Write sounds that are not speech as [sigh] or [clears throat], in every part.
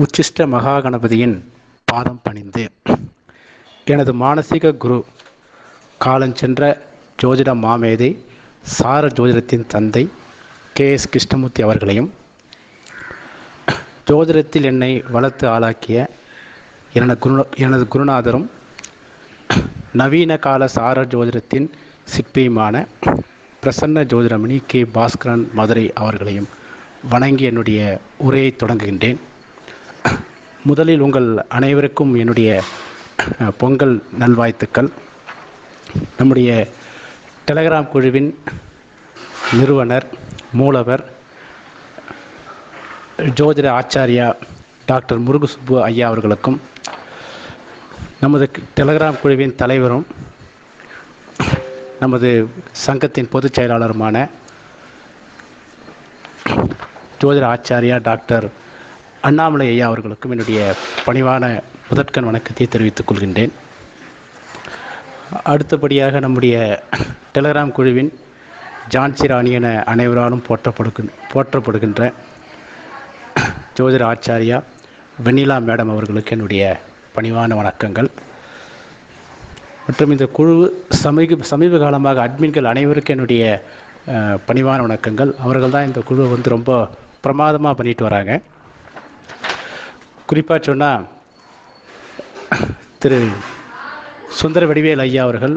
உச்சிஷ்ட மகா கணபதியின் பாதம் பணிந்து. எனது மானசீக குரு காலஞ்சென்ற ஜோதிட மாமேதை சார ஜோதிடத்தின் தந்தை கே எஸ் கிருஷ்ணமூர்த்தி அவர்களையும் ஜோதிடத்தில் என்னை வளர்த்து ஆளாக்கிய எனது குரு எனது குருநாதரும் நவீன கால சார ஜோதிடத்தின் சிற்பியுமான பிரசன்ன ஜோதிடமணி கே பாஸ்கரன் மதுரை அவர்களையும் வணங்கி என்னுடைய உரையை தொடங்குகின்றேன். முதலில் உங்கள் அனைவருக்கும் என்னுடைய பொங்கல் நல்வாழ்த்துக்கள். நம்முடைய டெலகிராம் குழுவின் நிறுவனர் மூலவர் ஜோதிட ஆச்சாரியா டாக்டர் முருகசுப்பு ஐயா அவர்களுக்கும் நமது டெலகிராம் குழுவின் தலைவரும் நமது சங்கத்தின் பொதுச் செயலாளருமான ஜோதிட ஆச்சாரியா டாக்டர் அண்ணாமலை ஐயா அவர்களுக்கும் என்னுடைய பணிவான முதற்கண் வணக்கத்தை தெரிவித்துக் கொள்கின்றேன். அடுத்தபடியாக நம்முடைய டெலகிராம் குழுவின் ஜான்சி ராணி என அனைவராலும் போற்றப்படுகின் போற்றப்படுகின்ற ஜோதிர ஆச்சாரியா வெண்ணிலா மேடம் அவர்களுக்கு என்னுடைய பணிவான வணக்கங்கள். மற்றும் இந்த குழு சமீப சமீப காலமாக அட்மின்கள் அனைவருக்கும் என்னுடைய பணிவான வணக்கங்கள். அவர்கள் தான் இந்த குழுவை வந்து ரொம்ப பிரமாதமாக பண்ணிட்டு வராங்க. குறிப்பாக சொன்னால் திரு சுந்தர வடிவேல் ஐயா அவர்கள்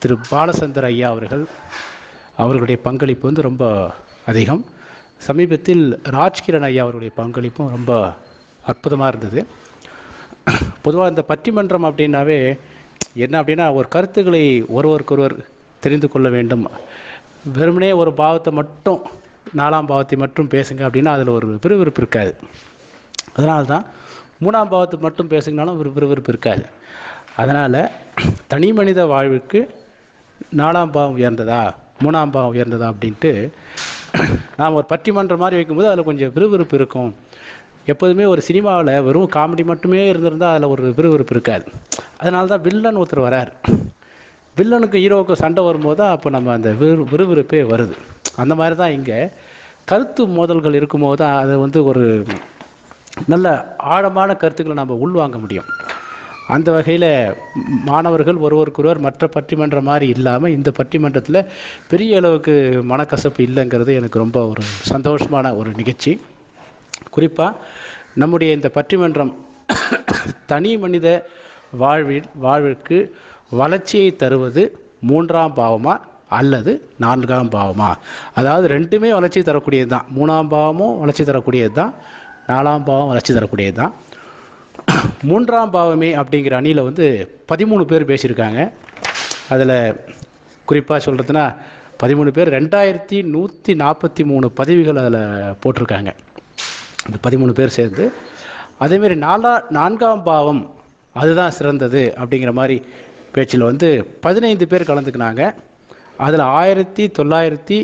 திரு பாலசந்தர் ஐயா அவர்கள் அவர்களுடைய பங்களிப்பு வந்து ரொம்ப அதிகம். சமீபத்தில் ராஜ்கிரண் ஐயா அவர்களுடைய பங்களிப்பும் ரொம்ப அற்புதமாக இருந்தது. பொதுவாக இந்த பட்டிமன்றம் அப்படின்னாவே என்ன அப்படின்னா ஒரு கருத்துக்களை ஒருவருக்கொருவர் தெரிந்து கொள்ள வேண்டும். வெறுமனே ஒரு பாவத்தை மட்டும் நாலாம் பாவத்தை மட்டும் பேசுங்க அப்படின்னா அதில் ஒரு விறுவிறுப்பு இருக்காது. அதனால்தான் மூணாம் பாவத்தை மட்டும் பேசுங்கனாலும் ஒரு விறுவிறுப்பு இருக்காது. அதனால் தனி மனித வாழ்வுக்கு நாலாம் பாவம் உயர்ந்ததா? மூணாம் பாவம் உயர்ந்ததா அப்படின்ட்டு நாம் ஒரு பட்டிமன்றம் மாதிரி வைக்கும்போது அதில் கொஞ்சம் விறுவிறுப்பு இருக்கும். எப்போதுமே ஒரு சினிமாவில் வெறும் காமெடி மட்டுமே இருந்திருந்தால் அதில் ஒரு விறுவிறுப்பு இருக்காது. அதனால தான் வில்லன் ஒருத்தர் வரார். வில்லனுக்கு ஹீரோவுக்கு சண்டை வரும்போது தான் அப்போ நம்ம அந்த விறு விறுவிறுப்பே வருது. அந்த மாதிரி தான் இங்கே கருத்து மோதல்கள் இருக்கும்போது தான் அது வந்து ஒரு நல்ல ஆழமான கருத்துக்களை நம்ம உள்வாங்க முடியும். அந்த வகையில் மாணவர்கள் ஒருவருக்கொருவர் மற்ற பட்டிமன்றம் மாதிரி இல்லாமல் இந்த பட்டிமன்றத்தில் பெரிய அளவுக்கு மனக்கசப்பு இல்லைங்கிறது எனக்கு ரொம்ப ஒரு சந்தோஷமான ஒரு நிகழ்ச்சி. குறிப்பாக நம்முடைய இந்த பட்டிமன்றம் தனி மனித வாழ்வில் வாழ்விற்கு வளர்ச்சியை தருவது மூன்றாம் பாவமா அல்லது நான்காம் பாவமா? அதாவது ரெண்டுமே வளர்ச்சி தரக்கூடியது தான் மூணாம் பாவமும் வளர்ச்சி தரக்கூடியது தான் நாலாம் பாவம் வளர்ச்சி தரக்கூடியது தான் மூன்றாம் பாவமே அப்படிங்கிற அணியில் வந்து பதிமூணு பேர் பேசியிருக்காங்க. அதில் குறிப்பாக சொல்கிறதுனா பதிமூணு பேர் ரெண்டாயிரத்தி நூற்றி நாற்பத்தி மூணு பதிவுகள் அதில் போட்டிருக்காங்க. இந்த பதிமூணு பேர் சேர்ந்து. அதேமாரி நாலா நான்காம் பாவம் அதுதான் சிறந்தது அப்படிங்கிற மாதிரி பேச்சில் வந்து பதினைந்து பேர் கலந்துக்கினாங்க. அதில் ஆயிரத்தி தொள்ளாயிரத்தி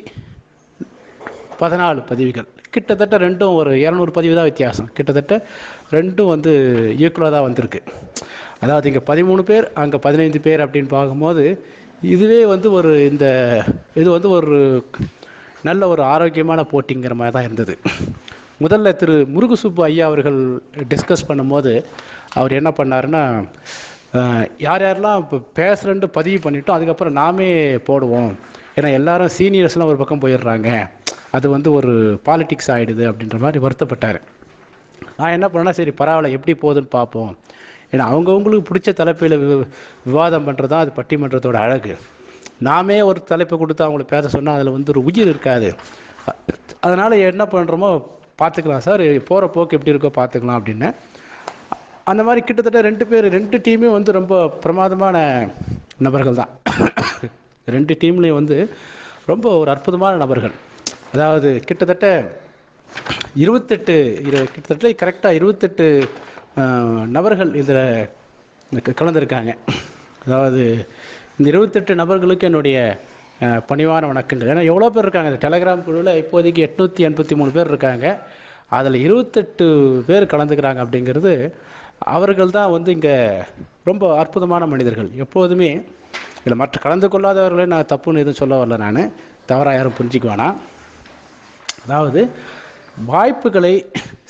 பதினாலு பதிவுகள். கிட்டத்தட்ட ரெண்டும் ஒரு இரநூறு பதிவு தான் வித்தியாசம். கிட்டத்தட்ட ரெண்டும் வந்து ஈக்குவலாக தான் வந்திருக்கு. அதாவது இங்கே பதிமூணு பேர் அங்கே பதினைந்து பேர் அப்படின்னு பார்க்கும்போது இதுவே வந்து ஒரு இந்த இது வந்து ஒரு நல்ல ஒரு ஆரோக்கியமான போட்டிங்கிற மாதிரி தான் இருந்தது. முதல்ல திரு முருகசுப்பு ஐயா அவர்கள் டிஸ்கஸ் பண்ணும்போது அவர் என்ன பண்ணாருன்னா யார் யாரெல்லாம் இப்போ பேசுகிறேன்ட்டு பதிவு பண்ணிட்டோம் அதுக்கப்புறம் நாமே போடுவோம். ஏன்னா எல்லாரும் சீனியர்ஸ்லாம் ஒரு பக்கம் போயிடுறாங்க. அது வந்து ஒரு பாலிட்டிக்ஸ் ஆகிடுது அப்படின்ற மாதிரி வருத்தப்பட்டார். நான் என்ன பண்ணேன்னா சரி பரவாயில்ல எப்படி போகுதுன்னு பார்ப்போம். ஏன்னா அவங்கவுங்களுக்கு பிடிச்ச தலைப்பில் விவாதம் பண்ணுறது தான் அது பட்டிமன்றத்தோட அழகு. நாமே ஒரு தலைப்பை கொடுத்து அவங்கள பேச சொன்னால் அதில் வந்து ஒரு உயிர் இருக்காது. அதனால் என்ன பண்ணுறோமோ பார்த்துக்கலாம் சார் போகிற போக்கு எப்படி இருக்கோ பார்த்துக்கலாம் அப்படின்னு. அந்த மாதிரி கிட்டத்தட்ட ரெண்டு பேர் ரெண்டு டீமே வந்து ரொம்ப பிரமாதமான நபர்கள் தான் ரெண்டு டீம்லேயும் வந்து ரொம்ப ஒரு அற்புதமான நபர்கள். அதாவது கிட்டத்தட்ட இருபத்தெட்டு இரு கிட்டத்தட்ட கரெக்டாக இருபத்தெட்டு நபர்கள் இதில் கலந்துருக்காங்க. அதாவது இந்த இருபத்தெட்டு நபர்களுக்கு என்னுடைய பணிவான வணக்கங்கள். ஏன்னா எவ்வளோ பேர் இருக்காங்க? இந்த டெலகிராம் குழுவில் இப்போதைக்கு எட்நூற்றி எண்பத்தி மூணு பேர் இருக்காங்க. அதில் இருபத்தெட்டு பேர் கலந்துக்கிறாங்க அப்படிங்கிறது அவர்கள் தான் வந்து இங்கே ரொம்ப அற்புதமான மனிதர்கள். எப்போதுமே இதில் மற்ற கலந்து கொள்ளாதவர்களே நான் தப்புன்னு எதுவும் சொல்ல வரல நான். தவறாக யாரும் புரிஞ்சிக்குவானா? அதாவது வாய்ப்புகளை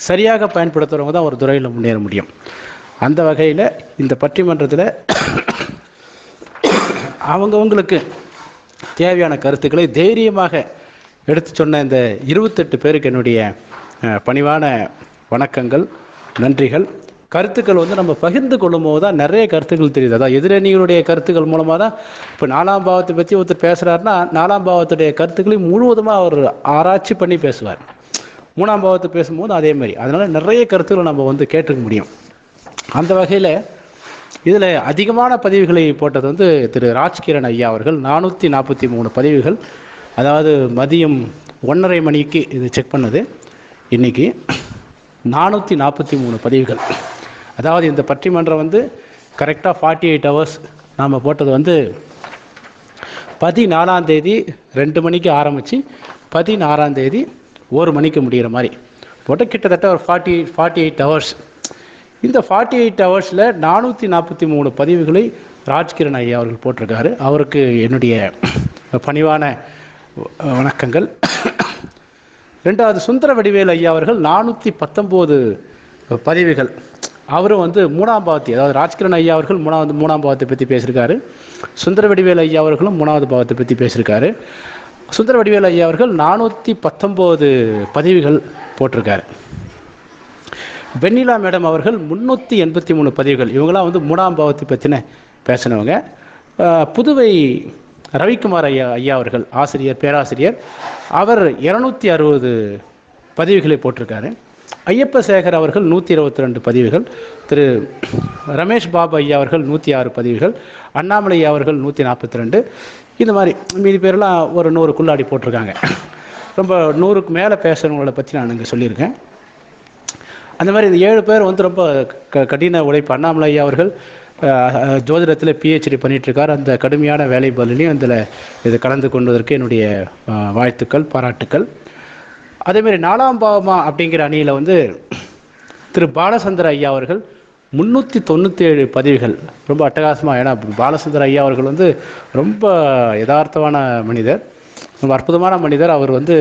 சரியாக பயன்படுத்துகிறவங்க தான் ஒரு துறையில் முன்னேற முடியும். அந்த வகையில் இந்த பட்டிமன்றத்தில் அவங்கவங்களுக்கு தேவையான கருத்துக்களை தைரியமாக எடுத்து சொன்ன இந்த இருபத்தெட்டு பேருக்கு என்னுடைய பணிவான வணக்கங்கள் நன்றிகள். கருத்துக்கள் வந்து நம்ம பகிர்ந்து கொள்ளும் போது தான் நிறைய கருத்துக்கள் தெரியுது. அதான் எதிரணிகளுடைய கருத்துக்கள் மூலமாக தான் இப்போ நாலாம் பாவத்தை பற்றி ஒருத்தர் பேசுகிறாருன்னா நாலாம் பாவத்துடைய கருத்துக்களை முழுவதுமாக அவர் ஆராய்ச்சி பண்ணி பேசுவார். மூணாம் பாவத்தை பேசும்போது அதே மாதிரி. அதனால் நிறைய கருத்துக்களை நம்ம வந்து கேட்டுக்க முடியும். அந்த வகையில் இதில் அதிகமான பதிவுகளை போட்டது வந்து திரு ராஜ்கிரண் ஐயா அவர்கள். நானூற்றி நாற்பத்தி மூணு பதிவுகள். அதாவது மதியம் ஒன்றரை மணிக்கு இது செக் பண்ணது. இன்னைக்கு நானூற்றி நாற்பத்தி மூணு பதிவுகள். அதாவது இந்த பட்டிமன்றம் வந்து கரெக்டாக ஃபார்ட்டி எயிட் ஹவர்ஸ் நாம் போட்டது வந்து பதினாலாம் தேதி ரெண்டு மணிக்கு ஆரம்பித்து பதினாறாம் தேதி ஒரு மணிக்கு முடிகிற மாதிரி. போட்ட கிட்டத்தட்ட ஒரு ஃபார்ட்டி ஃபார்ட்டி எயிட் ஹவர்ஸ் இந்த ஃபார்ட்டி எயிட் ஹவர்ஸில் நானூற்றி நாற்பத்தி மூணு பதிவுகளை ராஜ்கிரண் ஐயா அவர்கள் போட்டிருக்காரு. அவருக்கு என்னுடைய பணிவான வணக்கங்கள். ரெண்டாவது சுந்தர வடிவேல் ஐயா அவர்கள் நானூற்றி பத்தொம்போது பதிவுகள். அவரும் வந்து மூணாம் பாவத்தை அதாவது ராஜ்கிரண் ஐயா அவர்கள் மூணாவது மூணாம் பாவத்தை பற்றி பேசியிருக்காரு. சுந்தர வடிவேல் ஐயா அவர்களும் மூணாவது பாவத்தை பற்றி பேசியிருக்காரு. சுந்தர வடிவேல் ஐயா அவர்கள் நானூற்றி பத்தொம்போது பதிவுகள் போட்டிருக்காரு. வெண்ணிலா மேடம் அவர்கள் முந்நூற்றி எண்பத்தி மூணு பதிவுகள். இவங்களாம் வந்து மூணாம் பாவத்தை பற்றின பேசினவங்க. புதுவை ரவிக்குமார் ஐயா ஐயா அவர்கள் ஆசிரியர் பேராசிரியர். அவர் இரநூத்தி அறுபது பதிவுகளை போட்டிருக்காரு. ஐயப்ப சேகர் அவர்கள் நூற்றி இருபத்தி ரெண்டு பதிவுகள் திரு ரமேஷ் பாபு ஐயா அவர்கள் நூற்றி ஆறு பதிவுகள் அண்ணாமலை ஐயா அவர்கள் நூற்றி நாற்பத்தி ரெண்டு இந்த மாதிரி மீதி பேரெல்லாம் ஒரு நூறுக்குள்ளாடி போட்டிருக்காங்க. ரொம்ப நூறுக்கு மேலே பேசுகிறவங்கள பற்றி நான் இங்கே சொல்லியிருக்கேன். அந்த மாதிரி இந்த ஏழு பேர் வந்து ரொம்ப க கடின உழைப்பு. அண்ணாமலை ஐயா அவர்கள் ஜோதிடத்தில் பிஹெச்டி பண்ணிகிட்ருக்கார் அந்த கடுமையான வேலை பலனையும் அதில் இது கலந்து கொண்டதற்கு என்னுடைய வாழ்த்துக்கள் பாராட்டுக்கள். அதேமாரி நாலாம் பாவமா அப்படிங்கிற அணியில் வந்து திரு பாலசந்தர் ஐயா அவர்கள் முந்நூற்றி தொண்ணூற்றி ஏழு பதிவுகள். ரொம்ப அட்டகாசமாக ஏன்னா பாலசந்தர் ஐயா அவர்கள் வந்து ரொம்ப யதார்த்தமான மனிதர். ரொம்ப அற்புதமான மனிதர். அவர் வந்து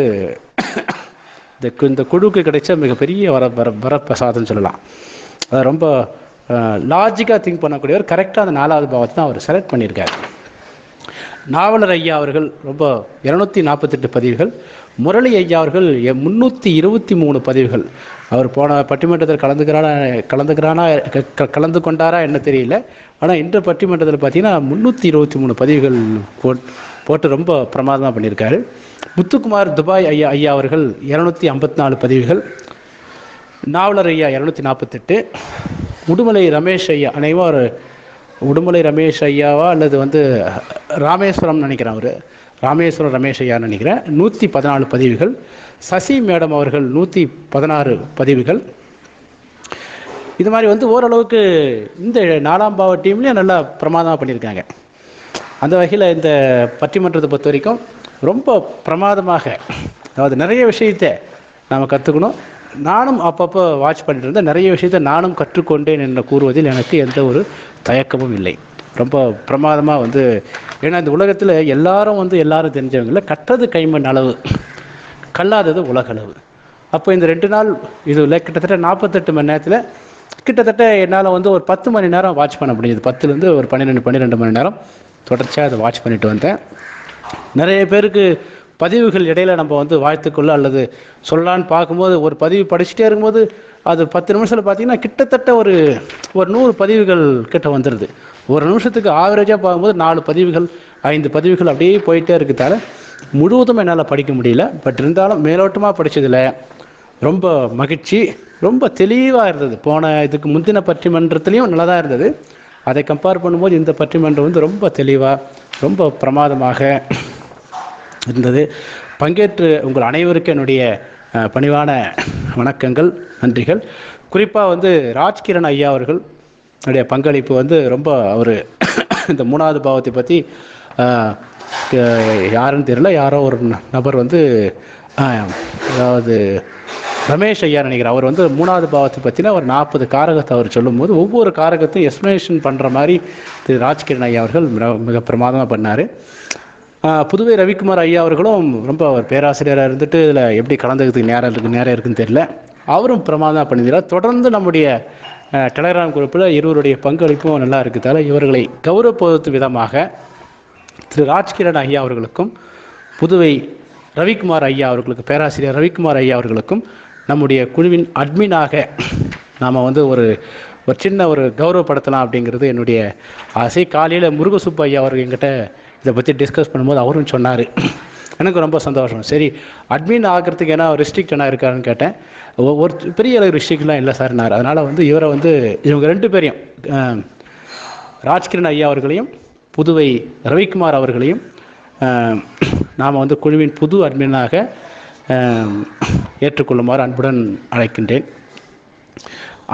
இந்த கு- இந்த குழுவுக்கு கிடைச்ச மிகப்பெரிய வர வர வரப்பிரசாதம் சொல்லலாம். அதை ரொம்ப லாஜிக்காக திங்க் பண்ணக்கூடியவர் கரெக்டாக அந்த நாலாவது பாவத்தை தான் அவர் செலக்ட் பண்ணியிருக்காரு. நாவலர் ஐயா அவர்கள் ரொம்ப இரநூத்தி நாற்பத்தெட்டு பதிவுகள். முரளி ஐயா அவர்கள் முந்நூற்றி இருபத்தி மூணு பதிவுகள். அவர் போன பட்டிமன்றத்தில் கலந்துக்கிறானா கலந்துக்கிறானா க- கலந்து கொண்டாரா என்ன தெரியல. ஆனால் இன்று பட்டிமன்றத்தில் பார்த்தீங்கன்னா முந்நூற்றி இருபத்தி மூணு பதிவுகள் போட் போட்டு ரொம்ப பிரமாதமாக பண்ணியிருக்காரு. முத்துக்குமார் துபாய் ஐயா ஐயா அவர்கள் இரநூத்தி ஐம்பத்தி நாலு பதிவுகள். நாவலர் ஐயா இரநூத்தி நாற்பத்தெட்டு. உடுமலை ரமேஷ் ஐயா அனைவரும் ஒரு உடுமலை ரமேஷ் ஐயாவா அல்லது வந்து ராமேஸ்வரம் நினைக்கிறேன் அவர். ராமேஸ்வரம் ரமேஷ் ஐயா நினைக்கிறேன் நூற்றி பதினாலு பதிவுகள் சசி மேடம் அவர்கள் நூற்றி பதினாறு பதிவுகள். இது மாதிரி வந்து ஓரளவுக்கு இந்த நாலாம் பாவ டீம்லேயும் நல்லா பிரமாதமாக பண்ணியிருக்காங்க அந்த வகையில் இந்த பட்டிமன்றத்தை பொறுத்த வரைக்கும் ரொம்ப பிரமாதமாக அதாவது நிறைய விஷயத்தை நாம் கற்றுக்கணும் நானும் அப்பப்போ வாட்ச் பண்ணிட்டு இருந்தேன். நிறைய விஷயத்தை நானும் கற்றுக்கொண்டேன் என்று கூறுவதில் எனக்கு எந்த ஒரு தயக்கமும் இல்லை. ரொம்ப பிரமாதமாக வந்து ஏன்னா இந்த உலகத்தில் எல்லாரும் வந்து எல்லாரும் தெரிஞ்சவங்கள இல்லை கற்றது கைமண் அளவு கல்லாதது உலகளவு. அப்போ இந்த ரெண்டு நாள் இதில் கிட்டத்தட்ட நாற்பத்தெட்டு மணி நேரத்தில் கிட்டத்தட்ட என்னால் வந்து ஒரு பத்து மணி நேரம் வாட்ச் பண்ண முடியுது பத்துலேருந்து ஒரு பன்னிரெண்டு பன்னிரெண்டு மணி நேரம் தொடர்ச்சியாக அதை வாட்ச் பண்ணிட்டு வந்தேன். நிறைய பேருக்கு பதிவுகள் இடையில நம்ம வந்து வாழ்த்துக்குள்ள அல்லது சொல்லலான்னு பார்க்கும்போது ஒரு பதிவு படிச்சுட்டே இருக்கும்போது அது பத்து நிமிஷத்தில் பார்த்தீங்கன்னா கிட்டத்தட்ட ஒரு ஒரு நூறு பதிவுகள் கிட்ட வந்துடுது ஒரு நிமிஷத்துக்கு ஆவரேஜாக பார்க்கும்போது நாலு பதிவுகள் ஐந்து பதிவுகள் அப்படியே போயிட்டே இருக்கிறதால முழுவதும் என்னால் படிக்க முடியல. பட் இருந்தாலும் மேலோட்டமாக படித்ததில் ரொம்ப மகிழ்ச்சி ரொம்ப தெளிவாக இருந்தது. போன இதுக்கு முந்தின பட்டிமன்றத்துலேயும் நல்லா தான் இருந்தது. அதை கம்பேர் பண்ணும்போது இந்த பட்டிமன்றம் வந்து ரொம்ப தெளிவாக ரொம்ப பிரமாதமாக இருந்தது. பங்கேற்று உங்கள் அனைவருக்கும் என்னுடைய பணிவான வணக்கங்கள் நன்றிகள். குறிப்பாக வந்து ராஜ்கிரண் ஐயா அவர்கள் உடைய பங்களிப்பு வந்து ரொம்ப அவர் [coughs] இந்த மூணாவது பாவத்தை பற்றி யாருன்னு தெரியல யாரோ ஒரு ந- நபர் வந்து அதாவது ரமேஷ் ஐயா நினைக்கிறேன். அவர் வந்து மூணாவது பாவத்தை பற்றின ஒரு நாற்பது காரகத்தை அவர் சொல்லும்போது ஒவ்வொரு காரகத்தையும் எக்ஸ்ப்ளனேஷன் பண்ணுற மாதிரி திரு ராஜ்கிரண் ஐயா அவர்கள் மிக- மிக பிரமாதமாக பண்ணார். புதுவை ரவிக்குமார் ஐயா அவர்களும் ரொம்ப அவர் பேராசிரியராக இருந்துட்டு இதில் எப்படி கலந்துக்கிறதுக்கு நேரம் இருக்கு நேரம் இருக்குன்னு தெரியல. அவரும் பிரமாதம் பண்ணிக்கிறார் தொடர்ந்து நம்முடைய டெலகிராம் குரூப்பில் இருவருடைய பங்களிப்பும் நல்லா இருக்குதால இவர்களை கௌரவப்படுத்தும் விதமாக திரு ராஜ்கிரண் ஐயா அவர்களுக்கும் புதுவை ரவிக்குமார் ஐயா அவர்களுக்கு பேராசிரியர் ரவிக்குமார் ஐயா அவர்களுக்கும் நம்முடைய குழுவின் அட்மினாக நாம் வந்து ஒரு ஒரு சின்ன ஒரு கௌரவப்படுத்தலாம் அப்படிங்கிறது என்னுடைய ஆசை. காலையில் முருகசுப்பு ஐயா அவர் எங்கிட்ட இதை பற்றி டிஸ்கஸ் பண்ணும்போது அவரும் சொன்னார். எனக்கு ரொம்ப சந்தோஷம். சரி அட்மின் ஆகிறதுக்கு ஏன்னா ரெஸ்ட்ரிக்ட் என்ன இருக்காருன்னு கேட்டேன். ஒரு பெரிய அளவு ரெஸ்ட்ரிக்ட்லாம் இல்லை சார்னார் அதனால் வந்து இவரை வந்து இவங்க ரெண்டு பேரையும் ராஜ்கிரண் ஐயா அவர்களையும் புதுவை ரவிக்குமார் அவர்களையும் நாம் வந்து குழுவின் புது அட்மினாக ஏற்றுக்கொள்ளுமாறு அன்புடன் அழைக்கின்றேன்.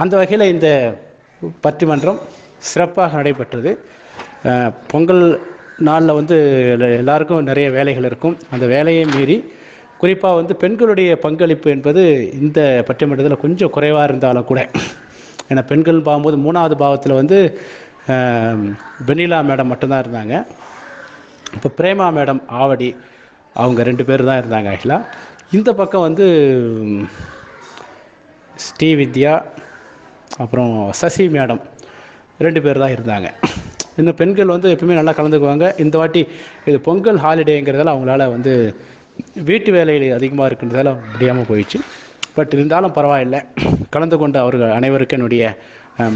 அந்த வகையில் இந்த பட்டிமன்றம் சிறப்பாக நடைபெற்றது. பொங்கல் நாளில் வந்து எல்லாருக்கும் நிறைய வேலைகள் இருக்கும். அந்த வேலையை மீறி குறிப்பாக வந்து பெண்களுடைய பங்களிப்பு என்பது இந்த பட்டிமன்றத்தில் கொஞ்சம் குறைவாக இருந்தாலும் கூட. ஏன்னா பெண்கள் பார்க்கும்போது மூணாவது பாவத்தில் வந்து வெனிலா வெண்ணிலா மேடம் மட்டும்தான் இருந்தாங்க. இப்போ பிரேமா மேடம் ஆவடி அவங்க ரெண்டு பேர் தான் இருந்தாங்க ஆக்சுவலாக இந்த பக்கம் வந்து ஸ்ரீ வித்யா அப்புறம் சசி மேடம் ரெண்டு பேர் தான் இருந்தாங்க. இந்த பெண்கள் வந்து எப்பவுமே நல்லா கலந்துக்குவாங்க. இந்த வாட்டி இது பொங்கல் ஹாலிடேங்கிறதால அவங்களால வந்து வீட்டு வேலைகள் அதிகமாக இருக்குன்றதால முடியாமல் போயிடுச்சு. பட் இருந்தாலும் பரவாயில்லை. கலந்து கொண்ட அவர்கள் அனைவருக்கும் என்னுடைய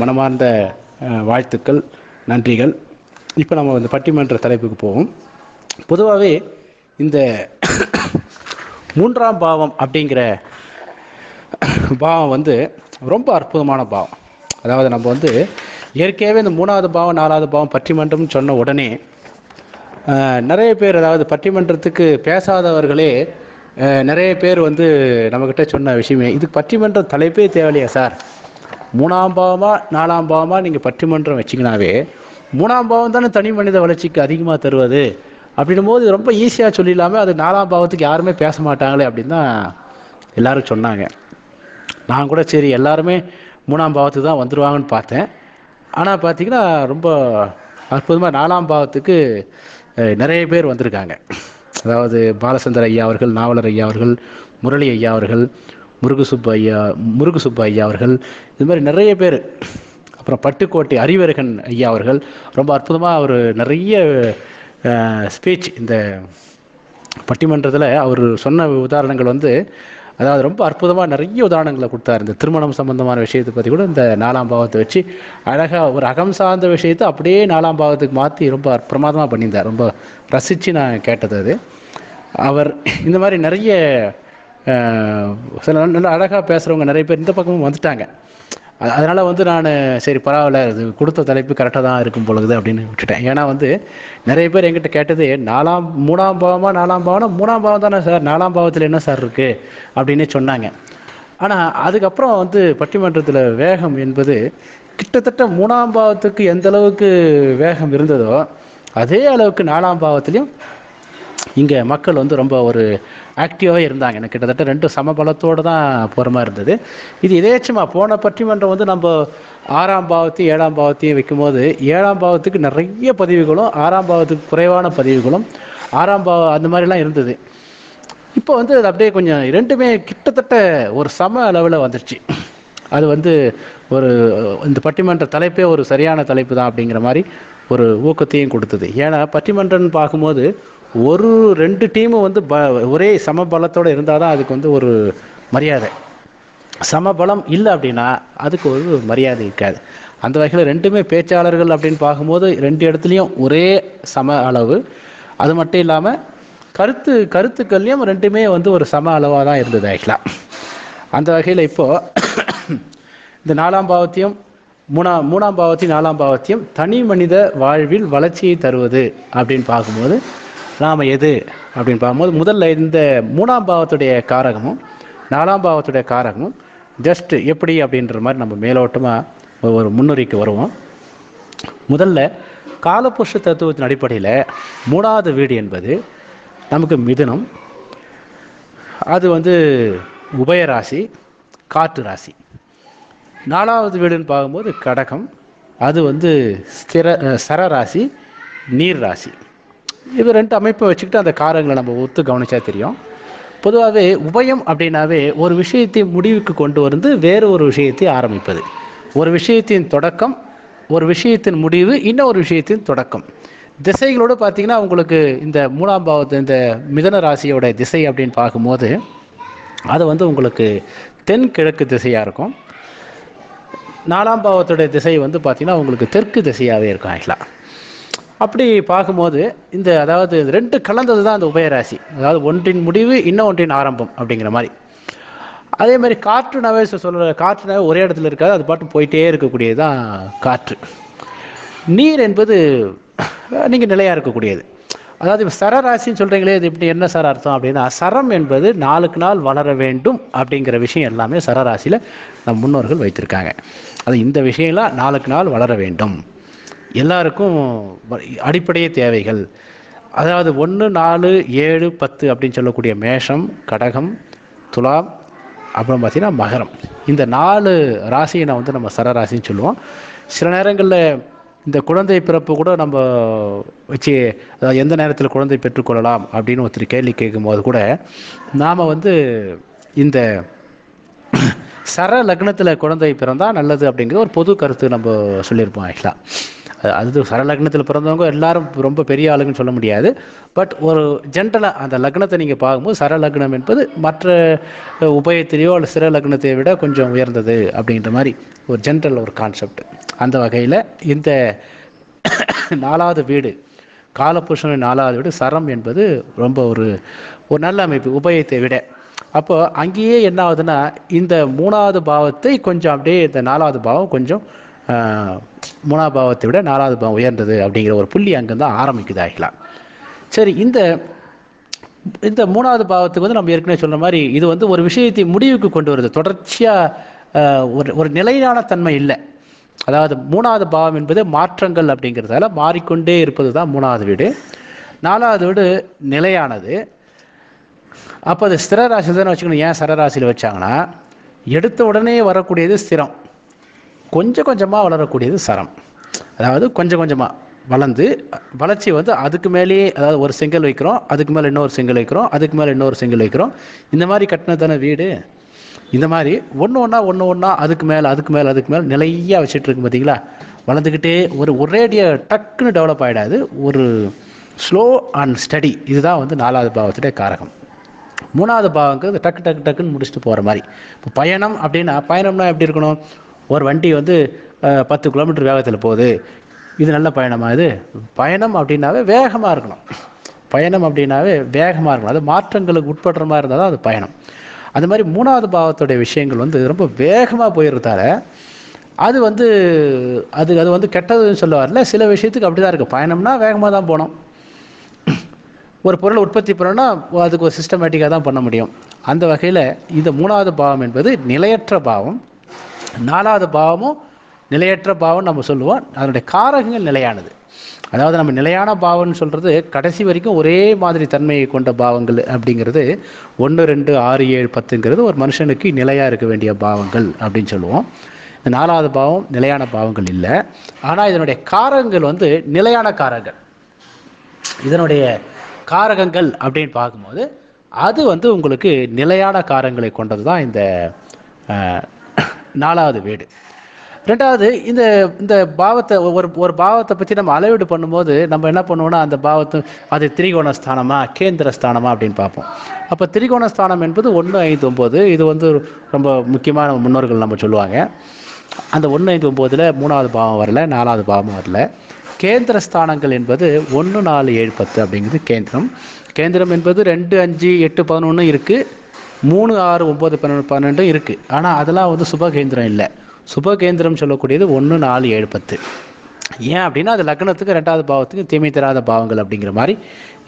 மனமார்ந்த வாழ்த்துக்கள் நன்றிகள். இப்போ நம்ம இந்த பட்டிமன்ற தலைப்புக்கு போவோம். பொதுவாகவே இந்த மூன்றாம் பாவம் அப்படிங்கிற பாவம் வந்து ரொம்ப அற்புதமான பாவம். அதாவது நம்ம வந்து ஏற்கனவே இந்த மூணாவது பாவம் நாலாவது பாவம் பட்டிமன்றம்னு சொன்ன உடனே நிறைய பேர் அதாவது பட்டிமன்றத்துக்கு பேசாதவர்களே நிறைய பேர் வந்து நம்மக்கிட்ட சொன்ன விஷயமே இதுக்கு பட்டிமன்ற தலைப்பே தேவையில்லையா சார்? மூணாம் பாவமாக நாலாம் பாவமாக நீங்கள் பட்டிமன்றம் வச்சிங்கனாவே மூணாம் பாவம் தானே தனி மனித வளர்ச்சிக்கு அதிகமாக தருவது? அப்படின்னும் போது ரொம்ப ஈஸியாக சொல்லிடலாமல் அது நாலாம் பாவத்துக்கு யாருமே பேச மாட்டாங்களே அப்படின்னு தான் எல்லாரும் சொன்னாங்க. நான் கூட சரி எல்லாருமே மூணாம் பாவத்துக்கு தான் வந்துடுவாங்கன்னு பார்த்தேன். ஆனால் பார்த்தீங்கன்னா ரொம்ப அற்புதமாக நாலாம் பாவத்துக்கு நிறைய பேர் வந்திருக்காங்க. அதாவது பாலச்சந்தர் ஐயா அவர்கள் நாவலர் ஐயா அவர்கள் முரளி ஐயா அவர்கள் முருகுசுப்பு ஐயா முருகுசுப்பு ஐயா அவர்கள் இது மாதிரி நிறைய பேர். அப்புறம் பட்டுக்கோட்டை அறிவரகன் ஐயா அவர்கள் ரொம்ப அற்புதமாக அவர் நிறைய ஸ்பீச் இந்த பட்டிமன்றத்தில் அவர் சொன்ன உதாரணங்கள் வந்து அதாவது ரொம்ப அற்புதமாக நிறைய உதாரணங்களை கொடுத்தாரு. இந்த திருமணம் சம்பந்தமான விஷயத்தை பற்றி கூட இந்த நாலாம் பாவத்தை வச்சு அழகாக ஒரு அகம் சார்ந்த விஷயத்தை அப்படியே நாலாம் பாவத்துக்கு மாற்றி ரொம்ப பிரமாதமாக பண்ணியிருந்தார். ரொம்ப ரசித்து நான் கேட்டது அது. அவர் இந்த மாதிரி நிறைய சில நல்ல- அழகாக பேசுகிறவங்க நிறைய பேர் இந்த பக்கமும் வந்துட்டாங்க. அதனால் வந்து நான் சரி பரவாயில்ல இது கொடுத்த தலைப்பு கரெக்டாக தான் இருக்கும் பொழுது அப்படின்னு விட்டுட்டேன். ஏன்னா வந்து நிறைய பேர் எங்கிட்ட கேட்டது நாலாம் மூணாம் பாவமாக நாலாம் பாவம்னா மூணாம் பாவம் தானே சார் நாலாம் பாவத்தில் என்ன சார் இருக்குது அப்படின்னு சொன்னாங்க. ஆனால் அதுக்கப்புறம் வந்து பட்டிமன்றத்தில் வேகம் என்பது கிட்டத்தட்ட மூணாம் பாவத்துக்கு எந்த அளவுக்கு வேகம் இருந்ததோ அதே அளவுக்கு நாலாம் பாவத்திலையும் இங்கே மக்கள் வந்து ரொம்ப ஒரு ஆக்டிவாகவே இருந்தாங்க. எனக்கு கிட்டத்தட்ட ரெண்டு சமபலத்தோடு தான் போகிற மாதிரி இருந்தது. இது இதேச்சமாக போன பட்டிமன்றம் வந்து நம்ம ஆறாம் பாவத்தையும் ஏழாம் பாவத்தையும் வைக்கும்போது ஏழாம் பாவத்துக்கு நிறைய பதிவுகளும் ஆறாம் பாவத்துக்கு குறைவான பதிவுகளும் ஆறாம் பாவம் அந்த மாதிரிலாம் இருந்தது. இப்போ வந்து அது அப்படியே கொஞ்சம் ரெண்டுமே கிட்டத்தட்ட ஒரு சம அளவில் வந்துருச்சு. அது வந்து ஒரு இந்த பட்டிமன்ற தலைப்பே ஒரு சரியான தலைப்பு தான் அப்படிங்கிற மாதிரி ஒரு ஊக்கத்தையும் கொடுத்தது. ஏன்னா பட்டிமன்றம்னு பார்க்கும்போது ஒரு ரெண்டு டீமும் வந்து ப ஒரே சமபலத்தோடு இருந்தால் தான் அதுக்கு வந்து ஒரு மரியாதை. சமபலம் இல்லை அப்படின்னா அதுக்கு ஒரு மரியாதை இருக்காது. அந்த வகையில் ரெண்டுமே பேச்சாளர்கள் அப்படின்னு பார்க்கும்போது ரெண்டு இடத்துலையும் ஒரே சம அளவு. அது மட்டும் இல்லாமல் கருத்து கருத்துக்கள்லையும் ரெண்டுமே வந்து ஒரு சம அளவாக தான் இருந்தது ஆக்சுவலாக அந்த வகையில் இப்போது இந்த நாலாம் பாவத்தையும் மூணாம் மூணாம் பாவத்தையும் நாலாம் பாவத்தையும் தனி மனித வாழ்வில் வளர்ச்சியை தருவது அப்படின்னு பார்க்கும்போது நாம் எது அப்படின்னு பார்க்கும்போது முதல்ல இந்த மூணாம் பாவத்துடைய காரகமும் நாலாம் பாவத்துடைய காரகமும் ஜஸ்ட் எப்படி அப்படின்ற மாதிரி நம்ம மேலோட்டமாக ஒரு முன்னுரைக்கு வருவோம். முதல்ல காலபுருஷ தத்துவத்தின் அடிப்படையில் மூணாவது வீடு என்பது நமக்கு மிதுனம் அது வந்து உபயராசி காற்று ராசி. நாலாவது வீடுன்னு பார்க்கும்போது கடகம் அது வந்து ஸ்திர சரராசி நீர் ராசி. இது ரெண்டு அமைப்பை வச்சுக்கிட்டு அந்த காரங்களை நம்ம ஒத்து கவனிச்சா தெரியும். பொதுவாகவே உபயம் அப்படின்னாவே ஒரு விஷயத்தை முடிவுக்கு கொண்டு வந்து வேறு ஒரு விஷயத்தை ஆரம்பிப்பது. ஒரு விஷயத்தின் தொடக்கம் ஒரு விஷயத்தின் முடிவு இன்னொரு விஷயத்தின் தொடக்கம். திசைகளோடு பார்த்தீங்கன்னா உங்களுக்கு இந்த மூணாம் பாவத்து இந்த மிதன ராசியோட திசை அப்படின்னு பார்க்கும்போது அது வந்து உங்களுக்கு தென்கிழக்கு திசையாக இருக்கும். நாலாம் பாவத்துடைய திசை வந்து பார்த்திங்கன்னா உங்களுக்கு தெற்கு திசையாகவே இருக்கும் ஆக்சுவலாக அப்படி பார்க்கும்போது இந்த அதாவது ரெண்டு கலந்தது தான் அந்த உபயராசி. அதாவது ஒன்றின் முடிவு இன்னும் ஒன்றின் ஆரம்பம் அப்படிங்கிற மாதிரி. அதே மாதிரி காற்றுனாவே சொல்கிற காற்றுனாவே ஒரே இடத்துல இருக்காது அது பாட்டு போயிட்டே இருக்கக்கூடியது தான் காற்று. நீர் என்பது நீங்கள் நிலையாக இருக்கக்கூடியது. அதாவது இப்போ சரராசின்னு சொல்கிறீங்களே இது இப்படி என்ன சார் அர்த்தம் அப்படின்னா சரம் என்பது நாளுக்கு நாள் வளர வேண்டும் அப்படிங்கிற விஷயம் எல்லாமே சரராசியில் நம் முன்னோர்கள் வைத்திருக்காங்க. அது இந்த விஷயம்லாம் நாளுக்கு நாள் வளர வேண்டும். எல்லாருக்கும் அடிப்படையே தேவைகள். அதாவது ஒன்று நாலு ஏழு பத்து அப்படின்னு சொல்லக்கூடிய மேஷம் கடகம் துலாம் அப்புறம் பார்த்திங்கன்னா மகரம். இந்த நாலு ராசியை நான் வந்து நம்ம சரராசின்னு சொல்லுவோம். சில நேரங்களில் இந்த குழந்தை பிறப்பு கூட நம்ம வச்சு அதாவது எந்த நேரத்தில் குழந்தை பெற்றுக்கொள்ளலாம் அப்படின்னு ஒருத்தர் கேள்வி கேட்கும்போது கூட நாம் வந்து இந்த சர லக்னத்தில் குழந்தை பிறந்தால் நல்லது அப்படிங்கிற ஒரு பொது கருத்து நம்ம சொல்லியிருப்போம் ஆக்சுவலாக அது சர லக்னத்தில் பிறந்தவங்க எல்லாரும் ரொம்ப பெரிய ஆளுங்கன்னு சொல்ல முடியாது. பட் ஒரு ஜென்ரலாக அந்த லக்னத்தை நீங்கள் பார்க்கும்போது சர லக்னம் என்பது மற்ற உபயத்திலேயோ அல்லது சிற லக்னத்தை விட கொஞ்சம் உயர்ந்தது அப்படின்ற மாதிரி ஒரு ஜென்ரல் ஒரு கான்செப்ட் அந்த வகையில் இந்த [coughs] நாலாவது வீடு காலபுருஷனின் நாலாவது வீடு சரம் என்பது ரொம்ப ஒரு ஒரு நல்ல அமைப்பு உபயத்தை விட. அப்போ அங்கேயே என்ன ஆகுதுன்னா இந்த மூணாவது பாவத்தை கொஞ்சம் அப்படியே இந்த நாலாவது பாவம் கொஞ்சம் மூணாவது பாவத்தை விட நாலாவது பாவம் உயர்ந்தது அப்படிங்கிற ஒரு புள்ளி அங்கேருந்து ஆரம்பிக்குது ஆகிக்கலாம் சரி இந்த இந்த மூணாவது பாவத்துக்கு வந்து நம்ம ஏற்கனவே சொன்ன மாதிரி இது வந்து ஒரு விஷயத்தை முடிவுக்கு கொண்டு வருது. தொடர்ச்சியாக ஒரு ஒரு நிலையான தன்மை இல்லை. அதாவது மூணாவது பாவம் என்பது மாற்றங்கள் அப்படிங்கிறதால மாறிக்கொண்டே இருப்பது தான் மூணாவது வீடு. நாலாவது வீடு நிலையானது. அப்போ அது ஸ்திர ராசி தானே வச்சுக்கணும். ஏன் சரராசியில் வச்சாங்கன்னா எடுத்த உடனே வரக்கூடியது ஸ்திரம். கொஞ்சம் கொஞ்சமாக வளரக்கூடியது சரம். அதாவது கொஞ்சம் கொஞ்சமாக வளர்ந்து வளர்ச்சி வந்து அதுக்கு மேலேயே அதாவது ஒரு செங்கல் வைக்கிறோம் அதுக்கு மேலே இன்னொரு செங்கல் வைக்கிறோம் அதுக்கு மேலே இன்னொரு செங்கல் வைக்கிறோம். இந்த மாதிரி கட்டினது தானே வீடு? இந்த மாதிரி ஒன்று ஒன்றா ஒன்று ஒன்றா அதுக்கு மேலே அதுக்கு மேலே அதுக்கு மேலே நிலையாக வச்சுட்டு இருக்கு பார்த்தீங்களா வளர்ந்துக்கிட்டே ஒரு ஒரேடியாக டக்குன்னு டெவலப் ஆகிடாது ஒரு ஸ்லோ அண்ட் ஸ்டடி இதுதான் வந்து நாலாவது பாவத்துடைய காரகம். மூணாவது பாவங்கிறது டக்கு டக்கு டக்குன்னு முடிச்சுட்டு போகிற மாதிரி. இப்போ பயணம் அப்படின்னா பயணம்னா எப்படி இருக்கணும்? ஒரு வண்டி வந்து பத்து கிலோமீட்டர் வேகத்தில் போகுது. இது நல்ல பயணமா இது? பயணம் அப்படின்னாவே வேகமாக இருக்கணும். பயணம் அப்படின்னாவே வேகமாக இருக்கணும். அது மாற்றங்களுக்கு உட்படுற மாதிரி இருந்தால் தான் அது பயணம். அந்த மாதிரி மூணாவது பாவத்துடைய விஷயங்கள் வந்து ரொம்ப வேகமாக போயிருந்தால அது வந்து அது அது வந்து கெட்டதுன்னு சொல்ல வரல சில விஷயத்துக்கு அப்படி தான் இருக்குது பயணம்னா வேகமாக தான் போகணும். ஒரு பொருள் உற்பத்தி பண்ணணும்னா அதுக்கு ஒரு சிஸ்டமேட்டிக்காக தான் பண்ண முடியும். அந்த வகையில் இந்த மூணாவது பாவம் என்பது நிலையற்ற பாவம். நாலாவது பாவமும் நிலையற்ற பாவம் நம்ம சொல்லுவோம். அதனுடைய காரகங்கள் நிலையானது. அதாவது நம்ம நிலையான பாவம்னு சொல்கிறது கடைசி வரைக்கும் ஒரே மாதிரி தன்மையை கொண்ட பாவங்கள் அப்படிங்கிறது ஒன்று ரெண்டு ஆறு ஏழு பத்துங்கிறது ஒரு மனுஷனுக்கு நிலையாக இருக்க வேண்டிய பாவங்கள் அப்படின்னு சொல்லுவோம். இந்த நாலாவது பாவம் நிலையான பாவங்கள் இல்லை. ஆனால் இதனுடைய காரகங்கள் வந்து நிலையான காரகங்கள். இதனுடைய காரகங்கள் அப்படின்னு பார்க்கும்போது அது வந்து உங்களுக்கு நிலையான காரங்களை கொண்டது தான் இந்த நாலாவது வீடு. ரெண்டாவது இந்த இந்த பாவத்தை ஒரு ஒரு பாவத்தை பற்றி நம்ம அளவீடு பண்ணும்போது நம்ம என்ன பண்ணுவோம்னா அந்த பாவத்தை அது திரிகோண ஸ்தானமா கேந்திர ஸ்தானமா அப்படின்னு பார்ப்போம். அப்போ திரிகோண ஸ்தானம் என்பது ஒன்று ஐந்து ஒம்பது இது வந்து ரொம்ப முக்கியமான முன்னோர்கள் நம்ம சொல்லுவாங்க. அந்த ஒன்று ஐந்து ஒம்போதில் மூணாவது பாவம் வரல நாலாவது பாவம் வரல. கேந்திர ஸ்தானங்கள் என்பது ஒன்று நாலு ஏழு பத்து அப்படிங்கிறது கேந்திரம். கேந்திரம் என்பது ரெண்டு அஞ்சு எட்டு பதினொன்று இருக்குது மூணு ஆறு ஒம்பது பன்னெண்டு பன்னெண்டும் இருக்குது ஆனால் அதெல்லாம் வந்து சுபகேந்திரம் இல்லை. சுபகேந்திரம் சொல்லக்கூடியது ஒன்று நாலு ஏழு பத்து. ஏன் அப்படின்னா அது லக்னத்துக்கு ரெண்டாவது பாவத்துக்கு தீமை தராத பாவங்கள் அப்படிங்கிற மாதிரி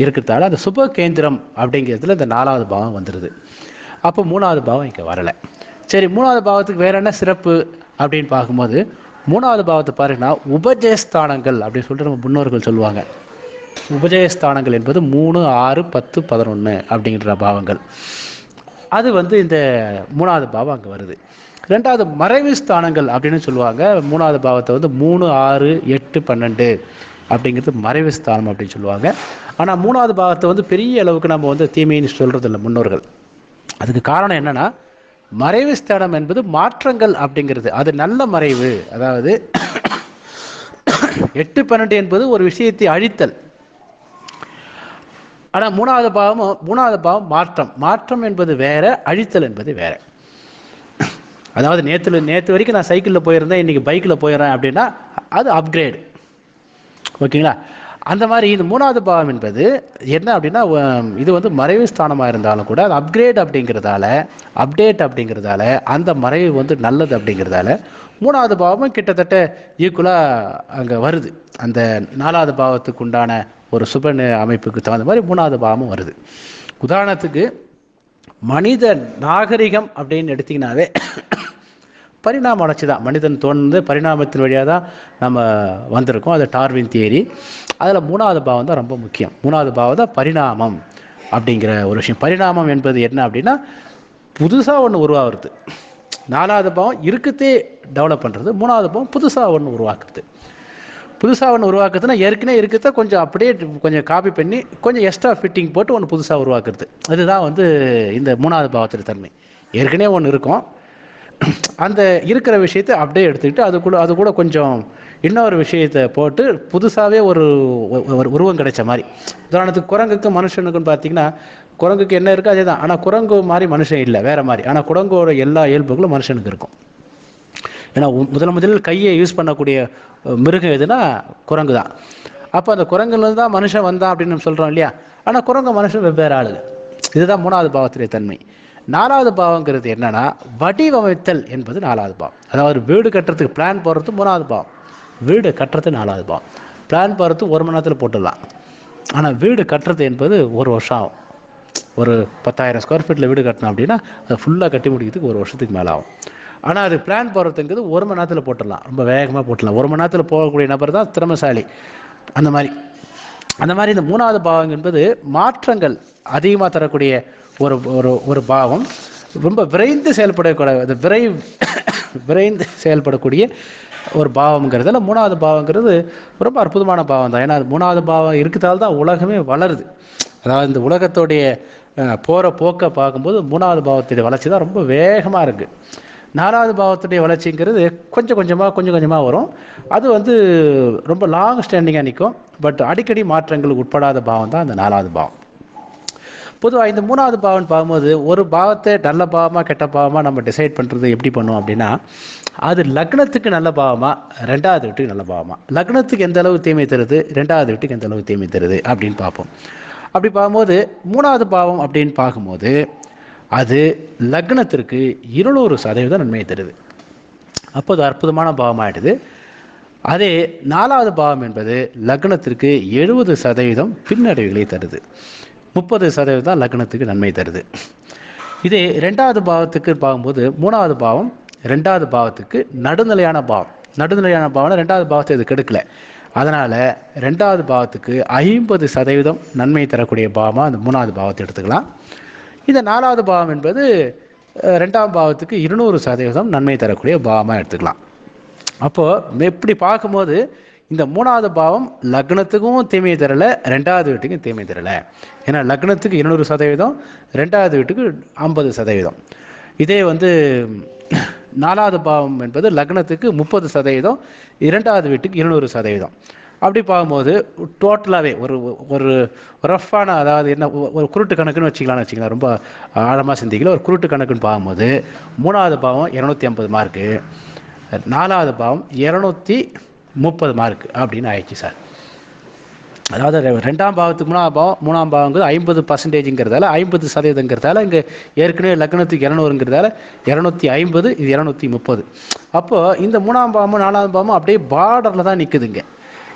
இருக்கிறதால அந்த சுப கேந்திரம் அப்படிங்கிறதுல இந்த நாலாவது பாவம் வந்துடுது அப்போ மூணாவது பாவம் இங்கே வரலை. சரி மூணாவது பாவத்துக்கு வேற என்ன சிறப்பு அப்படின்னு பார்க்கும்போது மூணாவது பாவத்தை பாருங்கன்னா உபஜயஸ்தானங்கள் அப்படின்னு சொல்லிட்டு நம்ம முன்னோர்கள் சொல்லுவாங்க. உபஜயஸ்தானங்கள் என்பது மூணு ஆறு பத்து பதினொன்று அப்படிங்கிற பாவங்கள். அது வந்து இந்த மூணாவது பாவம் அங்கே வருது. ரெண்டாவது மறைவு ஸ்தானங்கள் அப்படின்னு சொல்லுவாங்க. மூணாவது பாவத்தை வந்து மூணு ஆறு எட்டு பன்னெண்டு அப்படிங்கிறது மறைவு ஸ்தானம் அப்படின்னு சொல்லுவாங்க. ஆனால் மூணாவது பாவத்தை வந்து பெரிய அளவுக்கு நம்ம வந்து தீமைன்னு சொல்கிறது இல்லை முன்னோர்கள். அதுக்கு காரணம் என்னென்னா மறைவு ஸ்தானம் என்பது மாற்றங்கள் அப்படிங்கிறது. அது நல்ல மறைவு. அதாவது எட்டு பன்னெண்டு என்பது ஒரு விஷயத்தை அழித்தல். ஆனால் மூணாவது பாவம் மூணாவது பாவம் மாற்றம். மாற்றம் என்பது வேற அழித்தல் என்பது வேற. அதாவது நேற்று நேற்று வரைக்கும் நான் சைக்கிளில் போயிருந்தேன் இன்னைக்கு பைக்கில் போயிடுறேன் அப்படின்னா அது அப்கிரேடு ஓகேங்களா? அந்த மாதிரி இது மூணாவது பாவம் என்பது என்ன அப்படின்னா இது வந்து மறைவு ஸ்தானமாக இருந்தாலும் கூட அது அப்கிரேட் அப்படிங்கிறதால அப்டேட் அப்படிங்கிறதால அந்த மறைவு வந்து நல்லது அப்படிங்கிறதால மூணாவது பாவமும் கிட்டத்தட்ட ஈக்குவலாக அங்கே வருது. அந்த நாலாவது பாவத்துக்கு உண்டான ஒரு சுப அமைப்புக்கு தகுந்த மாதிரி மூணாவது பாவமும் வருது. உதாரணத்துக்கு மனித நாகரிகம் அப்படின்னு எடுத்தீங்கன்னாவே பரிணாம வளர்ச்சி தான். மனிதன் தோன்று பரிணாமத்தின் வழியாக தான் நம்ம வந்திருக்கோம். அது டார்வின் தியரி. அதில் மூணாவது பாவம் தான் ரொம்ப முக்கியம். மூணாவது பாவம் தான் பரிணாமம் அப்படிங்கிற ஒரு விஷயம். பரிணாமம் என்பது என்ன அப்படின்னா புதுசாக ஒன்று உருவாகிறது. நாலாவது பாவம் இருக்கத்தே டெவலப் பண்ணுறது மூணாவது பாவம் புதுசாக ஒன்று உருவாக்குறது. புதுசாக ஒன்று உருவாக்குறதுன்னா ஏற்கனவே இருக்கிறத கொஞ்சம் அப்படியே கொஞ்சம் காப்பி பண்ணி கொஞ்சம் எக்ஸ்ட்ரா ஃபிட்டிங் போட்டு ஒன்று புதுசாக உருவாக்குறது. அதுதான் வந்து இந்த மூணாவது பாவத்தின் தன்மை. ஏற்கனவே ஒன்று இருக்கும். அந்த இருக்கிற விஷயத்தை அப்படியே எடுத்துக்கிட்டு அது கூட அது கூட கொஞ்சம் இன்னொரு விஷயத்தை போட்டு புதுசாகவே ஒரு ஒரு உருவம் கிடைச்ச மாதிரி. உதாரணத்துக்கு குரங்குக்கு மனுஷனுக்குன்னு பார்த்தீங்கன்னா குரங்குக்கு என்ன இருக்கோ அதே தான் ஆனால் குரங்கு மாதிரி மனுஷன் இல்லை வேற மாதிரி. ஆனால் குரங்கோட எல்லா இயல்புகளும் மனுஷனுக்கு இருக்கும். ஏன்னா முதல் முதலில் கையை யூஸ் பண்ணக்கூடிய மிருகம் எதுனா குரங்கு தான் அப்போ அந்த குரங்குலேருந்து தான் மனுஷன் வந்தான் அப்படின்னு நம்ம சொல்கிறோம் இல்லையா? ஆனால் குரங்கு மனுஷன் வெவ்வேறு ஆளுங்க. இதுதான் மூணாவது பாவத்துடைய தன்மை. நாலாவது பாவங்கிறது என்னன்னா வடிவமைத்தல் என்பது நாலாவது பாவம். அதாவது வீடு கட்டுறதுக்கு பிளான் போடுறது மூணாவது பாவம். வீடு கட்டுறது நாலாவது பாவம். பிளான் போடுறது ஒரு மணி நேரத்தில் போட்டுடலாம். ஆனால் வீடு கட்டுறது என்பது ஒரு வருஷம் ஆகும். ஒரு பத்தாயிரம் ஸ்கொயர் ஃபீட்டில் வீடு கட்டணும் அப்படின்னா அதை ஃபுல்லாக கட்டி முடிக்கிறதுக்கு ஒரு வருஷத்துக்கு மேலே ஆகும். ஆனால் அது பிளான் போடுறதுங்கிறது ஒரு மணி நேரத்தில் போட்டுடலாம். ரொம்ப வேகமாக போட்டுடலாம். ஒரு மணி நேரத்தில் போகக்கூடிய நபர் தான் திறமசாலி. அந்த மாதிரி. அந்த மாதிரி இந்த மூணாவது பாவம் என்பது மாற்றங்கள் அதிகமாக தரக்கூடிய ஒரு ஒரு ஒரு பாவம். ரொம்ப விரைந்து செயல்படக்கூடாது விரை விரைந்து செயல்படக்கூடிய ஒரு பாவம்ங்கிறதுல மூணாவது பாவங்கிறது ரொம்ப அற்புதமான பாவம் தான் ஏன்னா அது மூணாவது பாவம் இருக்கிறதால தான் உலகமே வளருது. அதாவது இந்த உலகத்துடைய போகிற போக்கை பார்க்கும்போது மூணாவது பாவத்துடைய வளர்ச்சி தான் ரொம்ப வேகமாக இருக்குது நாலாவது பாவத்துடைய வளர்ச்சிங்கிறது கொஞ்சம் கொஞ்சமாக கொஞ்சம் கொஞ்சமாக வரும். அது வந்து ரொம்ப லாங் ஸ்டாண்டிங்காக நிற்கும். பட் அடிக்கடி மாற்றங்களுக்கு உட்படாத பாவம் தான் அந்த நாலாவது பாவம். பொதுவாக இந்த மூணாவது பாவம் பார்க்கும்போது ஒரு பாவத்தை நல்ல பாவமாக கெட்ட பாவமாக நம்ம டிசைட் பண்ணுறது எப்படி பண்ணுவோம் அப்படின்னா அது லக்னத்துக்கு நல்ல பாவமாக ரெண்டாவது வீட்டுக்கு நல்ல பாவமாக லக்னத்துக்கு எந்த அளவு தீமை தருது? ரெண்டாவது வீட்டுக்கு எந்த அளவு தீமை தருது? அப்படின்னு பார்ப்போம். அப்படி பார்க்கும்போது மூணாவது பாவம் அப்படின்னு பார்க்கும்போது அது லக்னத்திற்கு இருநூறு சதவீதம் நன்மையை தருது. அப்போ அது அற்புதமான பாவம் ஆயிடுது அதே நாலாவது பாவம் என்பது லக்னத்திற்கு எழுபது சதவீதம் பின்னடைவுகளை தருது. முப்பது சதவீதம் தான் லக்னத்துக்கு நன்மை தருது. இதே ரெண்டாவது பாவத்துக்கு பார்க்கும்போது மூணாவது பாவம் ரெண்டாவது பாவத்துக்கு நடுநிலையான பாவம். நடுநிலையான பாவம்னா ரெண்டாவது பாவத்தை இது கெடுக்கல. அதனால் ரெண்டாவது பாவத்துக்கு ஐம்பது சதவீதம் நன்மை தரக்கூடிய பாவமாக அந்த மூணாவது பாவத்தை எடுத்துக்கலாம். இந்த நாலாவது பாவம் என்பது ரெண்டாம் பாவத்துக்கு இருநூறு சதவீதம் நன்மை தரக்கூடிய பாவமாக எடுத்துக்கலாம். அப்போது எப்படி பார்க்கும்போது இந்த மூணாவது பாவம் லக்னத்துக்கும் தீமையை தரல ரெண்டாவது வீட்டுக்கும் தீமை தரல. ஏன்னா லக்னத்துக்கு இருநூறு சதவீதம் ரெண்டாவது வீட்டுக்கு ஐம்பது சதவீதம். இதே வந்து நாலாவது பாவம் என்பது லக்னத்துக்கு முப்பது சதவீதம் இரண்டாவது வீட்டுக்கு இருநூறு சதவீதம். அப்படி பார்க்கும்போது டோட்டலாகவே ஒரு ஒரு ரஃப்பான அதாவது என்ன ஒ- ஒரு குருட்டு கணக்குன்னு வச்சுக்கலாம்னு வச்சுக்கலாம் ரொம்ப ஆழமாக சிந்திக்கல ஒரு குருட்டு கணக்குன்னு பார்க்கும்போது மூணாவது பாவம் இரநூத்தி ஐம்பது மார்க்கு நாலாவது பாவம் இரநூத்தி முப்பது மார்க் அப்படின்னு ஆயிடுச்சு சார். அதாவது ரெண்டாம் பாவத்துக்கு மூணாம் பாவம் மூணாம் பாவங்கிறது ஐம்பது பர்சன்டேஜுங்கிறதால ஐம்பது சதவீதங்கிறதால இங்கே ஏற்கனவே லக்னத்துக்கு இரநூறுங்கிறதால இரநூத்தி ஐம்பது இது இரநூத்தி முப்பது. அப்போது இந்த மூணாம் பாவமும் நாலாம் பாவமும் அப்படியே பார்டரில் தான் நிற்குதுங்க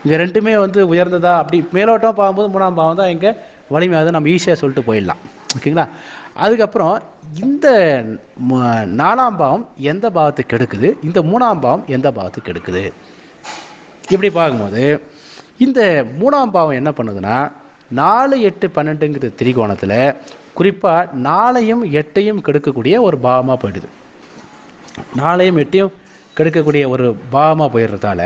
இங்கே ரெண்டுமே வந்து உயர்ந்ததா அப்படி மேலோட்டம் பார்க்கும்போது மூணாம் பாவம் தான் இங்கே வலிமையாக நம்ம ஈஸியாக சொல்லிட்டு போயிடலாம். ஓகேங்களா? அதுக்கப்புறம் இந்த நாலாம் பாவம் எந்த பாவத்துக்கு எடுக்குது இந்த மூணாம் பாவம் எந்த பாவத்துக்கு எடுக்குது இப்படி பார்க்கும்போது இந்த மூணாம் பாவம் என்ன பண்ணுதுன்னா நாலு எட்டு பன்னெண்டுங்கிற திரிகோணத்தில் குறிப்பாக நாலையும் எட்டையும் கெடுக்கக்கூடிய ஒரு பாவமாக போயிடுது. நாளையும் எட்டையும் கெடுக்கக்கூடிய ஒரு பாவமாக போயிடுறதால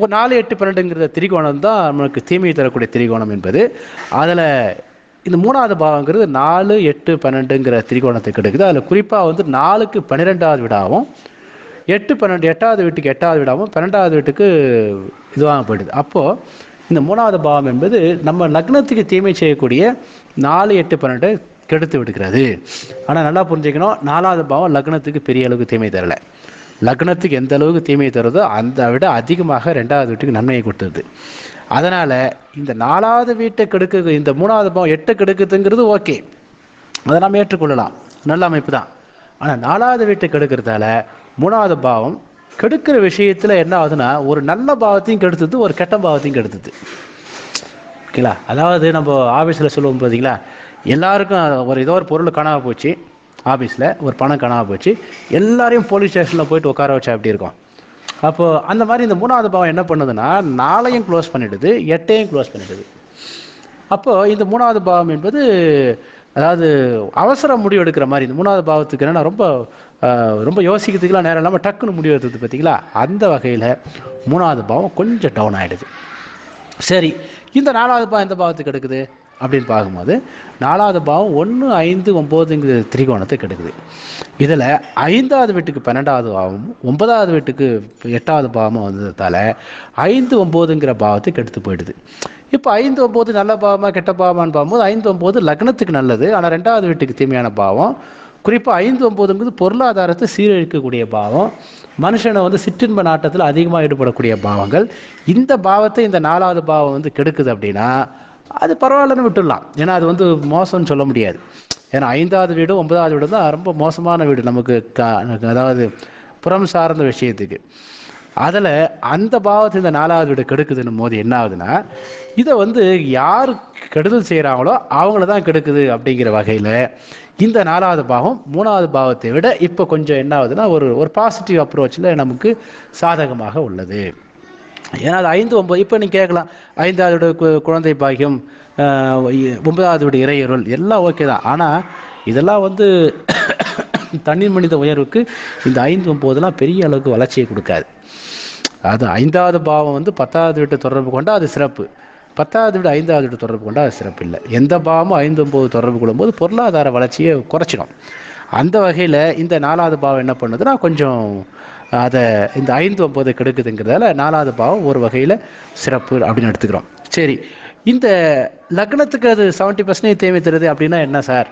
ஒரு நாலு எட்டு பன்னெண்டுங்கிற திரிகோணம் தான் நமக்கு தீமையை தரக்கூடிய திரிகோணம் என்பது. அதில் இந்த மூணாவது பாவங்கிறது நாலு எட்டு பன்னெண்டுங்கிற திரிகோணத்தை கெடுக்குது. அதில் குறிப்பாக வந்து நாலுக்கு பன்னிரெண்டாவது விடாவும் எட்டு பன்னெண்டு எட்டாவது வீட்டுக்கு எட்டாவது வீடாகவும் பன்னெண்டாவது வீட்டுக்கு இதுவாக போயிடுது. அப்போது இந்த மூணாவது பாவம் என்பது நம்ம லக்னத்துக்கு தீமை செய்யக்கூடிய நாலு எட்டு பன்னெண்டு கெடுத்து விடுகிறது. ஆனால் நல்லா புரிஞ்சுக்கணும் நாலாவது பாவம் லக்னத்துக்கு பெரிய அளவுக்கு தீமை தரலை. லக்னத்துக்கு எந்த அளவுக்கு தீமை தருதோ அந்த விட அதிகமாக ரெண்டாவது வீட்டுக்கு நன்மையை கொடுத்துருது அதனால் இந்த நாலாவது வீட்டை கெடுக்கு இந்த மூணாவது பாவம் எட்டு கெடுக்குதுங்கிறது ஓகே. அதை நாம் ஏற்றுக்கொள்ளலாம். நல்ல அமைப்பு தான். ஆனால் நாலாவது வீட்டை கெடுக்கிறதால மூணாவது பாவம் கெடுக்கிற விஷயத்தில் என்ன ஆகுதுன்னா ஒரு நல்ல பாவத்தையும் கெடுத்தது ஒரு கெட்ட பாவத்தையும் கெடுத்தது. ஓகேங்களா? அதாவது நம்ம ஆஃபீஸில் சொல்லுவோம் பார்த்தீங்களா எல்லாருக்கும் ஒரு ஏதோ ஒரு பொருள் காணாமல் போச்சு. ஆஃபீஸில் ஒரு பணம் காணாமல் போச்சு. எல்லாரையும் போலீஸ் ஸ்டேஷனில் போயிட்டு உட்கார வச்சா அப்படி இருக்கும்? அப்போது அந்த மாதிரி இந்த மூணாவது பாவம் என்ன பண்ணுதுன்னா நாளையும் க்ளோஸ் பண்ணிடுது எட்டையும் க்ளோஸ் பண்ணிடுது. அப்போது இந்த மூணாவது பாவம் என்பது அதாவது அவசர முடிவு எடுக்கிற மாதிரி இந்த மூணாவது பாவத்துக்கு என்னன்னா ரொம்ப ரொம்ப யோசிக்கிறதுக்குலாம் நேரம் இல்லாமல் டக்குன்னு முடிவு எடுத்தது பார்த்தீங்களா அந்த வகையில் மூணாவது பாவம் கொஞ்சம் டவுன் ஆகிடுது சரி இந்த நாலாவது பாவம் எந்த பாவத்துக்கு எடுக்குது? அப்படின்னு பார்க்கும்போது நாலாவது பாவம் ஒன்று ஐந்து ஒம்போதுங்கிற திரிகோணத்தை கெடுக்குது. இதில் ஐந்தாவது வீட்டுக்கு பன்னெண்டாவது பாவம் ஒன்பதாவது வீட்டுக்கு எட்டாவது பாவமும் வந்ததால் ஐந்து ஒம்போதுங்கிற பாவத்தை கெடுத்து போயிடுது. இப்போ ஐந்து ஒம்பது நல்ல பாவமாக கெட்ட பாவமானு பார்க்கும்போது ஐந்து ஒம்பது லக்னத்துக்கு நல்லது. ஆனால் ரெண்டாவது வீட்டுக்கு தீமையான பாவம் குறிப்பாக ஐந்து ஒம்போதுங்கிறது பொருளாதாரத்தை சீரழிக்கக்கூடிய பாவம் மனுஷனை வந்து சிற்றின்ப நாட்டத்தில் அதிகமாக ஈடுபடக்கூடிய பாவங்கள். இந்த பாவத்தை இந்த நாலாவது பாவம் வந்து கெடுக்குது அப்படின்னா அது பரவாயில்லன்னு விட்டுடலாம். ஏன்னா அது வந்து மோசம்னு சொல்ல முடியாது. ஏன்னா ஐந்தாவது வீடும் ஒன்பதாவது வீடும் தான் ரொம்ப மோசமான வீடு நமக்கு க- அதாவது புறம் சார்ந்த விஷயத்துக்கு. அதில் அந்த பாவத்தை இந்த நாலாவது வீடு கெடுக்குதுன்னும் போது என்ன ஆகுதுன்னா இதை வந்து யார் கெடுதல் செய்கிறாங்களோ அவங்கள தான் கெடுக்குது அப்படிங்கிற வகையில் இந்த நாலாவது பாவம் மூணாவது பாவத்தை விட இப்போ கொஞ்சம் என்ன ஆகுதுன்னா ஒரு ஒரு பாசிட்டிவ் அப்ரோச்சில் நமக்கு சாதகமாக உள்ளது. ஏன்னா அது ஐந்து ஒன்பது இப்போ நீங்கள் கேட்கலாம் ஐந்தாவது குழந்தை பாக்கியம் ஒன்பதாவது இறையருள் எல்லாம் ஓகே தான். ஆனால் இதெல்லாம் வந்து [coughs] தனி மனித உயர்வுக்கு இந்த ஐந்து ஒம்போதெல்லாம் பெரிய அளவுக்கு வளர்ச்சியை கொடுக்காது. அது ஐந்தாவது பாவம் வந்து பத்தாவது வீட்டு தொடர்பு கொண்டால் அது சிறப்பு. பத்தாவது வீடு ஐந்தாவது விட்டு தொடர்பு கொண்டா அது சிறப்பு இல்லை. எந்த பாவமும் ஐந்து ஒம்பது தொடர்பு கொள்ளும்போது பொருளாதார வளர்ச்சியை குறைச்சிடும். அந்த வகையில் இந்த நாலாவது பாவம் என்ன பண்ணுதுன்னா கொஞ்சம் அதை இந்த ஐந்து ஒம்பது கெடுக்குதுங்கிறதால நாலாவது பாவம் ஒரு வகையில் சிறப்பு அப்படின்னு எடுத்துக்கிறோம். சரி இந்த லக்னத்துக்கு அது செவன்ட்டி பர்சன்டேஜ் தேவை தருது அப்படின்னா என்ன சார்?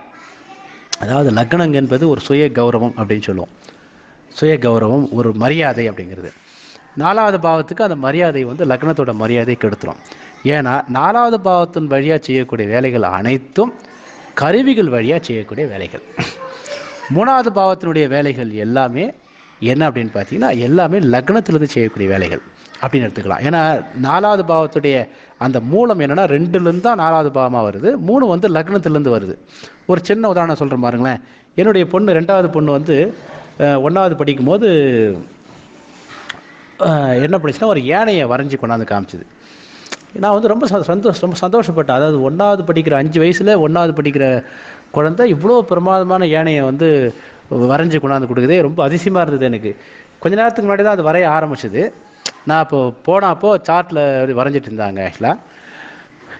அதாவது லக்னம் என்பது ஒரு சுய கௌரவம் அப்படின்னு சொல்லுவோம். சுய கௌரவம் ஒரு மரியாதை அப்படிங்கிறது. நாலாவது பாவத்துக்கு அந்த மரியாதை வந்து லக்னத்தோட மரியாதை கெடுத்துரும். ஏன்னா நாலாவது பாவத்தின் வழியாக செய்யக்கூடிய வேலைகள் அனைத்தும் கருவிகள் வழியாக செய்யக்கூடிய வேலைகள். மூணாவது பாவத்தினுடைய வேலைகள் எல்லாமே என்ன அப்படின்னு பார்த்தீங்கன்னா எல்லாமே லக்னத்திலிருந்து செய்யக்கூடிய வேலைகள் அப்படின்னு எடுத்துக்கலாம். ஏன்னா நாலாவது பாவத்துடைய அந்த மூலம் என்னன்னா ரெண்டுலேருந்து தான் நாலாவது பாவமாக வருது மூணு வந்து லக்னத்திலேருந்து வருது. ஒரு சின்ன உதாரணம் சொல்கிறேன் பாருங்களேன். என்னுடைய பொண்ணு ரெண்டாவது பொண்ணு வந்து ஒன்றாவது படிக்கும் படிக்கும்போது என்ன படிச்சுன்னா ஒரு யானையை வரைஞ்சி கொண்டாந்து காமிச்சது. நான் வந்து ரொம்ப சந்தோஷ சந்தோஷம் ரொம்ப சந்தோஷப்பட்டேன். அதாவது ஒன்றாவது படிக்கிற அஞ்சு வயசில் ஒன்றாவது படிக்கிற குழந்தை இவ்வளோ பிரமாதமான யானையை வந்து வரைஞ்சி கொண்டாந்து கொடுக்குதே ரொம்ப அதிசயமாக இருந்தது எனக்கு. கொஞ்ச நேரத்துக்கு முன்னாடி தான் அது வரைய ஆரம்பிச்சது. நான் இப்போ போனப்போ சார்ட்டில் வரைஞ்சிட்டு இருந்தாங்க ஆக்சுவலாக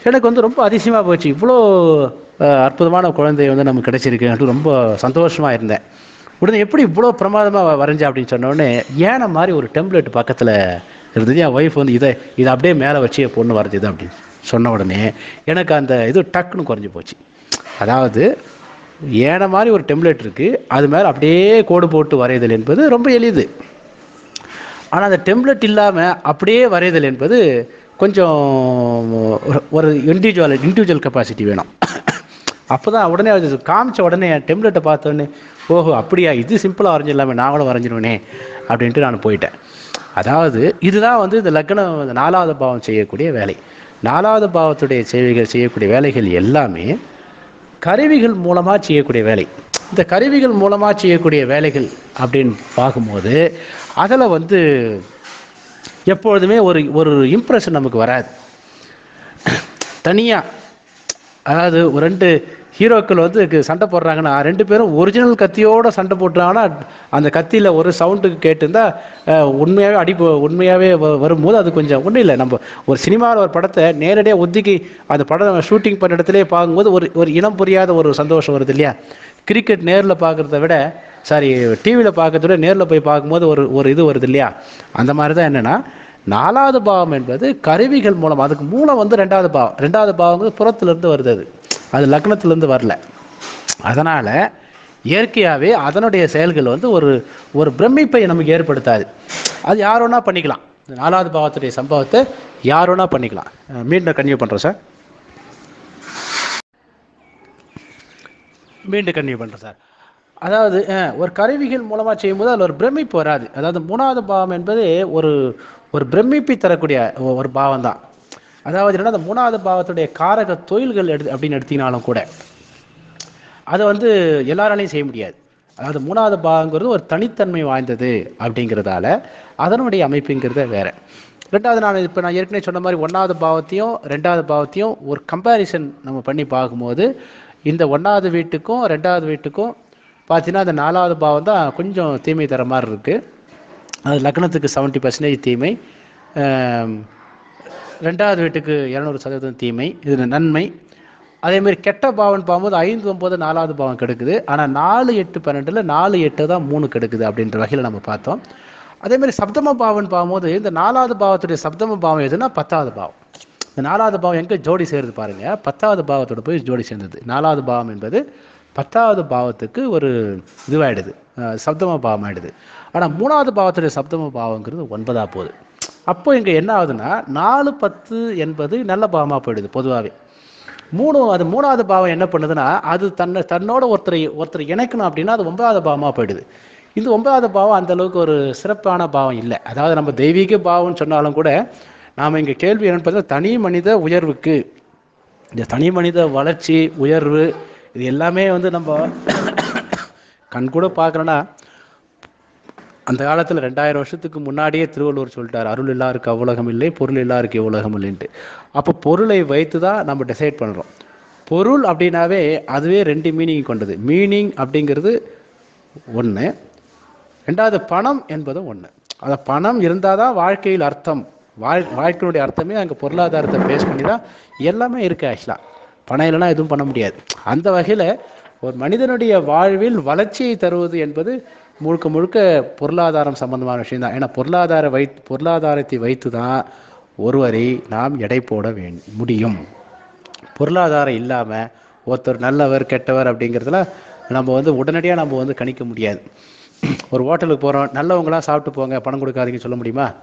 எனக்கு வந்து ரொம்ப அதிசயமாக போச்சு. இவ்வளோ அற்புதமான குழந்தை வந்து நமக்கு கிடைச்சிருக்கு. ரொம்ப சந்தோஷமாக இருந்தேன். உடனே எப்படி இவ்வளோ பிரமாதமாக வரைஞ்சேன் அப்படின்னு சொன்ன உடனே ஏனை மாதிரி ஒரு டெம்ப்ளேட் பக்கத்தில் இருந்தது. என் ஒய்ஃப் வந்து இதை இதை அப்படியே மேலே வச்சு என் பொண்ணு வரைஞ்சது அப்படின்னு சொன்ன உடனே எனக்கு அந்த இது டக்குன்னு குறைஞ்சி போச்சு. அதாவது ஏன மாதிரி ஒரு டெம்ப்ளேட் இருக்குது அது மேலே அப்படியே கோடு போட்டு வரைதல் என்பது ரொம்ப எளிது. ஆனால் அந்த டெம்ப்ளேட் இல்லாமல் அப்படியே வரைதல் என்பது கொஞ்சம் ஒரு- ஒரு இண்டிவிஜுவல் இண்டிவிஜுவல் கெப்பாசிட்டி வேணும். அப்போ தான் உடனே அது காமிச்ச உடனே டெம்ப்ளேட்டை பார்த்த ஓஹோ அப்படியா? இது சிம்பிளாக வரைஞ்சிடலாமே நாங்களும் வரைஞ்சிருவேனே அப்படின்ட்டு நான் போயிட்டேன். அதாவது இதுதான் வந்து இந்த லக்னம் நாலாவது பாவம் செய்யக்கூடிய வேலை. நாலாவது பாவத்துடைய சேவைகள் செய்யக்கூடிய வேலைகள் எல்லாமே கருவிகள் மூலமாக செய்யக்கூடிய வேலை. இந்த கருவிகள் மூலமாக செய்யக்கூடிய வேலைகள் அப்படின்னு பார்க்கும்போது அதில் வந்து எப்பொழுதுமே ஒரு ஒரு இம்ப்ரெஷன் நமக்கு வராது. தனியாக அதாவது ஒரு ரெண்டு ஹீரோக்கள் வந்து சண்டை போடுறாங்கன்னா ரெண்டு பேரும் ஒரிஜினல் கத்தியோட சண்டை போட்டுறாங்கன்னா அந்த கத்தியில் ஒரு சவுண்டுக்கு கேட்டிருந்தா உண்மையாகவே அடி உண்மையாகவே வ- வரும்போது அது கொஞ்சம் ஒன்றும் இல்லை. நம்ம ஒரு சினிமாவில் ஒரு படத்தை நேரடியாக ஒதுக்கி அந்த படம் ஷூட்டிங் பண்ண இடத்துலேயே பார்க்கும்போது ஒரு ஒரு இனம் புரியாத ஒரு சந்தோஷம் வருது இல்லையா? கிரிக்கெட் நேரில் பார்க்குறத விட சாரி டிவியில் பார்க்கறத விட நேரில் போய் பார்க்கும்போது ஒரு ஒரு இது வருது இல்லையா? அந்த மாதிரி தான் என்னென்னா நாலாவது பாவம் என்பது கருவிகள் மூலம் அதுக்கு மூலம் வந்து ரெண்டாவது பாவம் ரெண்டாவது பாவம் வந்து புறத்திலிருந்து வருது அது. அது லக்னத்துலேருந்து வரல. அதனால் இயற்கையாகவே அதனுடைய செயல்கள் வந்து ஒரு ஒரு பிரமிப்பை நமக்கு ஏற்படுத்தாது. அது யார் வேணா பண்ணிக்கலாம். இந்த நாலாவது பாவத்துடைய சம்பவத்தை யார் வேணா பண்ணிக்கலாம். மீண்டும் கன்யூ பண்ணுறோம் சார். மீண்டும் கன்யூ பண்ணுறேன் சார். அதாவது ஒரு கருவிகள் மூலமாக செய்யும்போது அதில் ஒரு பிரமிப்பு வராது. அதாவது மூணாவது பாவம் என்பது ஒரு ஒரு பிரமிப்பை தரக்கூடிய ஒரு பாவம் தான் அதாவது என்னன்னா அந்த மூணாவது பாவத்துடைய காரக தொழில்கள் எடு அப்படின்னு எடுத்தினாலும் கூட அதை வந்து எல்லாராலையும் செய்ய முடியாது. அதாவது மூணாவது பாகங்கிறது ஒரு தனித்தன்மை வாய்ந்தது அப்படிங்கிறதால அதனுடைய அமைப்புங்கிறத வேற. ரெண்டாவது நான் இப்போ நான் ஏற்கனவே சொன்ன மாதிரி ஒன்றாவது பாவத்தையும் ரெண்டாவது பாவத்தையும் ஒரு கம்பேரிசன் நம்ம பண்ணி பார்க்கும்போது இந்த ஒன்றாவது வீட்டுக்கும் ரெண்டாவது வீட்டுக்கும் பார்த்தீங்கன்னா அந்த நாலாவது பாவம் தான் கொஞ்சம் தீமை தர மாதிரி இருக்குது அது லக்னத்துக்கு செவன்ட்டி பர்சன்டேஜ் தீமை. ரெண்டாவது வீட்டுக்கு இரநூறு சதவீதம் தீமை. இது நன்மை. அதேமாதிரி கெட்ட பாவன் பார்க்கும்போது ஐந்து ஒம்பது நாலாவது பாவம் கெடுக்குது. ஆனால் நாலு எட்டு பன்னெண்டில் நாலு எட்டு தான் மூணு கெடுக்குது அப்படின்ற வகையில் நம்ம பார்த்தோம். அதேமாதிரி சப்தம பாவன் பார்க்கும்போது இந்த நாலாவது பாவத்துடைய சப்தம பாவம் எதுனா பத்தாவது பாவம். இந்த நாலாவது பாவம் எங்கே ஜோடி சேருது பாருங்க. பத்தாவது பாவத்தோட போய் ஜோடி சேர்ந்தது. நாலாவது பாவம் என்பது பத்தாவது பாவத்துக்கு ஒரு இதுவாகிடுது சப்தம பாவம் ஆகிடுது ஆனால் மூணாவது பாவத்துடைய சப்தம பாவங்கிறது ஒன்பதாக போகுது. அப்போ இங்கே என்ன ஆகுதுன்னா நாலு பத்து என்பது நல்ல பாவமாக போயிடுது பொதுவாகவே மூணு அது மூணாவது பாவம் என்ன பண்ணுதுன்னா அது தன்னை தன்னோட ஒருத்தரை ஒருத்தரை இணைக்கணும் அப்படின்னா அது ஒன்பதாவது பாவமாக போயிடுது. இந்த ஒன்பதாவது பாவம் அந்த அளவுக்கு ஒரு சிறப்பான பாவம் இல்லை. அதாவது நம்ம தெய்வீக பாவம்னு சொன்னாலும் கூட நாம் இங்கே கேள்வி என்னன்னு பார்த்தா தனி மனித உயர்வுக்கு இந்த தனி மனித வளர்ச்சி உயர்வு இது எல்லாமே வந்து நம்ம கண் கூட பார்க்குறோன்னா அந்த காலத்தில் ரெண்டாயிரம் வருஷத்துக்கு முன்னாடியே திருவள்ளுவர் சொல்லிட்டார் அருள் இல்லாருக்கு அவ்வுலகம் இல்லை பொருள் இல்லாருக்கு இவ்வுலகம் இல்லைன்ட்டு. அப்போ பொருளை வைத்து தான் நம்ம டிசைட் பண்ணுறோம் பொருள் அப்படின்னாவே அதுவே ரெண்டு மீனிங் கொண்டது. மீனிங் அப்படிங்கிறது ஒன்று ரெண்டாவது பணம் என்பதும் ஒன்று அந்த பணம் இருந்தால் தான் வாழ்க்கையில் அர்த்தம். வாழ் வாழ்க்கையினுடைய அர்த்தமே அங்கே பொருளாதாரத்தை பேஸ் பண்ணி தான் எல்லாமே இருக்குது ஆக்சுவலாக பணம் இல்லைன்னா எதுவும் பண்ண முடியாது. அந்த வகையில் ஒரு மனிதனுடைய வாழ்வில் வளர்ச்சியை தருவது என்பது முழுக்க முழுக்க பொருளாதாரம் சம்பந்தமான விஷயம் தான் ஏன்னா பொருளாதார வை பொருளாதாரத்தை வைத்து தான் ஒருவரை நாம் எடை போட வே முடியும். பொருளாதாரம் இல்லாமல் ஒருத்தர் நல்லவர் கெட்டவர் அப்படிங்கிறதுல நம்ம வந்து உடனடியாக நம்ம வந்து கணிக்க முடியாது. ஒரு ஹோட்டலுக்கு போகிறோம் நல்லவங்களாம் சாப்பிட்டு போங்க பணம் கொடுக்காதீங்கன்னு சொல்ல முடியுமா?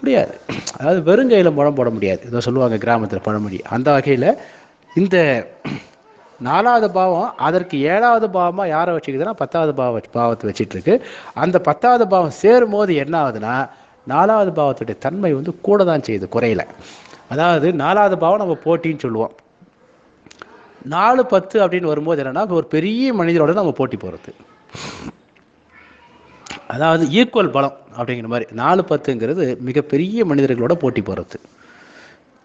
முடியாது. அதாவது வெறுங்கையில் முழம் போட முடியாது. இதை சொல்லுவாங்க கிராமத்தில் பழமொழி. அந்த வகையில் இந்த நாலாவது பாவம் அதற்கு ஏழாவது பாவமாக யாரை வச்சுக்குதுன்னா பத்தாவது பாவ பாவத்தை வச்சுட்டு இருக்கு அந்த பத்தாவது பாவம் சேரும் போது என்ன ஆகுதுன்னா நாலாவது பாவத்துடைய தன்மை வந்து கூட தான் செய்யுது குறையில. அதாவது நாலாவது பாவம் நம்ம போட்டின்னு சொல்லுவோம். நாலு பத்து அப்படின்னு வரும்போது என்னன்னா ஒரு பெரிய மனிதரோட நம்ம போட்டி போகிறது அதாவது ஈக்குவல் பலம் அப்படிங்கிற மாதிரி நாலு பத்துங்கிறது மிகப்பெரிய மனிதர்களோட போட்டி போகிறது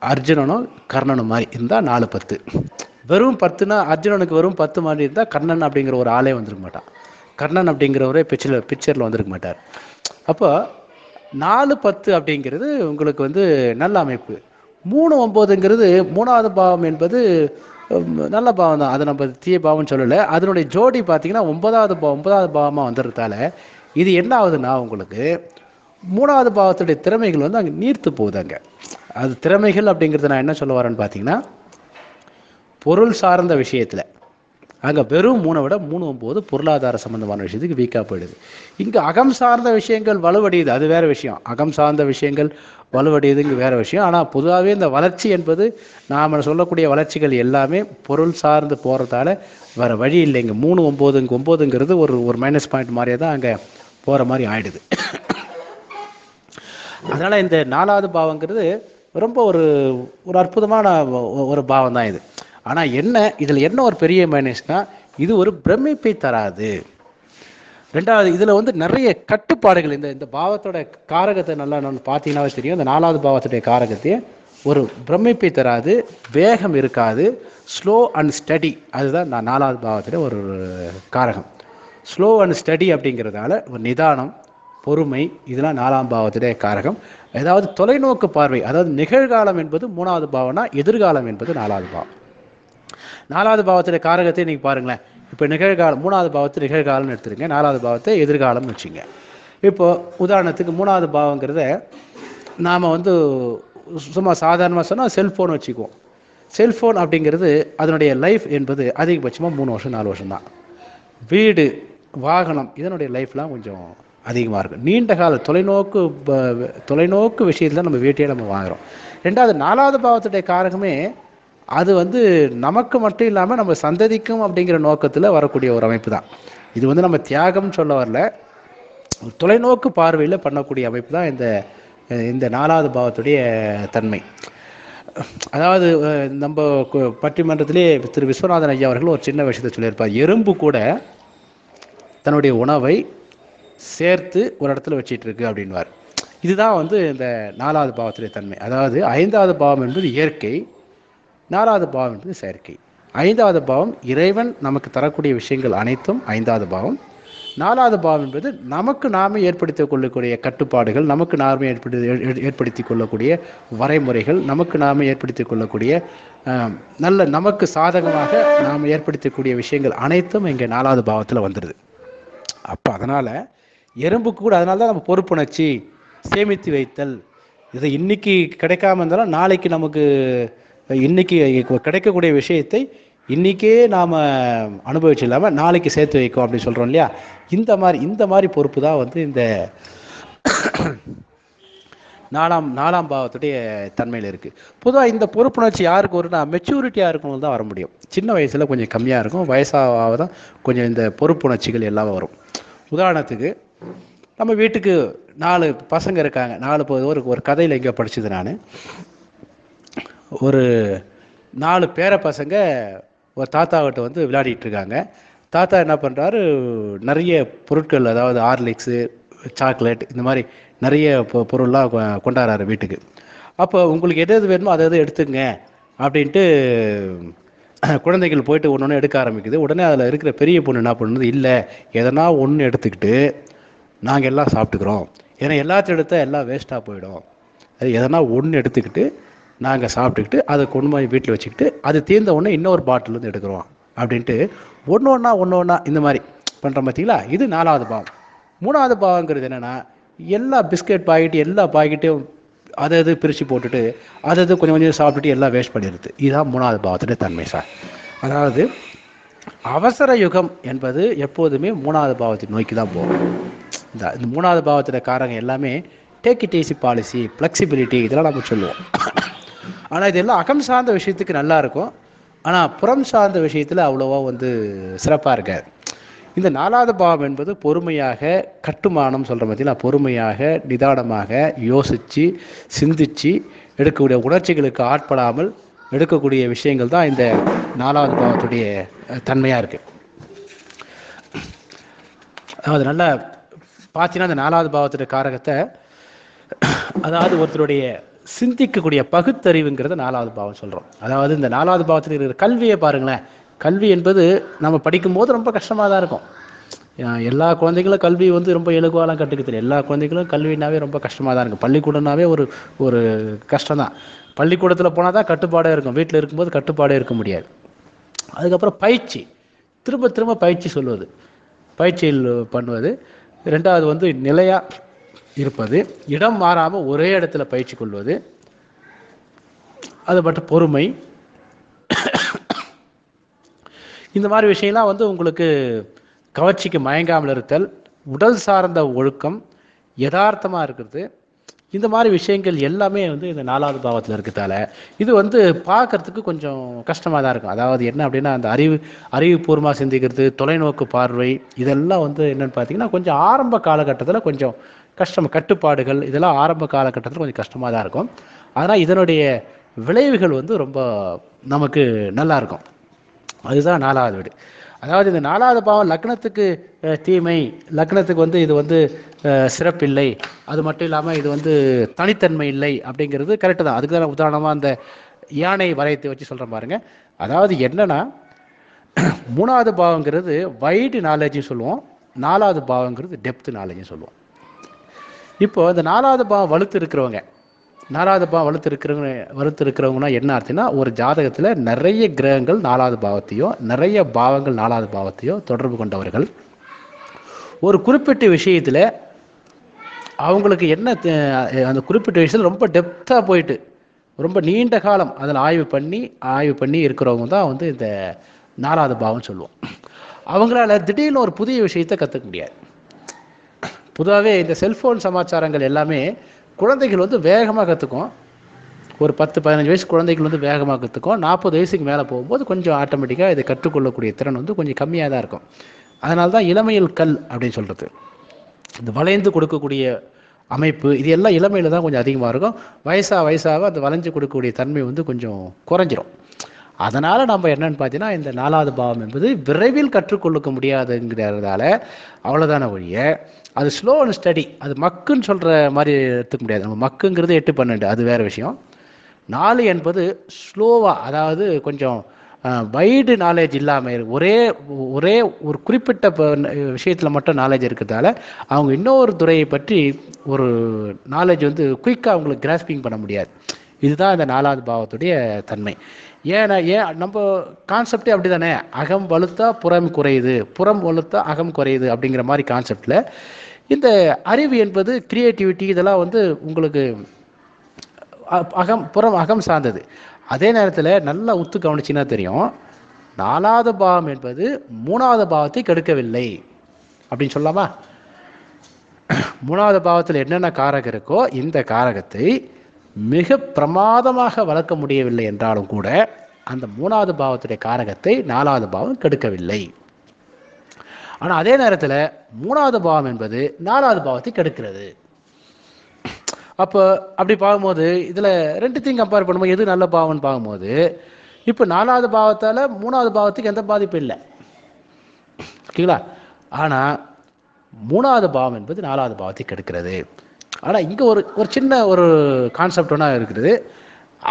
அர்ஜுனனும் கர்ணனும் மாதிரி இருந்தால் நாலு பத்து. வெறும் பத்துனா அர்ஜுனனுக்கு வெறும் பத்து மாதிரி இருந்தால் கர்ணன் அப்படிங்கிற ஒரு ஆளே வந்திருக்க மாட்டான். கர்ணன் அப்படிங்கிறவரே பிக்சரில் பிக்சரில் வந்திருக்க மாட்டார். அப்போ நாலு பத்து அப்படிங்கிறது உங்களுக்கு வந்து நல்ல அமைப்பு. மூணு ஒம்போதுங்கிறது மூணாவது பாவம் என்பது நல்ல பாவம் தான். அதை நம்ம தீய பாவம்னு சொல்லலை. அதனுடைய ஜோடி பார்த்தீங்கன்னா ஒன்பதாவது பா ஒன்பதாவது பாவமாக வந்துடுறதால இது என்ன ஆகுதுன்னா உங்களுக்கு மூணாவது பாவத்துடைய திறமைகள் வந்து அங்கே நீர்த்து போகுது அங்கே. அது திறமைகள் அப்படிங்கிறது நான் என்ன சொல்ல வரேன்னு பார்த்தீங்கன்னா பொருள் சார்ந்த விஷயத்தில். அங்கே வெறும் மூணை விட மூணு ஒம்பது பொருளாதார சம்பந்தமான விஷயத்துக்கு வீக்காக போயிடுது. இங்கே அகம் சார்ந்த விஷயங்கள் வலுவடையுது அது வேறு விஷயம். அகம் சார்ந்த விஷயங்கள் வலுவடையுதுங்க வேறு விஷயம். ஆனால் பொதுவாகவே இந்த வளர்ச்சி என்பது நாம் சொல்லக்கூடிய வளர்ச்சிகள் எல்லாமே பொருள் சார்ந்து போகிறதால வேறு வழி இல்லைங்க. மூணு ஒம்போதுங்க ஒம்போதுங்கிறது ஒரு ஒரு மைனஸ் பாயிண்ட் மாதிரியே தான் அங்கே போகிற மாதிரி ஆயிடுது. அதனால் இந்த நாலாவது பாவங்கிறது ரொம்ப ஒரு ஒரு அற்புதமான ஒரு பாவம் தான் இது. ஆனால் என்ன இதில் என்ன ஒரு பெரிய மைனஸ்னா இது ஒரு பிரமிப்பை தராது. ரெண்டாவது இதில் வந்து நிறைய கட்டுப்பாடுகள் இந்த இந்த பாவத்தோட காரகத்தை நல்லா நம்ம பார்த்தீங்கன்னாவே தெரியும். இந்த நாலாவது பாவத்துடைய காரகத்தையே ஒரு பிரமிப்பை தராது வேகம் இருக்காது ஸ்லோ அண்ட் ஸ்டடி அதுதான் நான் நாலாவது பாவத்துடைய ஒரு காரகம். ஸ்லோ அண்ட் ஸ்டடி அப்படிங்கிறதால ஒரு நிதானம் பொறுமை இதெல்லாம் நாலாம் பாவத்துடைய காரகம். ஏதாவது தொலைநோக்கு பார்வை அதாவது நிகழ்காலம் என்பது மூணாவது பாவம்னா எதிர்காலம் என்பது நாலாவது பாவம். நாலாவது பாவத்தில் காரகத்தை நீங்கள் பாருங்களேன். இப்போ நிகழ்காலம் மூணாவது பாவத்தை நிகழ்காலம்னு எடுத்துருங்க நாலாவது பாவத்தை எதிர்காலம்னு வச்சுங்க. இப்போது உதாரணத்துக்கு மூணாவது பாவங்கிறத நாம் வந்து சும்மா சாதாரணமாக சொன்னால் செல்ஃபோன் வச்சுக்குவோம். செல்ஃபோன் அப்படிங்கிறது அதனுடைய லைஃப் என்பது அதிகபட்சமாக மூணு வருஷம் நாலு வருஷம் தான். வீடு வாகனம் இதனுடைய லைஃப்லாம் கொஞ்சம் அதிகமாக இருக்கும். நீண்ட கால தொலைநோக்கு ப- தொலைநோக்கு விஷயத்தில் நம்ம வீட்டையே நம்ம வாங்குறோம். ரெண்டாவது நாலாவது பாவத்துடைய காரகமே அது வந்து நமக்கு மட்டும் இல்லாமல் நம்ம சந்ததிக்கும் அப்படிங்கிற நோக்கத்தில் வரக்கூடிய ஒரு அமைப்பு தான் இது வந்து நம்ம தியாகம்னு சொல்ல வரல. ஒரு தொலைநோக்கு பார்வையில் பண்ணக்கூடிய அமைப்பு தான் இந்த இந்த நாலாவது பாவத்துடைய தன்மை. அதாவது நம்ம பட்டிமன்றத்திலே திரு விஸ்வநாதன் ஐயா அவர்கள் ஒரு சின்ன விஷயத்தை சொல்லியிருப்பார். எறும்பு கூட தன்னுடைய உணவை சேர்த்து ஒரு இடத்துல வச்சிட்டு இருக்கு அப்படின்வார் இதுதான் வந்து இந்த நாலாவது பாவத்துடைய தன்மை. அதாவது ஐந்தாவது பாவம் என்பது இயற்கை நாலாவது பாவம் என்பது செயற்கை. ஐந்தாவது பாவம் இறைவன் நமக்கு தரக்கூடிய விஷயங்கள் அனைத்தும் ஐந்தாவது பாவம். நாலாவது பாவம் என்பது நமக்கு நாமே ஏற்படுத்திக் கொள்ளக்கூடிய கட்டுப்பாடுகள் நமக்கு நாமே ஏற்படுத்தி ஏ- ஏற்படுத்தி கொள்ளக்கூடிய வரைமுறைகள் நமக்கு நாமே ஏற்படுத்திக் கொள்ளக்கூடிய நல்ல நமக்கு சாதகமாக நாம் ஏற்படுத்தக்கூடிய விஷயங்கள் அனைத்தும் இங்கே நாலாவது பாவத்தில் வந்துடுது அப்போ அதனால் எறும்புக்கு கூட அதனால தான் நம்ம பொறுப்புணர்ச்சி சேமித்து வைத்தல். இதை இன்னைக்கு கிடைக்காம இருந்தாலும் நாளைக்கு நமக்கு இன்னைக்கு கிடைக்கக்கூடிய விஷயத்தை இன்னைக்கே நாம் அனுபவிச்சு இல்லாமல் நாளைக்கு சேர்த்து வைக்கும் அப்படின்னு சொல்கிறோம் இல்லையா? இந்த மாதிரி இந்த மாதிரி பொறுப்பு தான் வந்து இந்த நாலாம் நாலாம் பாவத்துடைய தன்மையில் இருக்குது பொதுவாக இந்த பொறுப்புணர்ச்சி யாருக்கு வரும்னா மெச்சூரிட்டியாக இருக்கணும் தான் வர முடியும். சின்ன வயசில் கொஞ்சம் கம்மியாக இருக்கும் வயசாக தான் கொஞ்சம் இந்த பொறுப்புணர்ச்சிகள் எல்லாம் வரும். உதாரணத்துக்கு நம்ம வீட்டுக்கு நாலு பசங்க இருக்காங்க நாலு ஒரு ஒரு கதையில் எங்கேயோ படிச்சது நான். ஒரு நாலு பேர பசங்க ஒரு தாத்தாவிட்ட வந்து விளையாடிட்டு இருக்காங்க தாத்தா என்ன பண்ணுறாரு நிறைய பொருட்கள் அதாவது ஹார்லிக்ஸு சாக்லேட் இந்த மாதிரி நிறைய பொ- பொருள்லாம் கொ- கொண்டாடுறாரு வீட்டுக்கு. அப்போ உங்களுக்கு எது எது வேணுமோ அதை எது எடுத்துங்க அப்படின்ட்டு [clears throat] குழந்தைகள் போயிட்டு ஒன்று ஒன்று எடுக்க ஆரம்பிக்குது. உடனே அதில் இருக்கிற பெரிய பொண்ணு என்ன பண்ணுது இல்லை எதனா ஒன்று எடுத்துக்கிட்டு நாங்கள் எல்லாம் சாப்பிட்டுக்கிறோம். ஏன்னா எல்லாத்தையும் எடுத்தால் எல்லாம் வேஸ்ட்டாக போயிடும். அது எதனா ஒன்று எடுத்துக்கிட்டு நாங்கள் சாப்பிட்டுக்கிட்டு அதை கொண்டு போய் வீட்டில் வச்சுக்கிட்டு அது தீர்ந்த உடனே இன்னொரு பாட்டில் வந்து எடுக்கிறோம் அப்படின்ட்டு ஒன்று ஒன்றா ஒன்று ஒன்றா இந்த மாதிரி பண்ணுறோம் பார்த்தீங்களா இது நாலாவது பாவம். மூணாவது பாவங்கிறது என்னென்னா எல்லா பிஸ்கட் பாக்கெட்டு எல்லா பாக்கெட்டையும் அதை இது பிரித்து போட்டுட்டு அதை இது கொஞ்சம் கொஞ்சம் சாப்பிட்டுட்டு எல்லாம் வேஸ்ட் பண்ணிடுது இதுதான் மூணாவது பாவத்துடைய தன்மை சார். அதாவது அவசர யுகம் என்பது எப்போதுமே மூணாவது பாவத்தை நோக்கி தான் போகும். இந்த இந்த மூணாவது பாவத்தில் காரங்க எல்லாமே take it easy policy flexibility இதெல்லாம் நம்ம சொல்லுவோம். ஆனால் இதெல்லாம் அகம் சார்ந்த விஷயத்துக்கு நல்லா இருக்கும். ஆனால் புறம் சார்ந்த விஷயத்தில் அவ்வளோவா வந்து சிறப்பாக இருக்காது. இந்த நாலாவது பாவம் என்பது பொறுமையாக கட்டுமானம் சொல்கிற பார்த்தீங்களா பொறுமையாக நிதானமாக யோசித்து சிந்தித்து எடுக்கக்கூடிய உணர்ச்சிகளுக்கு ஆட்படாமல் எடுக்கக்கூடிய விஷயங்கள் தான் இந்த நாலாவது பாவத்துடைய தன்மையாக இருக்குது அதாவது நல்லா பார்த்தீங்கன்னா இந்த நாலாவது பாவத்துடைய காரகத்தை அதாவது ஒருத்தருடைய சிந்திக்கக்கூடிய பகுத்தறிவுங்கிறத நாலாவது பாவம் சொல்கிறோம் அதாவது இந்த நாலாவது பாவத்தில் இருக்கிற கல்வியை பாருங்களேன். கல்வி என்பது நம்ம படிக்கும்போது ரொம்ப கஷ்டமாக தான் இருக்கும். எல்லா குழந்தைகளும் கல்வி வந்து ரொம்ப இலகுவாலாம் கற்றுக்க தெரியும் எல்லா குழந்தைகளும் கல்வினாவே ரொம்ப கஷ்டமாக தான் இருக்கும். பள்ளிக்கூடம்னாவே ஒரு ஒரு கஷ்டம் தான். பள்ளிக்கூடத்தில் போனால் தான் கட்டுப்பாடே இருக்கும். வீட்டில் இருக்கும்போது கட்டுப்பாடே இருக்க முடியாது. அதுக்கப்புறம் பயிற்சி. திரும்ப திரும்ப பயிற்சி சொல்வது. பயிற்சியில் பண்ணுவது. ரெண்டாவது வந்து நிலையாக இருப்பது. இடம் மாறாமல் ஒரே இடத்துல பயிற்சி கொள்வது. அது பொறுமை. இந்த மாதிரி விஷயம்லாம் வந்து உங்களுக்கு கவர்ச்சிக்கு மயங்காமல் இருத்தல் உடல் சார்ந்த ஒழுக்கம் யதார்த்தமாக இருக்கிறது. இந்த மாதிரி விஷயங்கள் எல்லாமே வந்து இந்த நாலாவது பாவத்தில் இருக்கிறதால இது வந்து பார்க்கறதுக்கு கொஞ்சம் கஷ்டமாக தான் இருக்கும். அதாவது என்ன அப்படின்னா அந்த அறிவு அறிவுபூர்வமாக சிந்திக்கிறது தொலைநோக்கு பார்வை இதெல்லாம் வந்து என்னென்னு பார்த்தீங்கன்னா கொஞ்சம் ஆரம்ப காலகட்டத்தில் கொஞ்சம் கஷ்டம் கட்டுப்பாடுகள் இதெல்லாம் ஆரம்ப காலகட்டத்தில் கொஞ்சம் கஷ்டமாக தான் இருக்கும். ஆனால் இதனுடைய விளைவுகள் வந்து ரொம்ப நமக்கு நல்லா இருக்கும். அதுதான் நாலாவது வீடு. அதாவது இந்த நாலாவது பாவம் லக்னத்துக்கு தீமை லக்னத்துக்கு வந்து இது வந்து சிறப்பில்லை. அது மட்டும் இல்லாமல் இது வந்து தனித்தன்மை இல்லை அப்படிங்கிறது கரெக்டு தான். அதுக்கு தான் உதாரணமாக அந்த யானை வரையத்தை வச்சு சொல்கிறேன் பாருங்க. அதாவது என்னன்னா மூணாவது பாவங்கிறது வைடு நாலேஜும் சொல்லுவோம். நாலாவது பாவங்கிறது டெப்த் நாலேஜும் சொல்லுவோம். இப்போ இந்த நாலாவது பாவம் வலுத்து இருக்கிறவங்க நாலாவது பாவம் வலுத்து இருக்கிறவங்க வலுத்து இருக்கிறவங்கன்னா என்ன அர்த்தம்னா ஒரு ஜாதகத்தில் நிறைய கிரகங்கள் நாலாவது பாவத்தையும் நிறைய பாவங்கள் நாலாவது பாவத்தையும் தொடர்பு கொண்டவர்கள். ஒரு குறிப்பிட்ட விஷயத்தில் அவங்களுக்கு என்ன தே- அந்த குறிப்பிட்ட விஷயத்தில் ரொம்ப டெப்த்தாக போயிட்டு ரொம்ப நீண்ட காலம் அதில் ஆய்வு பண்ணி ஆய்வு பண்ணி இருக்கிறவங்க தான் வந்து இந்த நாலாவது பாவம் சொல்லுவோம். அவங்களால திடீர்னு ஒரு புதிய விஷயத்தை கற்றுக்க முடியாது. பொதுவாகவே இந்த செல்ஃபோன் சமாச்சாரங்கள் எல்லாமே குழந்தைகள் வந்து வேகமாக கற்றுக்கும் ஒரு பத்து பதினஞ்சு வயசு குழந்தைகள் வந்து வேகமாக கற்றுக்கும் நாற்பது வயசுக்கு மேலே போகும்போது கொஞ்சம் ஆட்டோமேட்டிக்காக இதை கற்றுக்கொள்ளக்கூடிய திறன் வந்து கொஞ்சம் கம்மியாக தான் இருக்கும். அதனால தான் இளமையில் கல் அப்படின்னு சொல்கிறது இந்த வளைந்து கொடுக்கக்கூடிய அமைப்பு இது எல்லாம் இளமையில் தான் கொஞ்சம் அதிகமாக இருக்கும். வயசாக வயசாக அந்த வளைஞ்சு கொடுக்கக்கூடிய தன்மை வந்து கொஞ்சம் குறைஞ்சிரும். அதனால் நம்ம என்னன்னு பார்த்தீங்கன்னா இந்த நாலாவது பாவம் என்பது விரைவில் கற்றுக்கொள்ளுக்க முடியாதுங்கிறதால அவ்வளோதான ஒழிய அது ஸ்லோ அண்ட் ஸ்டடி அது மக்குன்னு சொல்கிற மாதிரி எடுத்துக்க முடியாது. நம்ம மக்குங்கிறது எட்டு பன்னெண்டு. அது வேறு விஷயம். நாலு என்பது ஸ்லோவாக அதாவது கொஞ்சம் வைடு நாலேஜ் இல்லாமல் ஒரே ஒரே ஒரு குறிப்பிட்ட விஷயத்தில் மட்டும் நாலேஜ் இருக்கிறதால அவங்க இன்னொரு துறையை பற்றி ஒரு நாலேஜ் வந்து குயிக்காக அவங்களுக்கு கிராஸ்பிங் பண்ண முடியாது. இதுதான் இந்த நாலாவது பாவத்துடைய தன்மை. ஏன்னா ஏன் நம்ம கான்செப்டே அப்படி தானே அகம் வலுத்தா புறம் குறையுது. புறம் வலுத்தா அகம் குறையுது அப்படிங்கிற மாதிரி கான்செப்டில் இந்த அறிவு என்பது கிரியேட்டிவிட்டி இதெல்லாம் வந்து உங்களுக்கு அகம் புறம் அகம் சார்ந்தது. அதே நேரத்தில் நல்லா உத்து கவனிச்சின்னா தெரியும். நாலாவது பாவம் என்பது மூணாவது பாவத்தை கெடுக்கவில்லை. அப்படின்னு சொல்லலாமா? மூணாவது பாவத்தில் என்னென்ன காரகம் இருக்கோ இந்த காரகத்தை மிக பிரமாதமாக வளர்க்க முடியவில்லை என்றாலும் கூட அந்த மூணாவது பாவத்துடைய காரகத்தை நாலாவது பாவம் கெடுக்கவில்லை. ஆனால் அதே நேரத்தில் மூணாவது பாவம் என்பது நாலாவது பாவத்தை கெடுக்கிறது. அப்போ அப்படி பார்க்கும்போது இதில் ரெண்டுத்தையும் கம்பேர் பண்ணும்போது எது நல்ல பாவம்னு பார்க்கும்போது இப்போ நாலாவது பாவத்தால் மூணாவது பாவத்துக்கு எந்த பாதிப்பும் இல்லை. ஓகேங்களா ஆனால் மூணாவது பாவம் என்பது நாலாவது பாவத்தை கெடுக்கிறது. ஆனால் இங்கே ஒரு ஒரு சின்ன ஒரு கான்செப்ட் ஒன்றா இருக்குது.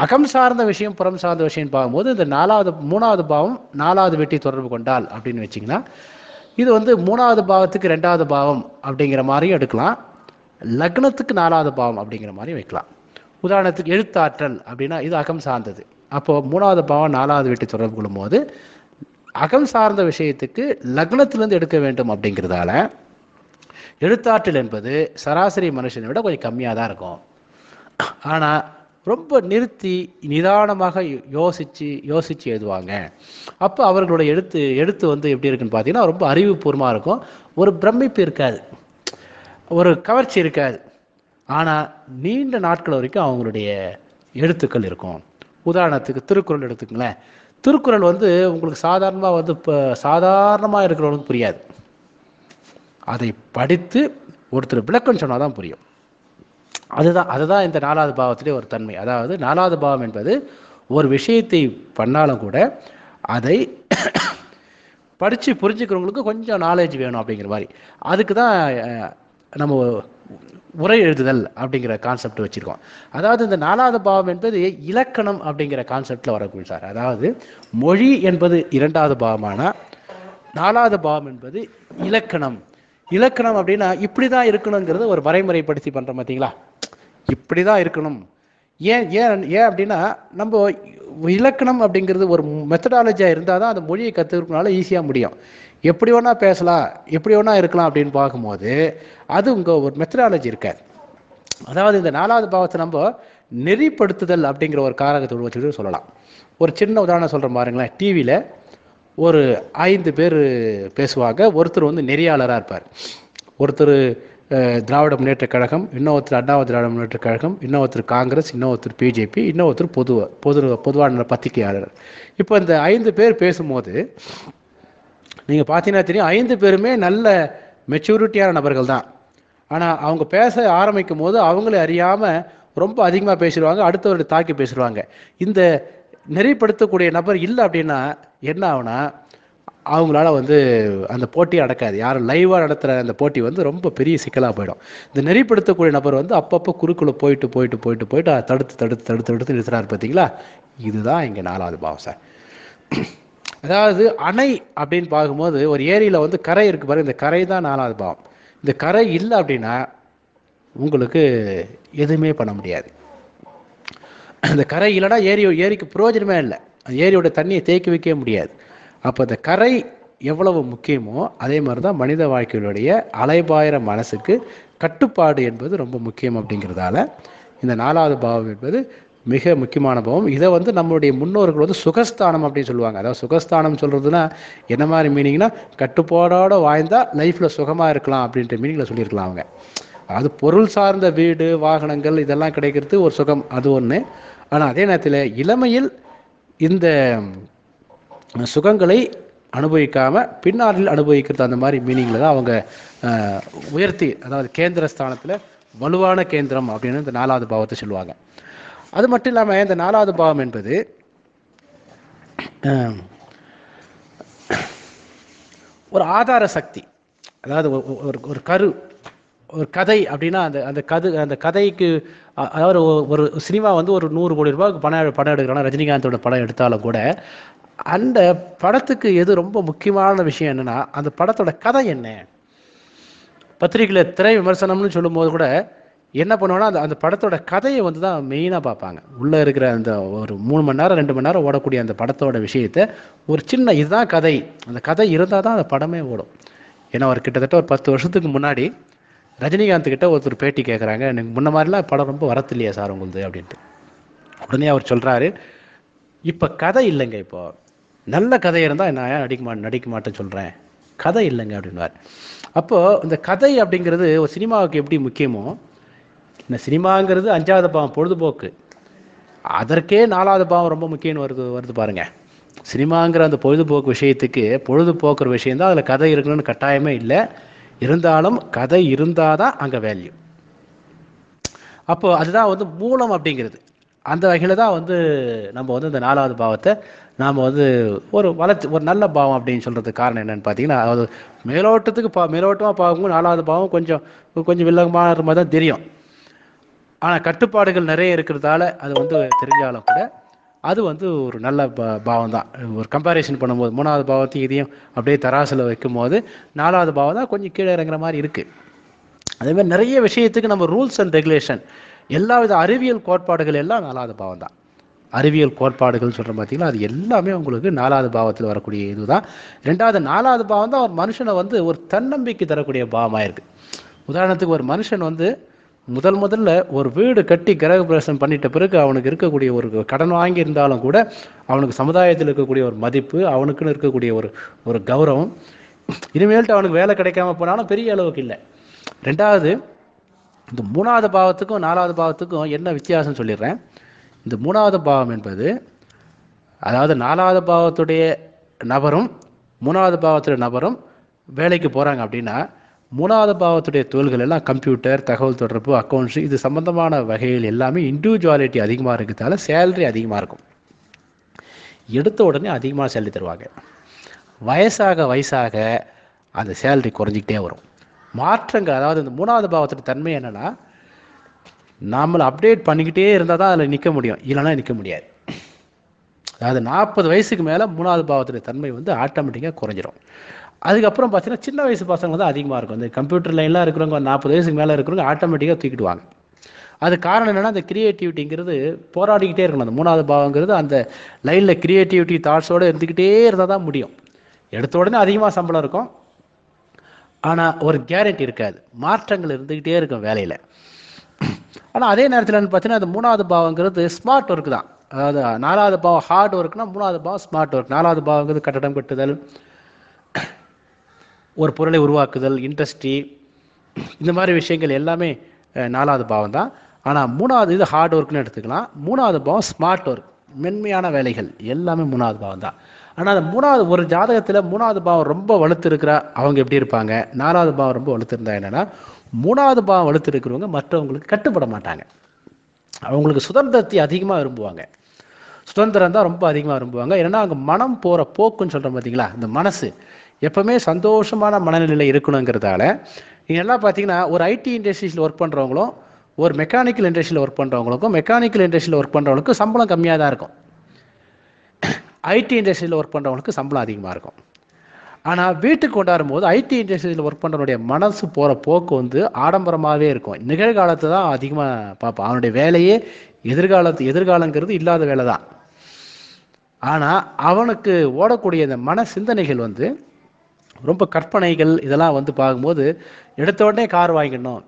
அகம் சார்ந்த விஷயம் புறம் சார்ந்த விஷயம் பார்க்கும்போது இந்த நாலாவது மூணாவது பாவம் நாலாவது வெட்டி தொடர்பு கொண்டால் அப்படின்னு வச்சிங்கன்னா இது வந்து மூணாவது பாவத்துக்கு ரெண்டாவது பாவம் அப்படிங்கிற மாதிரியும் எடுக்கலாம். லக்னத்துக்கு நாலாவது பாவம் அப்படிங்கிற மாதிரியும் வைக்கலாம். உதாரணத்துக்கு எழுத்தாற்றல் அப்படின்னா இது அகம் சார்ந்தது. அப்போது மூணாவது பாவம் நாலாவது வீட்டை தொடர்பு கொள்ளும்போது அகம் சார்ந்த விஷயத்துக்கு லக்னத்திலேருந்து எடுக்க வேண்டும் அப்படிங்கிறதால எழுத்தாற்றல் என்பது சராசரி மனுஷனை விட கொஞ்சம் கம்மியாக தான் இருக்கும். ஆனால் ரொம்ப நிறுத்தி நிதானமாக யோசித்து யோசித்து எழுதுவாங்க. அப்போ அவர்களோட எழுத்து எழுத்து வந்து எப்படி இருக்குன்னு பார்த்தீங்கன்னா ரொம்ப அறிவுபூர்வமாக இருக்கும். ஒரு பிரமிப்பு இருக்காது. ஒரு கவர்ச்சி இருக்காது. ஆனால் நீண்ட நாட்கள் வரைக்கும் அவங்களுடைய எழுத்துக்கள் இருக்கும். உதாரணத்துக்கு திருக்குறள் எடுத்துக்கங்களேன். திருக்குறள் வந்து உங்களுக்கு சாதாரணமாக வந்து இப்போ சாதாரணமாக இருக்கிறவங்களுக்கு புரியாது. அதை படித்து ஒருத்தர் விளக்கம் சொன்னால் தான் புரியும். அதுதான் அதுதான் இந்த நாலாவது பாவத்திலே ஒரு தன்மை. அதாவது நாலாவது பாவம் என்பது ஒரு விஷயத்தை பண்ணாலும் கூட அதை [coughs] படித்து புரிஞ்சுக்கிறவங்களுக்கு கொஞ்சம் நாலேஜ் வேணும் அப்படிங்கிற மாதிரி. அதுக்கு தான் நம்ம உரை எழுதுதல் அப்படிங்கிற கான்செப்ட் வச்சுருக்கோம். அதாவது இந்த நாலாவது பாவம் என்பது இலக்கணம் அப்படிங்கிற கான்செப்டில் வரக்கூடிய சார். அதாவது மொழி என்பது இரண்டாவது பாவமான நாலாவது பாவம் என்பது இலக்கணம். இலக்கணம் அப்படின்னா இப்படி தான் இருக்கணுங்கிறது ஒரு வரைமுறைப்படுத்தி பண்ணுறோம் பார்த்தீங்களா இப்படி தான் இருக்கணும். ஏன் ஏன் ஏன் அப்படின்னா நம்ம இலக்கணம் அப்படிங்கிறது ஒரு மெத்தடாலஜியாக இருந்தால் தான் அந்த மொழியை கற்றுக்கிறதுனால ஈஸியாக முடியும். எப்படி வேணா பேசலாம் எப்படி வேணா இருக்கலாம் அப்படின்னு பார்க்கும்போது அது உங்கள் ஒரு மெத்தடாலஜி இருக்காது. அதாவது இந்த நாலாவது பாவத்தை நம்ம நெறிப்படுத்துதல் அப்படிங்கிற ஒரு காரகத்தோடு வச்சுக்கிட்டு சொல்லலாம். ஒரு சின்ன உதாரணம் சொல்கிறேன் பாருங்களேன். டிவியில் ஒரு ஐந்து பேர் பேசுவாங்க. ஒருத்தர் வந்து நெறியாளராக இருப்பார். ஒருத்தர் திராவிட முன்னேற்ற கழகம் இன்னொருத்தர் அண்ணா திராவிட முன்னேற்ற கழகம் இன்னொருத்தர் காங்கிரஸ் இன்னொருத்தர் பிஜேபி இன்னொருத்தர் பொது பொது பொதுவான பத்திரிகையாளர். இப்போ இந்த ஐந்து பேர் பேசும்போது நீங்கள் பார்த்தீங்கன்னா தெரியும் ஐந்து பேருமே நல்ல மெச்சூரிட்டியான நபர்கள் தான். ஆனால் அவங்க பேச ஆரம்பிக்கும் போது அவங்களே அறியாமல் ரொம்ப அதிகமாக பேசிடுவாங்க அடுத்தவர்கிட்ட தாக்கி பேசிடுவாங்க. இந்த நெறிப்படுத்தக்கூடிய நபர் இல்லை அப்படின்னா என்ன ஆகுனா அவங்களால வந்து அந்த போட்டியை அடக்காது யாரும் லைவாக நடத்துகிற அந்த போட்டி வந்து ரொம்ப பெரிய சிக்கலாக போயிடும். இந்த நெறிப்படுத்தக்கூடிய நபர் வந்து அப்பப்போ குறுக்குள்ளே போயிட்டு போயிட்டு போயிட்டு போயிட்டு தடுத்து தடுத்து தடுத்து தடுத்து நிறுத்துறாரு பார்த்தீங்களா இதுதான் இங்கே நாலாவது பாவம் சார். அதாவது அணை அப்படின்னு பார்க்கும்போது ஒரு ஏரியில் வந்து கரை இருக்கு பாருங்க. இந்த கரை தான் நாலாவது பாவம். இந்த கரை இல்லை அப்படின்னா உங்களுக்கு எதுவுமே பண்ண முடியாது. அந்த கரை இல்லைன்னா ஏரி ஏரிக்கு பிரயோஜனமே இல்லை. அந்த ஏரியோட தண்ணியை தேக்கி வைக்கவே முடியாது. அப்போ அந்த கரை எவ்வளவு முக்கியமோ அதே மாதிரி தான் மனித வாழ்க்கையினுடைய அலைபாயிர மனசுக்கு கட்டுப்பாடு என்பது ரொம்ப முக்கியம் அப்படிங்கிறதால இந்த நாலாவது பாவம் என்பது மிக முக்கியமான பாவம். இதை வந்து நம்மளுடைய முன்னோர்கள் வந்து சுகஸ்தானம் அப்படின்னு சொல்லுவாங்க. அதாவது சுகஸ்தானம் சொல்கிறதுனா என்ன மாதிரி மீனிங்னா கட்டுப்பாடோட வாழ்ந்தால் லைஃப்பில் சுகமாக இருக்கலாம் அப்படின்ற மீனிங்கில் சொல்லியிருக்கலாம் அவங்க. அது பொருள் சார்ந்த வீடு வாகனங்கள் இதெல்லாம் கிடைக்கிறது ஒரு சுகம். அது ஒன்று ஆனால் அதே நேரத்தில் இளமையில் இந்த சுகங்களை அனுபவிக்காமல் பின்னாளில் அனுபவிக்கிறது அந்த மாதிரி மீனிங்கில் தான் அவங்க உயர்த்தி அதாவது கேந்திர ஸ்தானத்தில் வலுவான கேந்திரம் அப்படின்னு இந்த நாலாவது பாவத்தை சொல்லுவாங்க. அது மட்டும் இல்லாமல் இந்த நாலாவது பாவம் என்பது ஒரு ஆதார சக்தி அதாவது ஒரு ஒரு கரு ஒரு கதை அப்படின்னா அந்த அந்த கதை அந்த கதைக்கு அதாவது ஒரு சினிமா வந்து ஒரு நூறு கோடி ரூபாய்க்கு பணம் படம் எடுக்கிறாங்கன்னா ரஜினிகாந்தோட படம் எடுத்தாலும் கூட அந்த படத்துக்கு எது ரொம்ப முக்கியமான விஷயம் என்னன்னா அந்த படத்தோட கதை என்ன? பத்திரிகையில் திரை விமர்சனம்னு சொல்லும்போது கூட என்ன பண்ணுவோம்னா அந்த அந்த படத்தோட கதையை வந்து தான் மெயினாக பார்ப்பாங்க. உள்ளே இருக்கிற அந்த ஒரு மூணு மணி நேரம் ரெண்டு மணி நேரம் ஓடக்கூடிய அந்த படத்தோட விஷயத்தை ஒரு சின்ன இதுதான் கதை. அந்த கதை இருந்தால் தான் அந்த படமே ஓடும். ஏன்னா ஒரு கிட்டத்தட்ட ஒரு பத்து வருஷத்துக்கு முன்னாடி ரஜினிகாந்த் கிட்ட ஒருத்தர் பேட்டி கேட்குறாங்க எனக்கு முன்ன மாதிரிலாம் படம் ரொம்ப வரத்தில்லையா சார் உங்களுது அப்படின்ட்டு. உடனே அவர் சொல்கிறாரு இப்போ கதை இல்லைங்க இப்போ. நல்ல கதை இருந்தால் நான் ஏன் நடிக்க மா நடிக்க மாட்டேன்னு சொல்கிறேன் கதை இல்லைங்க அப்படின்வார் அப்போது இந்த கதை அப்படிங்கிறது ஒரு சினிமாவுக்கு எப்படி முக்கியமோ இந்த சினிமாங்கிறது அஞ்சாவது பாவம் பொழுதுபோக்கு. அதற்கே நாலாவது பாவம் ரொம்ப முக்கியம்னு வருது வருது பாருங்கள் சினிமாங்கிற அந்த பொழுதுபோக்கு விஷயத்துக்கு பொழுதுபோக்குற விஷயம் தான் அதில் கதை இருக்கணும்னு கட்டாயமே இல்லை. இருந்தாலும் கதை இருந்தால் தான் அங்கே வேல்யூ அப்போது அதுதான் வந்து மூலம் அப்படிங்கிறது. அந்த வகையில் தான் வந்து நம்ம வந்து இந்த நாலாவது பாவத்தை நாம் வந்து ஒரு வளர்ச்சி ஒரு நல்ல பாவம் அப்படின்னு சொல்கிறதுக்கு காரணம் என்னன்னு பார்த்தீங்கன்னா அது மேலோட்டத்துக்கு பா மேலோட்டமாக பார்க்கும்போது நாலாவது பாவம் கொஞ்சம் கொஞ்சம் வில்லங்கமான மாதிரி தான் தெரியும். ஆனால் கட்டுப்பாடுகள் நிறைய இருக்கிறதால அது வந்து தெரிஞ்சாலும் கூட அது வந்து ஒரு நல்ல பா பாவம் தான் ஒரு கம்பேரிசன் பண்ணும்போது மூணாவது பாவத்தையும் இதையும் அப்படியே தராசில் வைக்கும்போது நாலாவது பாவம் தான் கொஞ்சம் கீழே இறங்குற மாதிரி இருக்குது அதேமாதிரி நிறைய விஷயத்துக்கு நம்ம ரூல்ஸ் அண்ட் ரெகுலேஷன் எல்லா வித அறிவியல் கோட்பாடுகள் எல்லாம் நாலாவது பாவம் தான் அறிவியல் கோட்பாடுகள் சொல்கிறோம் பார்த்தீங்கன்னா அது எல்லாமே உங்களுக்கு நாலாவது பாவத்தில் வரக்கூடிய இதுதான். ரெண்டாவது நாலாவது பாவம் தான் ஒரு மனுஷனை வந்து ஒரு தன்னம்பிக்கை தரக்கூடிய பாவமாக இருக்குது உதாரணத்துக்கு ஒரு மனுஷன் வந்து முதல் முதல்ல ஒரு வீடு கட்டி கிரகப்பிரவேசம் பண்ணிட்ட பிறகு அவனுக்கு இருக்கக்கூடிய ஒரு கடன் வாங்கி இருந்தாலும் கூட அவனுக்கு சமுதாயத்தில் இருக்கக்கூடிய ஒரு மதிப்பு அவனுக்குன்னு இருக்கக்கூடிய ஒரு ஒரு கௌரவம். இனிமேல்ட்டு அவனுக்கு வேலை கிடைக்காம போனாலும் பெரிய அளவுக்கு இல்லை. ரெண்டாவது இந்த மூணாவது பாவத்துக்கும் நாலாவது பாவத்துக்கும் என்ன வித்தியாசம் சொல்லிடுறேன். இந்த மூணாவது பாவம் என்பது அதாவது நாலாவது பாவத்துடைய நபரும் மூணாவது பாவத்துடைய நபரும் வேலைக்கு போகிறாங்க அப்படின்னா மூணாவது பாவத்துடைய தொழில்கள் எல்லாம் கம்ப்யூட்டர் தகவல் தொடர்பு அக்கௌண்ட்ஸ் இது சம்பந்தமான வகைகள் எல்லாமே இண்டிவிஜுவாலிட்டி அதிகமாக இருக்கிறதால சேலரி அதிகமாக இருக்கும். எடுத்த உடனே அதிகமாக சேலரி தருவாங்க. வயசாக வயசாக அந்த சேலரி குறைஞ்சிக்கிட்டே வரும். மாற்றங்கள் அதாவது இந்த மூணாவது பாவத்துடைய தன்மை என்னன்னா நம்மளை அப்டேட் பண்ணிக்கிட்டே இருந்தால் தான் அதில் நிற்க முடியும். இல்லைன்னா நிற்க முடியாது. அதாவது நாற்பது வயசுக்கு மேலே மூணாவது பாவத்துடைய தன்மை வந்து ஆட்டோமேட்டிக்காக குறைஞ்சிரும். அதுக்கப்புறம் பார்த்தீங்கன்னா சின்ன வயசு பசங்க தான் அதிகமாக இருக்கும். இந்த கம்ப்யூட்டர் லைன்லாம் இருக்கிறவங்க நாற்பது வயசுக்கு மேலே இருக்கிறவங்க ஆட்டோமேட்டிக்காக தூக்கிடுவாங்க. அது காரணம் என்னென்னா அந்த கிரியேட்டிவிட்டிங்கிறது போராடிக்கிட்டே இருக்கணும். அந்த மூணாவது பாவங்கிறது அந்த லைனில் கிரியேட்டிவிட்டி தாட்ஸோடு இருந்துக்கிட்டே இருந்தால் தான் முடியும். எடுத்த உடனே அதிகமாக சம்பளம் இருக்கும். ஆனால் ஒரு கேரண்டி இருக்காது. மாற்றங்கள் இருந்துக்கிட்டே இருக்கும் வேலையில். ஆனால் அதே நேரத்தில் பார்த்தீங்கன்னா அந்த மூணாவது பாவங்கிறது ஸ்மார்ட் ஒர்க் தான். அதாவது நாலாவது பாவம் ஹார்ட் ஒர்க்னா மூணாவது பாவம் ஸ்மார்ட் ஒர்க் நாலாவது பாவங்கிறது கட்டடம் கட்டுதல் ஒரு பொருளை உருவாக்குதல் இண்டஸ்ட்ரி இந்த மாதிரி விஷயங்கள் எல்லாமே நாலாவது பாவம் தான். ஆனால் மூணாவது இது ஹார்ட் ஒர்க்னு எடுத்துக்கலாம். மூணாவது பாவம் ஸ்மார்ட் ஒர்க் மென்மையான வேலைகள் எல்லாமே மூணாவது பாவம் தான். ஆனால் அந்த மூணாவது ஒரு ஜாதகத்தில் மூணாவது பாவம் ரொம்ப வலுத்திருக்கிறா அவங்க எப்படி இருப்பாங்க? நாலாவது பாவம் ரொம்ப வலுத்திருந்தா என்னென்னா மூணாவது பாவம் வலுத்திருக்கிறவங்க மற்றவங்களுக்கு கட்டுப்பட மாட்டாங்க. அவங்களுக்கு சுதந்திரத்தை அதிகமாக விரும்புவாங்க. சுதந்திரம் தான் ரொம்ப அதிகமாக விரும்புவாங்க. ஏன்னா அவங்க மனம் போகிற போக்குன்னு சொல்கிறோம் பார்த்தீங்களா இந்த மனசு. எப்பவுமே சந்தோஷமான மனநிலையில் இருக்கணுங்கிறதால நீங்கள் எல்லாம் பார்த்தீங்கன்னா ஒரு ஐடி இண்டஸ்ட்ரீஸில் ஒர்க் பண்ணுறவங்களும் ஒரு மெக்கானிக்கல் இண்டஸ்ட்ரியில் ஒர்க் பண்ணுறவங்களுக்கும் மெக்கானிக்கல் இண்டஸ்ட்ரியில் ஒர்க் பண்ணுறவங்களுக்கும் சம்பளம் கம்மியாக தான் இருக்கும். ஐடி இண்டஸ்ட்ரியில் ஒர்க் பண்ணுறவங்களுக்கு சம்பளம் அதிகமாக இருக்கும். ஆனால் வீட்டுக்கு கொண்டாடும் போது ஐடி இண்டஸ்ட்ரியில் ஒர்க் பண்ணுறவனுடைய மனசு போகிற போக்கு வந்து ஆடம்பரமாகவே இருக்கும். நிகழ்காலத்தை தான் அதிகமாக பார்ப்பான் அவனுடைய வேலையே எதிர்காலத்து எதிர்காலங்கிறது இல்லாத வேலை தான். ஆனால் அவனுக்கு ஓடக்கூடிய இந்த மன சிந்தனைகள் வந்து ரொம்ப கற்பனைகள் இதெல்லாம் வந்து பார்க்கும்போது எடுத்த உடனே கார் வாங்கிடணும்.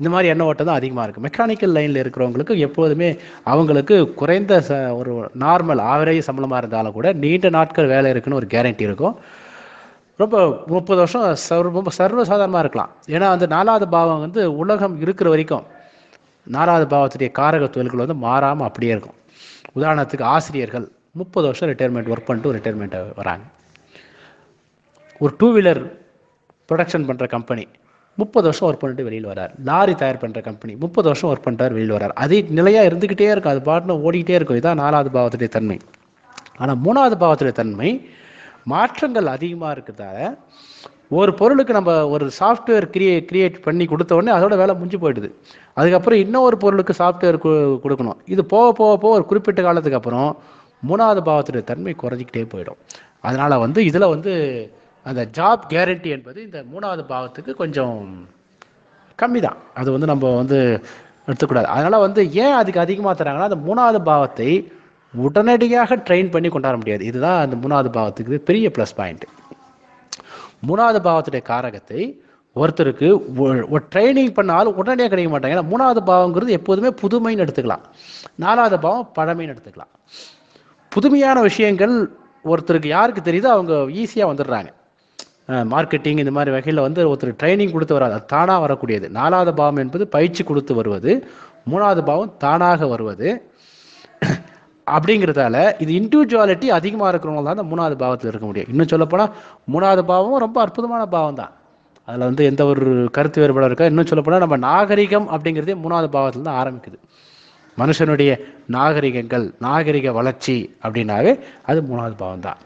இந்த மாதிரி எண்ண ஓட்டம் தான் அதிகமாக இருக்குது மெக்கானிக்கல் லைனில் இருக்கிறவங்களுக்கு எப்போதுமே அவங்களுக்கு குறைந்த ச ஒரு நார்மல் ஆவரேஜ் சம்பளமாக இருந்தாலும் கூட நீண்ட நாட்கள் வேலை இருக்குன்னு ஒரு கேரண்டி இருக்கும். ரொம்ப முப்பது வருஷம் சர்வ ரொம்ப சர்வசாதாரணமாக இருக்கலாம். ஏன்னா அந்த நாலாவது பாவம் வந்து உலகம் இருக்கிற வரைக்கும் நாலாவது பாவத்துடைய காரக தொழில்கள் வந்து மாறாமல் அப்படியே இருக்கும். உதாரணத்துக்கு ஆசிரியர்கள் முப்பது வருஷம் ரிட்டையர்மெண்ட் ஒர்க் பண்ணிட்டு ரிட்டையர்மெண்ட்டை வராங்க. ஒரு டூ வீலர் ப்ரொடக்ஷன் பண்ணுற கம்பெனி முப்பது வருஷம் ஒர்க் பண்ணிட்டு வெளியில் வரார். லாரி தயார் பண்ணுற கம்பெனி முப்பது வருஷம் ஒர்க் பண்ணுறார் வெளியில் வரார். அதே நிலையாக இருந்துக்கிட்டே இருக்கும். அது பாட்டுன்னு ஓடிக்கிட்டே இருக்கும். இதுதான் நாலாவது பாவத்துடைய தன்மை. ஆனால் மூணாவது பாவத்துடைய தன்மை மாற்றங்கள் அதிகமாக இருக்கிறதால ஒரு பொருளுக்கு நம்ம ஒரு சாஃப்ட்வேர் கிரியே கிரியேட் பண்ணி கொடுத்த உடனே அதோட வேலை முடிஞ்சு போயிடுது. அதுக்கப்புறம் இன்னொரு பொருளுக்கு சாஃப்ட்வேர் கொடுக்கணும். இது போக போக போக ஒரு குறிப்பிட்ட காலத்துக்கு அப்புறம் மூணாவது பாவத்துடைய தன்மை குறைஞ்சிக்கிட்டே போயிடும். அதனால் வந்து இதில் வந்து அந்த ஜாப் கேரண்டி என்பது இந்த மூணாவது பாவத்துக்கு கொஞ்சம் கம்மி தான் அது வந்து நம்ம வந்து எடுத்துக்கூடாது. அதனால் வந்து ஏன் அதுக்கு அதிகமாக தராங்கன்னா அந்த மூணாவது பாவத்தை உடனடியாக ட்ரெயின் பண்ணி கொண்டாட முடியாது. இதுதான் அந்த மூணாவது பாவத்துக்கு பெரிய ப்ளஸ் பாயிண்ட் மூணாவது பாவத்துடைய காரகத்தை ஒருத்தருக்கு ஒரு ட்ரைனிங் பண்ணாலும் உடனடியாக கிடைக்க மாட்டாங்க. ஏன்னா மூணாவது பாவங்கிறது எப்போதுமே புதுமைன்னு எடுத்துக்கலாம். நாலாவது பாவம் பழமைன்னு எடுத்துக்கலாம். புதுமையான விஷயங்கள் ஒருத்தருக்கு யாருக்கு தெரியுதோ அவங்க ஈஸியாக வந்துடுறாங்க. மார்க்கெட்டிங் இந்த மாதிரி வகையில் வந்து ஒருத்தர் ட்ரைனிங் கொடுத்து வராது அது தானாக வரக்கூடியது. நாலாவது பாவம் என்பது பயிற்சி கொடுத்து வருவது. மூணாவது பாவம் தானாக வருவது. அப்படிங்கிறதால இது இண்டிவிஜுவாலிட்டி அதிகமாக இருக்கிறவங்க தான் அந்த மூணாவது பாவத்தில் இருக்க முடியும். இன்னும் சொல்லப்போனால் மூணாவது பாவம் ரொம்ப அற்புதமான பாவம் தான் அதில் வந்து எந்த ஒரு கருத்து வேறுபாடும் இருக்கா இன்னும் சொல்லப்போனால் நம்ம நாகரிகம் அப்படிங்கிறதே மூணாவது பாவத்தில் தான் ஆரம்பிக்குது. மனுஷனுடைய நாகரிகங்கள் நாகரிக வளர்ச்சி அப்படின்னாவே அது மூணாவது பாவம் தான்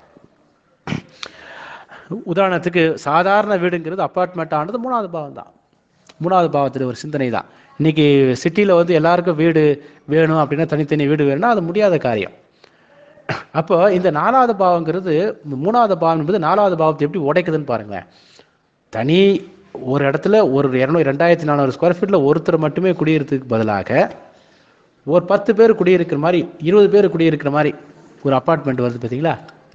உதாரணத்துக்கு சாதாரண வீடுங்கிறது அப்பார்ட்மெண்ட் ஆனது மூணாவது பாவம் தான். மூணாவது பாவத்தில் ஒரு சிந்தனை தான். இன்னைக்கு சிட்டியில் வந்து எல்லாருக்கும் வீடு வேணும் அப்படின்னா தனித்தனி வீடு வேணும்னா அது முடியாத காரியம். அப்போ இந்த நாலாவது பாவங்கிறது மூணாவது பாவம் என்பது நாலாவது பாவத்தை எப்படி உடைக்குதுன்னு பாருங்களேன். தனி ஒரு இடத்துல ஒரு இரநூறு ரெண்டாயிரத்தி நானூறு ஸ்கொயர் ஃபீட்டில் ஒருத்தர் மட்டுமே குடியிருக்கிறதுக்கு பதிலாக ஒரு பத்து பேர் குடியிருக்கிற மாதிரி இருபது பேர் குடியிருக்கிற மாதிரி ஒரு அப்பார்ட்மெண்ட் வருது பார்த்தீங்களா?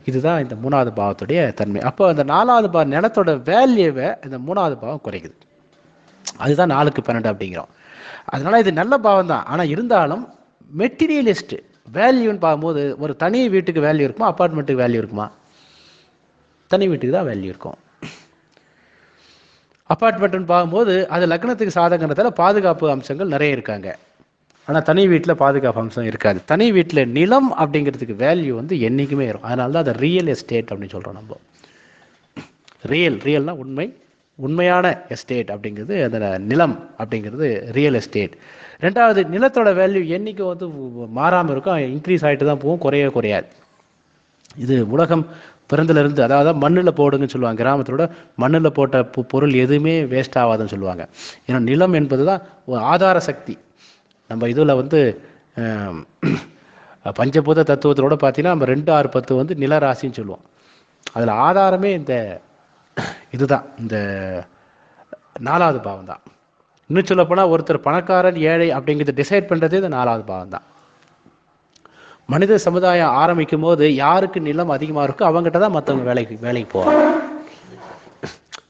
இதுதான் இந்த மூணாவது பாவத்துடைய தன்மை. அப்போ அந்த நாலாவது பாவம் நிலத்தோட வேல்யூவை இந்த மூணாவது பாவம் குறைக்குது. அதுதான் நாலுக்கு பன்னெண்டு அப்படிங்கிறோம். அதனால இது நல்ல பாவம் தான். ஆனால் இருந்தாலும் மெட்டீரியலிஸ்ட் வேல்யூன்னு பார்க்கும்போது ஒரு தனி வீட்டுக்கு வேல்யூ இருக்குமா அப்பார்ட்மெண்ட்டுக்கு வேல்யூ இருக்குமா? தனி வீட்டுக்கு தான் வேல்யூ இருக்கும். அப்பார்ட்மெண்ட்னு பார்க்கும்போது அது லக்னத்துக்கு சாதகன்றதால பாதுகாப்பு அம்சங்கள் நிறைய இருக்காங்க. ஆனால் தனி வீட்டில் பாதுகாப்பு அம்சம் இருக்காது. தனி வீட்டில் நிலம் அப்படிங்கிறதுக்கு வேல்யூ வந்து என்றைக்குமே இருக்கும். அதனால தான் அதை ரியல் எஸ்டேட் அப்படின்னு சொல்கிறோம் நம்ம. ரியல் ரியல்னால் உண்மை உண்மையான எஸ்டேட் அப்படிங்கிறது அந்த நிலம் அப்படிங்கிறது ரியல் எஸ்டேட் ரெண்டாவது நிலத்தோட வேல்யூ என்றைக்கு வந்து மாறாமல் இருக்கும். இன்க்ரீஸ் ஆகிட்டு தான் போகும். குறையவே குறையாது. இது உலகம் பிறந்திலிருந்து அதாவது மண்ணில் போடுங்கன்னு சொல்லுவாங்க. கிராமத்தோட மண்ணில் போட்ட பொருள் எதுவுமே வேஸ்ட் ஆகாதுன்னு சொல்லுவாங்க. ஏன்னா நிலம் என்பது தான் ஒரு ஆதார சக்தி. நம்ம இதில் வந்து பஞ்சபூத தத்துவத்தோட பார்த்தீங்கன்னா நம்ம ரெண்டு ஆறு பத்து வந்து நிலராசின்னு சொல்லுவோம். அதில் ஆதாரமே இந்த இதுதான். இந்த நாலாவது பாவம் தான் இன்னும் சொல்லப்போனால் ஒருத்தர் பணக்காரன் ஏழை அப்படிங்கிறத டிசைட் பண்ணுறதே இந்த நாலாவது பாவம் தான் மனித சமுதாயம் ஆரம்பிக்கும் போது யாருக்கு நிலம் அதிகமாக இருக்கோ அவங்ககிட்ட தான் மற்றவங்க வேலைக்கு வேலைக்கு போவாங்க.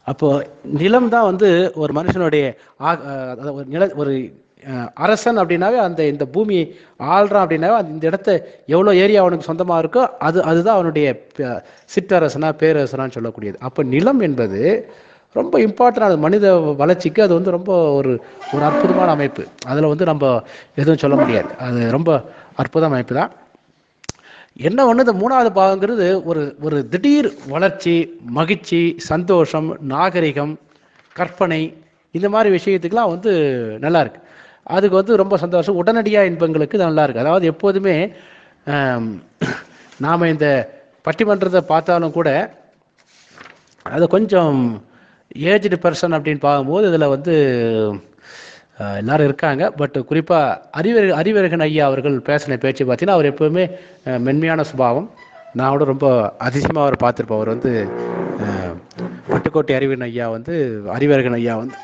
அப்போது நிலம் தான் வந்து ஒரு மனுஷனுடைய ஆ- அதாவது ஒரு நில ஒரு அரசன் அப்படின்னாவே அந்த இந்த பூமி ஆள்றான் அப்படின்னாவே அந்த இந்த இடத்த எவ்வளோ ஏரியா அவனுக்கு சொந்தமாக இருக்கோ அது அதுதான் அவனுடைய சிற்றரசனா பேரரசனான்னு சொல்லக்கூடியது. அப்போ நிலம் என்பது ரொம்ப இம்பார்ட்டன்ட் மனித வளர்ச்சிக்கு அது வந்து ரொம்ப ஒரு ஒரு அற்புதமான அமைப்பு. அதில் வந்து நம்ம எதுவும் சொல்ல முடியாது. அது ரொம்ப அற்புதமான அமைப்பு தான் என்ன ஒன்று இந்த மூணாவது பாகங்கிறது ஒரு ஒரு திடீர் வளர்ச்சி மகிழ்ச்சி சந்தோஷம் நாகரிகம் கற்பனை இந்த மாதிரி விஷயத்துக்கெலாம் வந்து நல்லா இருக்குது அதுக்கு வந்து ரொம்ப சந்தோஷம். உடனடியாக இன்பங்களுக்கு நல்லா இருக்குது அதாவது எப்போதுமே நாம் இந்த பட்டிமன்றத்தை பார்த்தாலும் கூட அது கொஞ்சம் ஏஜ்டு பர்சன் அப்படின்னு பார்க்கும்போது இதில் வந்து எல்லாரும் இருக்காங்க. பட் குறிப்பாக அறிவர் அறிவரகன் ஐயா அவர்கள் பேசின பேச்சு பார்த்தீங்கன்னா அவர் எப்போவுமே மென்மையான சுபாவம். நான் கூட ரொம்ப அதிசயமாக அவர் பார்த்துருப்பேன். அவர் வந்து பட்டுக்கோட்டை அறிவின் ஐயா வந்து அறிவரகன் ஐயா வந்து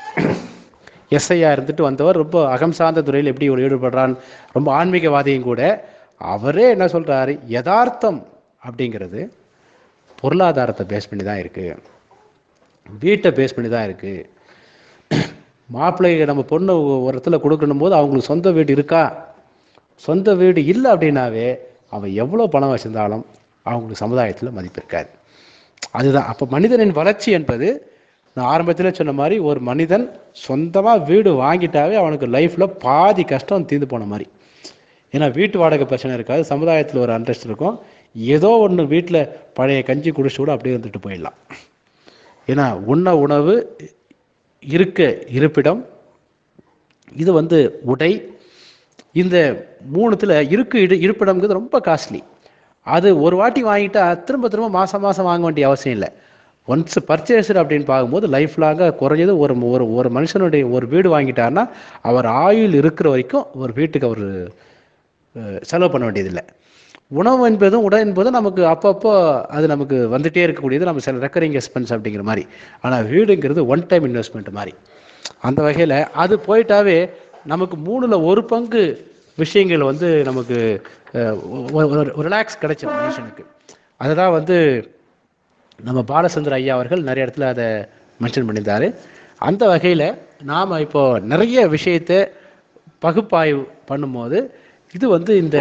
எஸ்ஐயா இருந்துட்டு வந்தவர் ரொம்ப அகம் சார்ந்த துறையில் எப்படி ஒரு ஈடுபடுறான் ரொம்ப ஆன்மீகவாதியும் கூட அவரே என்ன சொல்கிறாரு யதார்த்தம் அப்படிங்கிறது பொருளாதாரத்தை பேஸ் பண்ணி தான் இருக்கு. வீட்டை பேஸ் பண்ணி தான் இருக்குது மாப்பிள்ளைக்கு நம்ம பொண்ணு ஒரு இடத்துல கொடுக்கணும் போது அவங்களுக்கு சொந்த வீடு இருக்கா? சொந்த வீடு இல்லை அப்படின்னாவே அவன் எவ்வளோ பணம் வச்சிருந்தாலும் அவங்களுக்கு சமுதாயத்தில் மதிப்பு இருக்காது. அதுதான். அப்போ மனிதனின் வளர்ச்சி என்பது நான் ஆரம்பத்தில் சொன்ன மாதிரி ஒரு மனிதன் சொந்தமாக வீடு வாங்கிட்டாவே அவனுக்கு லைஃப்பில் பாதி கஷ்டம் தீர்ந்து போன மாதிரி. ஏன்னா வீட்டு வாடகை பிரச்சனை இருக்காது சமுதாயத்தில் ஒரு அண்டர்ஸ்ட் இருக்கும். ஏதோ ஒன்று வீட்டில் பழைய கஞ்சி குடிச்சு கூட அப்படியே இருந்துட்டு போயிடலாம். ஏன்னா உண்ண உணவு இருக்க இருப்பிடம் இது வந்து உடை. இந்த மூணுத்தில் இருக்கு இடு இருப்பிடம்ங்கிறது ரொம்ப காஸ்ட்லி அது ஒரு வாட்டி வாங்கிட்டா திரும்ப திரும்ப மாதம் மாதம் வாங்க வேண்டிய அவசியம் இல்லை. ஒன்ஸ் பர்ச்சேஸ்டு அப்படின்னு பார்க்கும்போது லைஃப் லாங்காக குறைஞ்சது ஒரு ஒரு ஒரு மனுஷனுடைய ஒரு வீடு வாங்கிட்டாருன்னா அவர் ஆயுள் இருக்கிற வரைக்கும் ஒரு வீட்டுக்கு அவர் செலவு பண்ண வேண்டியதில்லை. உணவு என்பதும் உடல் என்பதும் நமக்கு அப்பப்போ அது நமக்கு வந்துட்டே இருக்கக்கூடியது. நம்ம சில ரெக்கரிங் எக்ஸ்பென்ஸ் அப்படிங்கிற மாதிரி. ஆனால் வீடுங்கிறது ஒன் டைம் இன்வெஸ்ட்மெண்ட் மாதிரி. அந்த வகையில் அது போயிட்டாவே நமக்கு மூணில் ஒரு பங்கு விஷயங்கள் வந்து நமக்கு ஒரு- ஒரு- ரிலாக்ஸ் கிடைச்சிடும் மனுஷனுக்கு. அதுதான் வந்து நம்ம பாலச்சந்திர ஐயா அவர்கள் நிறைய இடத்துல அதை மென்ஷன் பண்ணியிருந்தாரு. அந்த வகையில் நாம் இப்போ நிறைய விஷயத்தை பகுப்பாய்வு பண்ணும்போது இது வந்து இந்த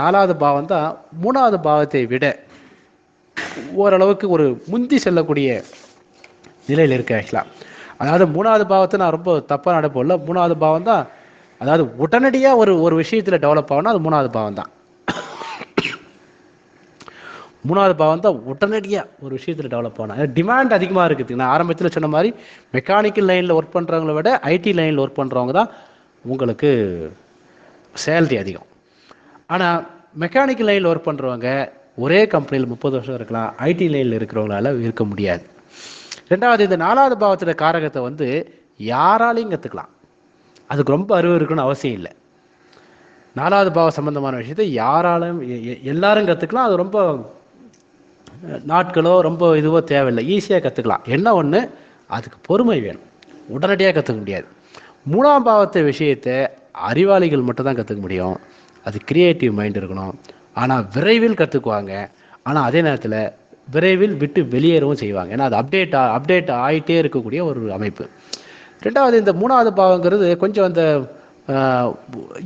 நாலாவது பாவம் தான் மூணாவது பாவத்தை விட ஓரளவுக்கு ஒரு முந்தி செல்லக்கூடிய நிலையில் இருக்கு ஆக்சுவலாக அதாவது மூணாவது பாவத்தை நான் ரொம்ப தப்பாக நடப்போம்ல மூணாவது பாவம் தான் அதாவது உடனடியாக ஒரு ஒரு விஷயத்தில் டெவலப் ஆகணும் அது மூணாவது பாவம் தான். மூணாவது பாவம் தான் உடனடியாக ஒரு விஷயத்தில் டெவலப் ஆகணும் டிமாண்ட் அதிகமாக இருக்குது. நான் ஆரம்பத்தில் சொன்ன மாதிரி மெக்கானிக்கல் லைனில் ஒர்க் பண்ணுறவங்கள விட ஐடி லைனில் ஒர்க் பண்ணுறவங்க தான் உங்களுக்கு சேல்ரி அதிகம். ஆனால் மெக்கானிக்கல் லைனில் ஒர்க் பண்ணுறவங்க ஒரே கம்பெனியில் முப்பது வருஷம் இருக்கலாம். ஐடி லைனில் இருக்கிறவங்களால இருக்க முடியாது. ரெண்டாவது இந்த நாலாவது பாவத்தில் காரகத்தை வந்து யாராலையும் கற்றுக்கலாம் அதுக்கு ரொம்ப அறிவு இருக்குன்னு அவசியம் இல்லை. நாலாவது பாவ சம்பந்தமான விஷயத்தை யாராலும் எ- எல்லாரும் கற்றுக்கலாம் அது ரொம்ப நாட்களோ ரொம்ப இதுவோ தேவையில்லை. ஈஸியாக கற்றுக்கலாம் என்ன ஒன்று அதுக்கு பொறுமை வேணும். உடனடியாக கற்றுக்க முடியாது. மூணாம் பாவத்தை விஷயத்தை அறிவாளிகள் மட்டும் தான் கற்றுக்க முடியும். அது கிரியேட்டிவ் மைண்ட் இருக்கணும். ஆனால் விரைவில் கற்றுக்குவாங்க ஆனால் அதே நேரத்தில் விரைவில் விட்டு வெளியேறவும் செய்வாங்க. ஏன்னா அது அப்டேட் அப்டேட் ஆகிட்டே இருக்கக்கூடிய ஒரு அமைப்பு. ரெண்டாவது இந்த மூணாவது பாவங்கிறது கொஞ்சம் அந்த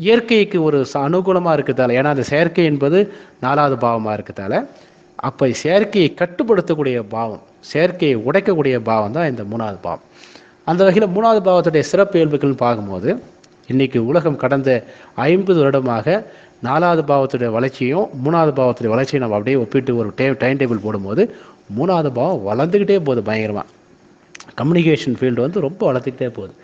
இயற்கைக்கு ஒரு அனுகூலமாக இருக்கிறதால. ஏன்னா அந்த செயற்கை என்பது நாலாவது பாவமாக இருக்கிறதால அப்போ செயற்கையை கட்டுப்படுத்தக்கூடிய பாவம் செயற்கையை உடைக்கக்கூடிய பாவம் தான் இந்த மூணாவது பாவம். அந்த வகையில் மூணாவது பாவத்துடைய சிறப்பு இயல்புகள்னு பார்க்கும்போது இன்றைக்கி உலகம் கடந்த ஐம்பது வருடமாக நாலாவது பாவத்துடைய வளர்ச்சியும் மூணாவது பாவத்துடைய வளர்ச்சியும் நம்ம அப்படியே ஒப்பிட்டு ஒரு டே டைம் டேபிள் போடும்போது மூணாவது பாவம் வளர்ந்துக்கிட்டே போகுது பயங்கரமாக கம்யூனிகேஷன் ஃபீல்டு வந்து ரொம்ப வளர்த்துக்கிட்டே போகுது.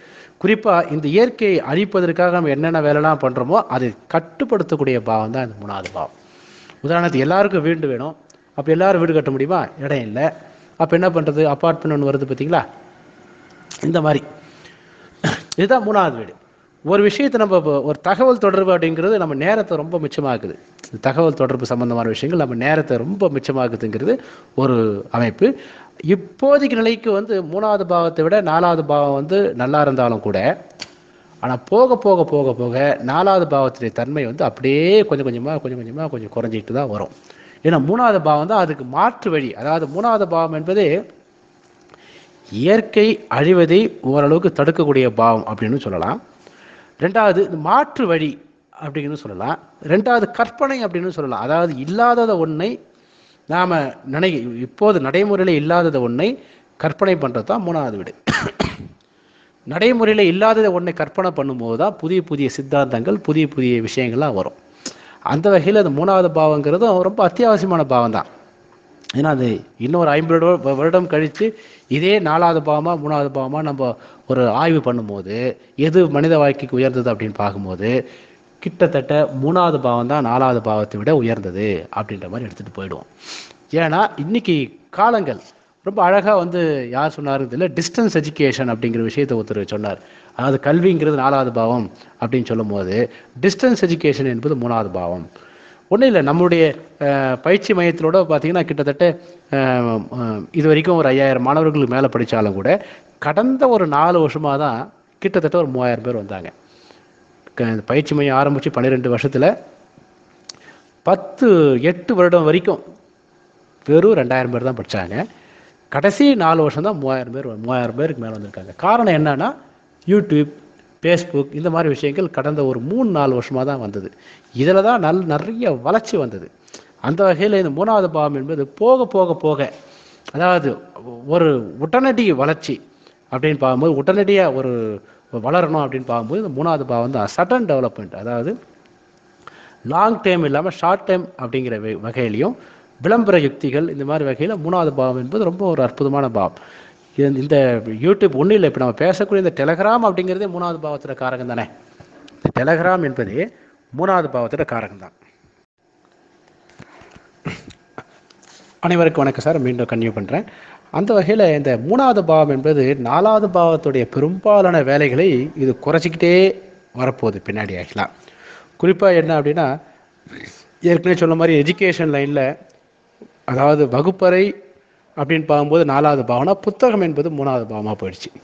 குறிப்பாக இந்த இயற்கையை அழிப்பதற்காக நம்ம என்னென்ன வேலைலாம் பண்ணுறோமோ அதை கட்டுப்படுத்தக்கூடிய பாவம் தான் இந்த மூணாவது பாவம். உதாரணத்துக்கு எல்லாருக்கும் வீடு வேணும் அப்போ எல்லாரும் வீடு கட்ட முடியுமா? இடம் இல்லை. அப்போ என்ன பண்ணுறது அப்பார்ட்மெண்ட் ஒன்று வருது பார்த்தீங்களா இந்த மாதிரி. இதுதான் மூணாவது வீடு. ஒரு விஷயத்தை நம்ம இப்போ ஒரு தகவல் தொடர்பு அப்படிங்கிறது நம்ம நேரத்தை ரொம்ப மிச்சமாக்குது. இந்த தகவல் தொடர்பு சம்பந்தமான விஷயங்கள் நம்ம நேரத்தை ரொம்ப மிச்சமாக்குதுங்கிறது ஒரு அமைப்பு. இப்போதைக்கு நிலைக்கு வந்து மூணாவது பாவத்தை விட நாலாவது பாவம் வந்து நல்லா இருந்தாலும் கூட ஆனால் போக போக போக போக நாலாவது பாவத்துடைய தன்மை வந்து அப்படியே கொஞ்சம் கொஞ்சமாக கொஞ்சம் கொஞ்சமாக கொஞ்சம் குறைஞ்சிக்கிட்டு தான் வரும். ஏன்னா மூணாவது பாவம் தான் அதுக்கு மாற்று வழி. அதாவது மூணாவது பாவம் என்பது இயற்கை அழிவதை ஓரளவுக்கு தடுக்கக்கூடிய பாவம் அப்படின்னு சொல்லலாம். ரெண்டாவது மாற்று வழி அப்படின்னு சொல்லலாம். ரெண்டாவது கற்பனை அப்படின்னு சொல்லலாம். அதாவது இல்லாதத ஒன்றை நாம் நினை இப்போது நடைமுறையில் இல்லாதத ஒன்றை கற்பனை பண்ணுறது தான் மூணாவது வீடு. நடைமுறையில் இல்லாததை ஒன்றை கற்பனை பண்ணும்போது தான் புதிய புதிய சித்தாந்தங்கள் புதிய புதிய விஷயங்கள்லாம் வரும். அந்த வகையில் அந்த மூணாவது பாவங்கிறதும் ரொம்ப அத்தியாவசியமான பாவம் தான் ஏன்னா அது இன்னொரு ஐம்பது வருடம் வருடம் கழித்து இதே நாலாவது பாவமாக மூணாவது பாவமாக நம்ம ஒரு ஆய்வு பண்ணும்போது எது மனித வாழ்க்கைக்கு உயர்ந்தது அப்படின்னு பார்க்கும்போது கிட்டத்தட்ட மூணாவது பாவம் தான் நாலாவது பாவத்தை விட உயர்ந்தது அப்படின்ற மாதிரி எடுத்துகிட்டு போயிடுவோம். ஏன்னா இன்னைக்கு காலங்கள் ரொம்ப அழகாக வந்து யார் சொன்னார்? இதில் டிஸ்டன்ஸ் எஜுகேஷன் அப்படிங்கிற விஷயத்தை ஒருத்தர் சொன்னார். அதாவது கல்விங்கிறது நாலாவது பாவம் அப்படின்னு சொல்லும்போது டிஸ்டன்ஸ் எஜுகேஷன் என்பது மூணாவது பாவம். ஒன்றும் இல்லை நம்முடைய பயிற்சி மையத்திலோட பார்த்திங்கன்னா கிட்டத்தட்ட இது வரைக்கும் ஒரு ஐயாயிரம் மாணவர்களுக்கு மேலே படித்தாலும் கூட கடந்த ஒரு நாலு வருஷமாக தான் கிட்டத்தட்ட ஒரு மூவாயிரம் பேர் வந்தாங்க. க- இந்த பயிற்சி மையம் ஆரம்பித்து பன்னிரெண்டு வருஷத்தில் பத்து எட்டு வருடம் வரைக்கும் வெறும் ரெண்டாயிரம் பேர் தான் படித்தாங்க கடைசி நாலு வருஷம் தான் மூவாயிரம் பேர் மூவாயிரம் பேருக்கு மேலே வந்திருக்காங்க. காரணம் என்னன்னா யூடியூப் ஃபேஸ்புக் இந்த மாதிரி விஷயங்கள் கடந்த ஒரு மூணு நாலு வருஷமாக தான் வந்தது. இதில் தான் நல் நிறைய வளர்ச்சி வந்தது. அந்த வகையில் இந்த மூணாவது பாவம் என்பது போக போக போக அதாவது ஒரு உடனடி வளர்ச்சி அப்படின்னு பார்க்கும்போது உடனடியாக ஒரு வளரணும் அப்படின்னு பார்க்கும்போது இந்த மூணாவது பாவம் தான் சடன் டெவலப்மெண்ட் அதாவது லாங் டைம் இல்லாமல் ஷார்ட் டைம் அப்படிங்கிற வகையிலையும் விளம்பர யுக்திகள் இந்த மாதிரி வகையில் மூணாவது பாவம் என்பது ரொம்ப ஒரு அற்புதமான பாவம். இந்த யூடியூப் ஒன்றும் இல்லை. இப்போ நம்ம பேசக்கூடிய இந்த டெலகிராம் அப்படிங்கிறதே மூணாவது பாவத்தோட காரகம் தானே? இந்த டெலகிராம் என்பதே மூணாவது பாவத்தோட காரகம் தான். அனைவருக்கும் வணக்கம் சார். மீண்டும் கன்யூ பண்ணுறேன் அந்த வகையில் இந்த மூணாவது பாவம் என்பது நாலாவது பாவத்துடைய பெரும்பாலான வேலைகளை இது குறைச்சிக்கிட்டே வரப்போகுது. பின்னாடி ஆகலாம் குறிப்பாக என்ன அப்படின்னா ஏற்கனவே சொன்ன மாதிரி எஜுகேஷன் லைனில் அதாவது வகுப்பறை அப்படின்னு பார்க்கும்போது நாலாவது பாவனா புத்தகம் என்பது மூணாவது பாவமாக போயிடுச்சு.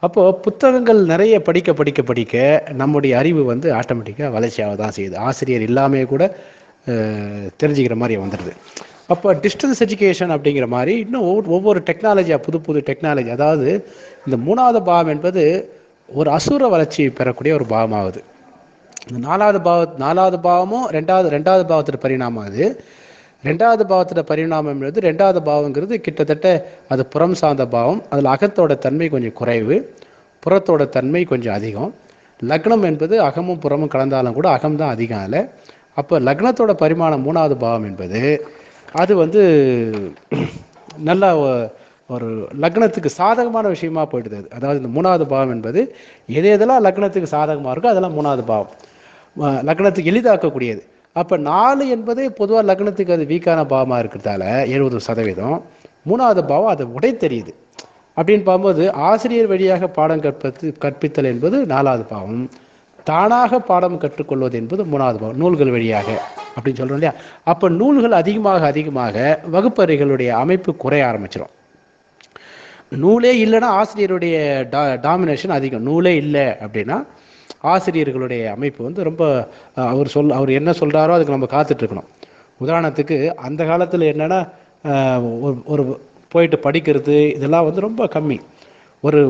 அப்போது புத்தகங்கள் நிறைய படிக்க படிக்க படிக்க நம்முடைய அறிவு வந்து ஆட்டோமேட்டிக்காக வளர்ச்சியாக தான் செய்யுது. ஆசிரியர் இல்லாமையே கூட தெரிஞ்சுக்கிற மாதிரி வந்துடுது. அப்போ டிஸ்டன்ஸ் எஜுகேஷன் அப்படிங்கிற மாதிரி இன்னும் ஒவ்வொரு- ஒவ்வொரு டெக்னாலஜியாக புது புது டெக்னாலஜி அதாவது இந்த மூணாவது பாவம் என்பது ஒரு அசுர வளர்ச்சி பெறக்கூடிய ஒரு பாவமாகுது. இந்த நாலாவது பாவ நாலாவது பாவமும் ரெண்டாவது ரெண்டாவது பாவத்தில் பரிணாமம் அது ரெண்டாவது பாவத்தோட பரிணாமம் என்பது ரெண்டாவது பாவங்கிறது கிட்டத்தட்ட அது புறம் சார்ந்த பாவம். அதில் அகத்தோட தன்மை கொஞ்சம் குறைவு. புறத்தோட தன்மை கொஞ்சம் அதிகம். லக்னம் என்பது அகமும் புறமும் கலந்தாலும் கூட அகம் தான் அதிகம் இல்லை அப்போ லக்னத்தோட பரிமாணம் மூணாவது பாவம் என்பது அது வந்து நல்லா ஒரு லக்னத்துக்கு சாதகமான விஷயமா போயிடுது அது. அதாவது இந்த மூணாவது பாவம் என்பது எது எதெல்லாம் லக்னத்துக்கு சாதகமாக இருக்கோ அதெல்லாம் மூணாவது பாவம். லக்னத்துக்கு எளிதாக்கக்கூடியது. அப்போ நாலு என்பதே பொதுவாக லக்னத்துக்கு அது வீக்கான பாவமாக இருக்கிறதால எழுபது சதவீதம். மூணாவது பாவம் அது உடை தெரியுது. அப்படின்னு பார்க்கும்போது ஆசிரியர் வழியாக பாடம் கற்பது கற்பித்தல் என்பது நாலாவது பாவம். தானாக பாடம் கற்றுக்கொள்வது என்பது மூணாவது பாவம். நூல்கள் வழியாக அப்படின்னு சொல்கிறோம் இல்லையா? அப்போ நூல்கள் அதிகமாக அதிகமாக வகுப்பறைகளுடைய அமைப்பு குறைய ஆரம்பிச்சிடும் நூலே இல்லைன்னா ஆசிரியருடைய டா டாமினேஷன் அதிகம். நூலே இல்லை அப்படின்னா ஆசிரியர்களுடைய அமைப்பு வந்து ரொம்ப அவர் சொல் அவர் என்ன சொல்கிறாரோ அதுக்கு நம்ம காத்துட்ருக்கணும். உதாரணத்துக்கு அந்த காலத்தில் என்னென்னா ஒரு ஒரு போயிட்டு படிக்கிறது இதெல்லாம் வந்து ரொம்ப கம்மி. ஒரு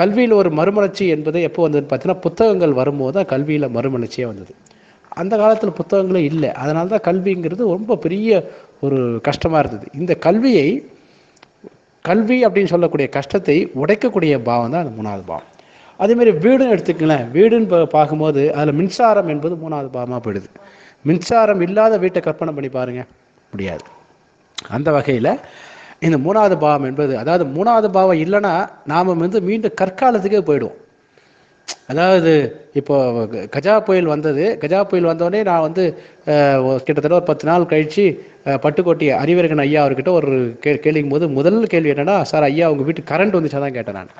கல்வியில் ஒரு மறுமலர்ச்சி என்பது எப்போ வந்ததுன்னு பார்த்தீங்கன்னா புத்தகங்கள் வரும்போது தான் கல்வியில் மறுமலர்ச்சியே வந்தது. அந்த காலத்தில் புத்தகங்களே இல்லை. அதனால தான் கல்விங்கிறது ரொம்ப பெரிய ஒரு கஷ்டமாக இருந்தது. இந்த கல்வியை கல்வி அப்படின்னு சொல்லக்கூடிய கஷ்டத்தை உடைக்கக்கூடிய பாவம் தான் அந்த மூணாவது பாவம். அதேமாரி வீடுன்னு எடுத்துக்கங்களேன். வீடுன்னு பார்க்கும்போது அதில் மின்சாரம் என்பது மூணாவது பாவமாக போயிடுது. மின்சாரம் இல்லாத வீட்டை கற்பனை பண்ணி பாருங்கள் முடியாது. அந்த வகையில் இந்த மூணாவது பாவம் என்பது அதாவது மூணாவது பாவம் இல்லைன்னா நாம் வந்து மீண்டும் கற்காலத்துக்கே போயிடுவோம். அதாவது இப்போ க- கஜா புயல் வந்தது கஜா புயல் வந்தோடனே நான் வந்து கிட்டத்தட்ட ஒரு பத்து நாள் கழித்து பட்டுக்கோட்டை அறிவரகன் ஐயா அவர்கிட்ட ஒரு கே கேள்விக்கும் போது முதல் கேள்வி என்னென்னா சார் ஐயா உங்கள் வீட்டுக்கு கரண்ட் வந்துச்சா தான் கேட்டேன் நான்.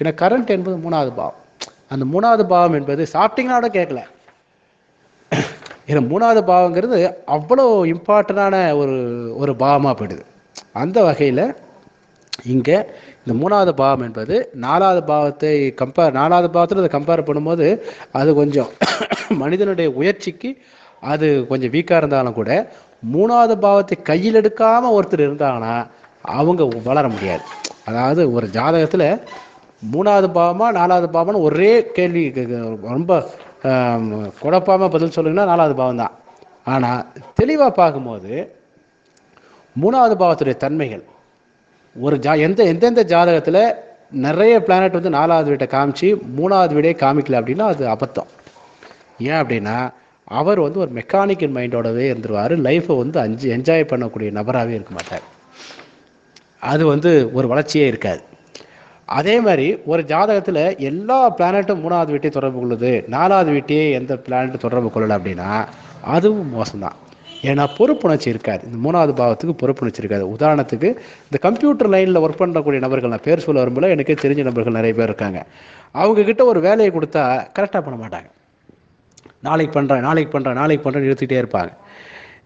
ஏன்னா கரண்ட் என்பது மூணாவது பாவம். அந்த மூணாவது பாவம் என்பது சாப்பிட்டீங்கன்னா கூட கேட்கல ஏன்னா மூணாவது பாவங்கிறது அவ்வளோ இம்பார்ட்டண்டான ஒரு ஒரு பாவமாக போயிடுது. அந்த வகையில் இங்கே இந்த மூணாவது பாவம் என்பது நாலாவது பாவத்தை கம்பேர் நாலாவது பாவத்தில் அதை கம்பேர் பண்ணும்போது அது கொஞ்சம் [coughs] மனிதனுடைய உயர்ச்சிக்கு அது கொஞ்சம் வீக்காக இருந்தாலும் கூட மூணாவது பாவத்தை கையில் எடுக்காமல் ஒருத்தர் இருந்தாங்கன்னா அவங்க வளர முடியாது. அதாவது ஒரு ஜாதகத்தில் மூணாவது பாவமா நாலாவது பாவம்னு ஒரே கேள்வி ரொம்ப ஆம், குழப்பாம பதில் சொல்லுங்கன்னா நாலாவது பாவம் தான். ஆனால் தெளிவாக பார்க்கும்போது மூணாவது பாவத்துடைய தன்மைகள் ஒரு ஜா எந்த எந்தெந்த ஜாதகத்தில் நிறைய பிளானட் வந்து நாலாவது வீட்டை காமிச்சு மூணாவது வீடே காமிக்கல அப்படின்னா அது அபத்தம். ஏன் அப்படின்னா அவர் வந்து ஒரு மெக்கானிக்கல் மைண்டோடவே இருந்துருவார் லைஃப்பை வந்து அஞ்சு என்ஜாய் பண்ணக்கூடிய நபராகவே இருக்க மாட்டார். அது வந்து ஒரு வளர்ச்சியே இருக்காது. அதே மாதிரி ஒரு ஜாதகத்தில் எல்லா பிளானட்டும் மூணாவது வீட்டை தொடர்பு கொள்ளுது. நாலாவது வீட்டையே எந்த பிளானட்டும் தொடர்பு கொள்ளலை அப்படின்னா அதுவும் மோசம்தான். ஏன்னா பொறுப்புணர்ச்சி இருக்காது. இந்த மூணாவது பாவத்துக்கு பொறுப்புணர்ச்சி இருக்காது. உதாரணத்துக்கு இந்த கம்ப்யூட்டர் லைனில் ஒர்க் பண்ணக்கூடிய நபர்கள் நான் பேர் சொல்ல வரும்போது எனக்கே தெரிஞ்ச நபர்கள் நிறைய பேர் இருக்காங்க. அவங்கக்கிட்ட ஒரு வேலையை கொடுத்தா கரெக்டாக பண்ண மாட்டாங்க. நாளைக்கு பண்ணுறேன் நாளைக்கு பண்ணுறேன் நாளைக்கு பண்ணுறேன்னு இழுத்துக்கிட்டே இருப்பாங்க.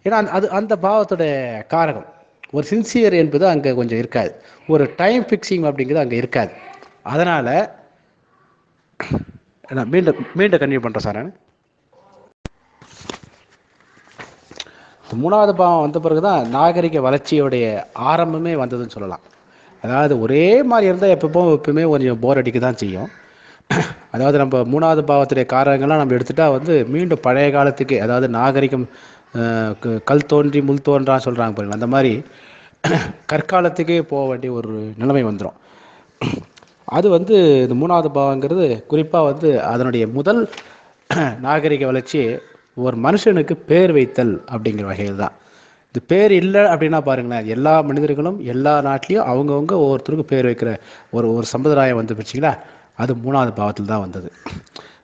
ஏன்னா அது அந்த பாவத்தோட காரகம். ஒரு சின்சியர் என்பது அங்கே கொஞ்சம் இருக்காது. ஒரு டைம் ஃபிக்ஸிங் அப்படிங்கிறது அங்கே இருக்காது. அதனால் நான் மீண்டும் மீண்டும் கன்டினியூ பண்ணுறேன் சார் நான். மூணாவது பாவம் வந்த பிறகு தான் நாகரிக வளர்ச்சியோடைய ஆரம்பமே வந்ததுன்னு சொல்லலாம். அதாவது ஒரே மாதிரி இருந்தால் எப்பப்போ எப்பவுமே கொஞ்சம் போர் அடிக்க தான் செய்யும். அதாவது நம்ம மூணாவது பாவத்துடைய காரகங்கள்லாம் நம்ம எடுத்துட்டா வந்து மீண்டும் பழைய காலத்துக்கு அதாவது நாகரிகம் கல் தோன்றி முள் தோன்றான்னு சொல்கிறாங்க பாருங்க. அந்த மாதிரி கற்காலத்துக்கே போக வேண்டிய ஒரு நிலைமை வந்துடும் அது வந்து இந்த மூணாவது பாவங்கிறது குறிப்பாக வந்து அதனுடைய முதல் நாகரிக வளர்ச்சி ஒரு மனுஷனுக்கு பேர் வைத்தல் அப்படிங்கிற வகையில் தான். இது பேர் இல்லை அப்படின்னா பாருங்களேன் எல்லா மனிதர்களும் எல்லா நாட்டிலையும் அவங்கவுங்க ஒவ்வொருத்தருக்கும் பேர் வைக்கிற ஒரு ஒரு சம்பிரதாயம் வந்து வச்சிங்களா அது மூணாவது பாவத்தில் தான் வந்தது.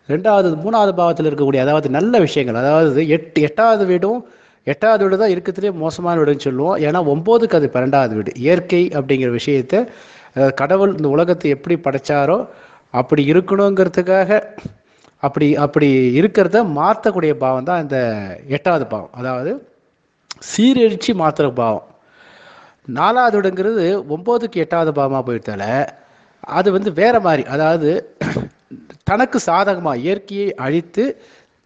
ரெண்டாவது மூணாவது பாவத்தில் இருக்கக்கூடிய அதாவது நல்ல விஷயங்கள் அதாவது எட்டு எட்டாவது வீடும் எட்டாவது வீடு தான் இருக்கிறதுலே மோசமான வீடுன்னு சொல்லுவோம். ஏன்னா ஒம்போதுக்கு அது பன்னெண்டாவது வீடு. இயற்கை அப்படிங்கிற விஷயத்தை கடவுள் இந்த உலகத்தை எப்படி படைச்சாரோ அப்படி இருக்கணுங்கிறதுக்காக அப்படி அப்படி இருக்கிறத மாற்றக்கூடிய பாவம் தான் இந்த எட்டாவது பாவம். அதாவது சீரழிச்சு மாற்றுற பாவம். நாலாவது வீடுங்கிறது ஒம்போதுக்கு எட்டாவது பாவமாக போயிட்டால அது வந்து வேற மாதிரி. அதாவது தனக்கு சாதகமாக இயற்கையை அழித்து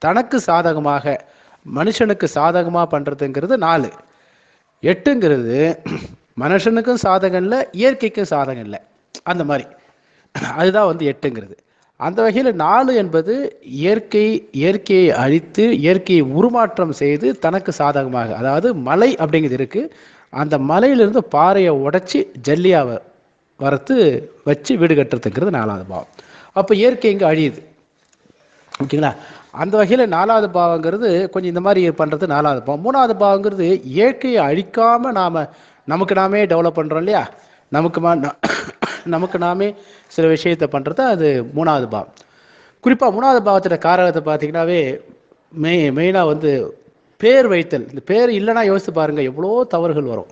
தனக்கு சாதகமாக மனுஷனுக்கு சாதகமாக பண்ணுறதுங்கிறது நாலு. எட்டுங்கிறது மனுஷனுக்கும் சாதகம் இல்லை இயற்கைக்கும் சாதகம் இல்லை. அந்த மாதிரி. அதுதான் வந்து எட்டுங்கிறது. அந்த வகையில் நாலு என்பது இயற்கை இயற்கையை அழித்து இயற்கையை உருமாற்றம் செய்து தனக்கு சாதகமாக. அதாவது மலை அப்படிங்கிறது இருக்குது அந்த மலையிலிருந்து பாறையை உடச்சி ஜல்லியாவை வரத்து வச்சு வீடு கட்டுறதுங்கிறது நாலாவது பாவம். அப்போ இயற்கை இங்கே அழியுது. ஓகேங்களா? அந்த வகையில் நாலாவது பாவங்கிறது கொஞ்சம் இந்த மாதிரி பண்ணுறது நாலாவது பாவம். மூணாவது பாவங்கிறது இயற்கையை அழிக்காமல் நாம் நமக்கு நாமே டெவலப் பண்ணுறோம் இல்லையா? நமக்கு ந- நமக்கு நாமே சில விஷயத்தை பண்ணுறது அது மூணாவது பாவம். குறிப்பாக மூணாவது பாவத்தோட காரகத்தை பார்த்தீங்கன்னாவே மெய் மெயினாக வந்து பேர் வைத்தல். இந்த பேர் இல்லைன்னா யோசித்து பாருங்கள் எவ்வளோ தவறுகள் வரும்.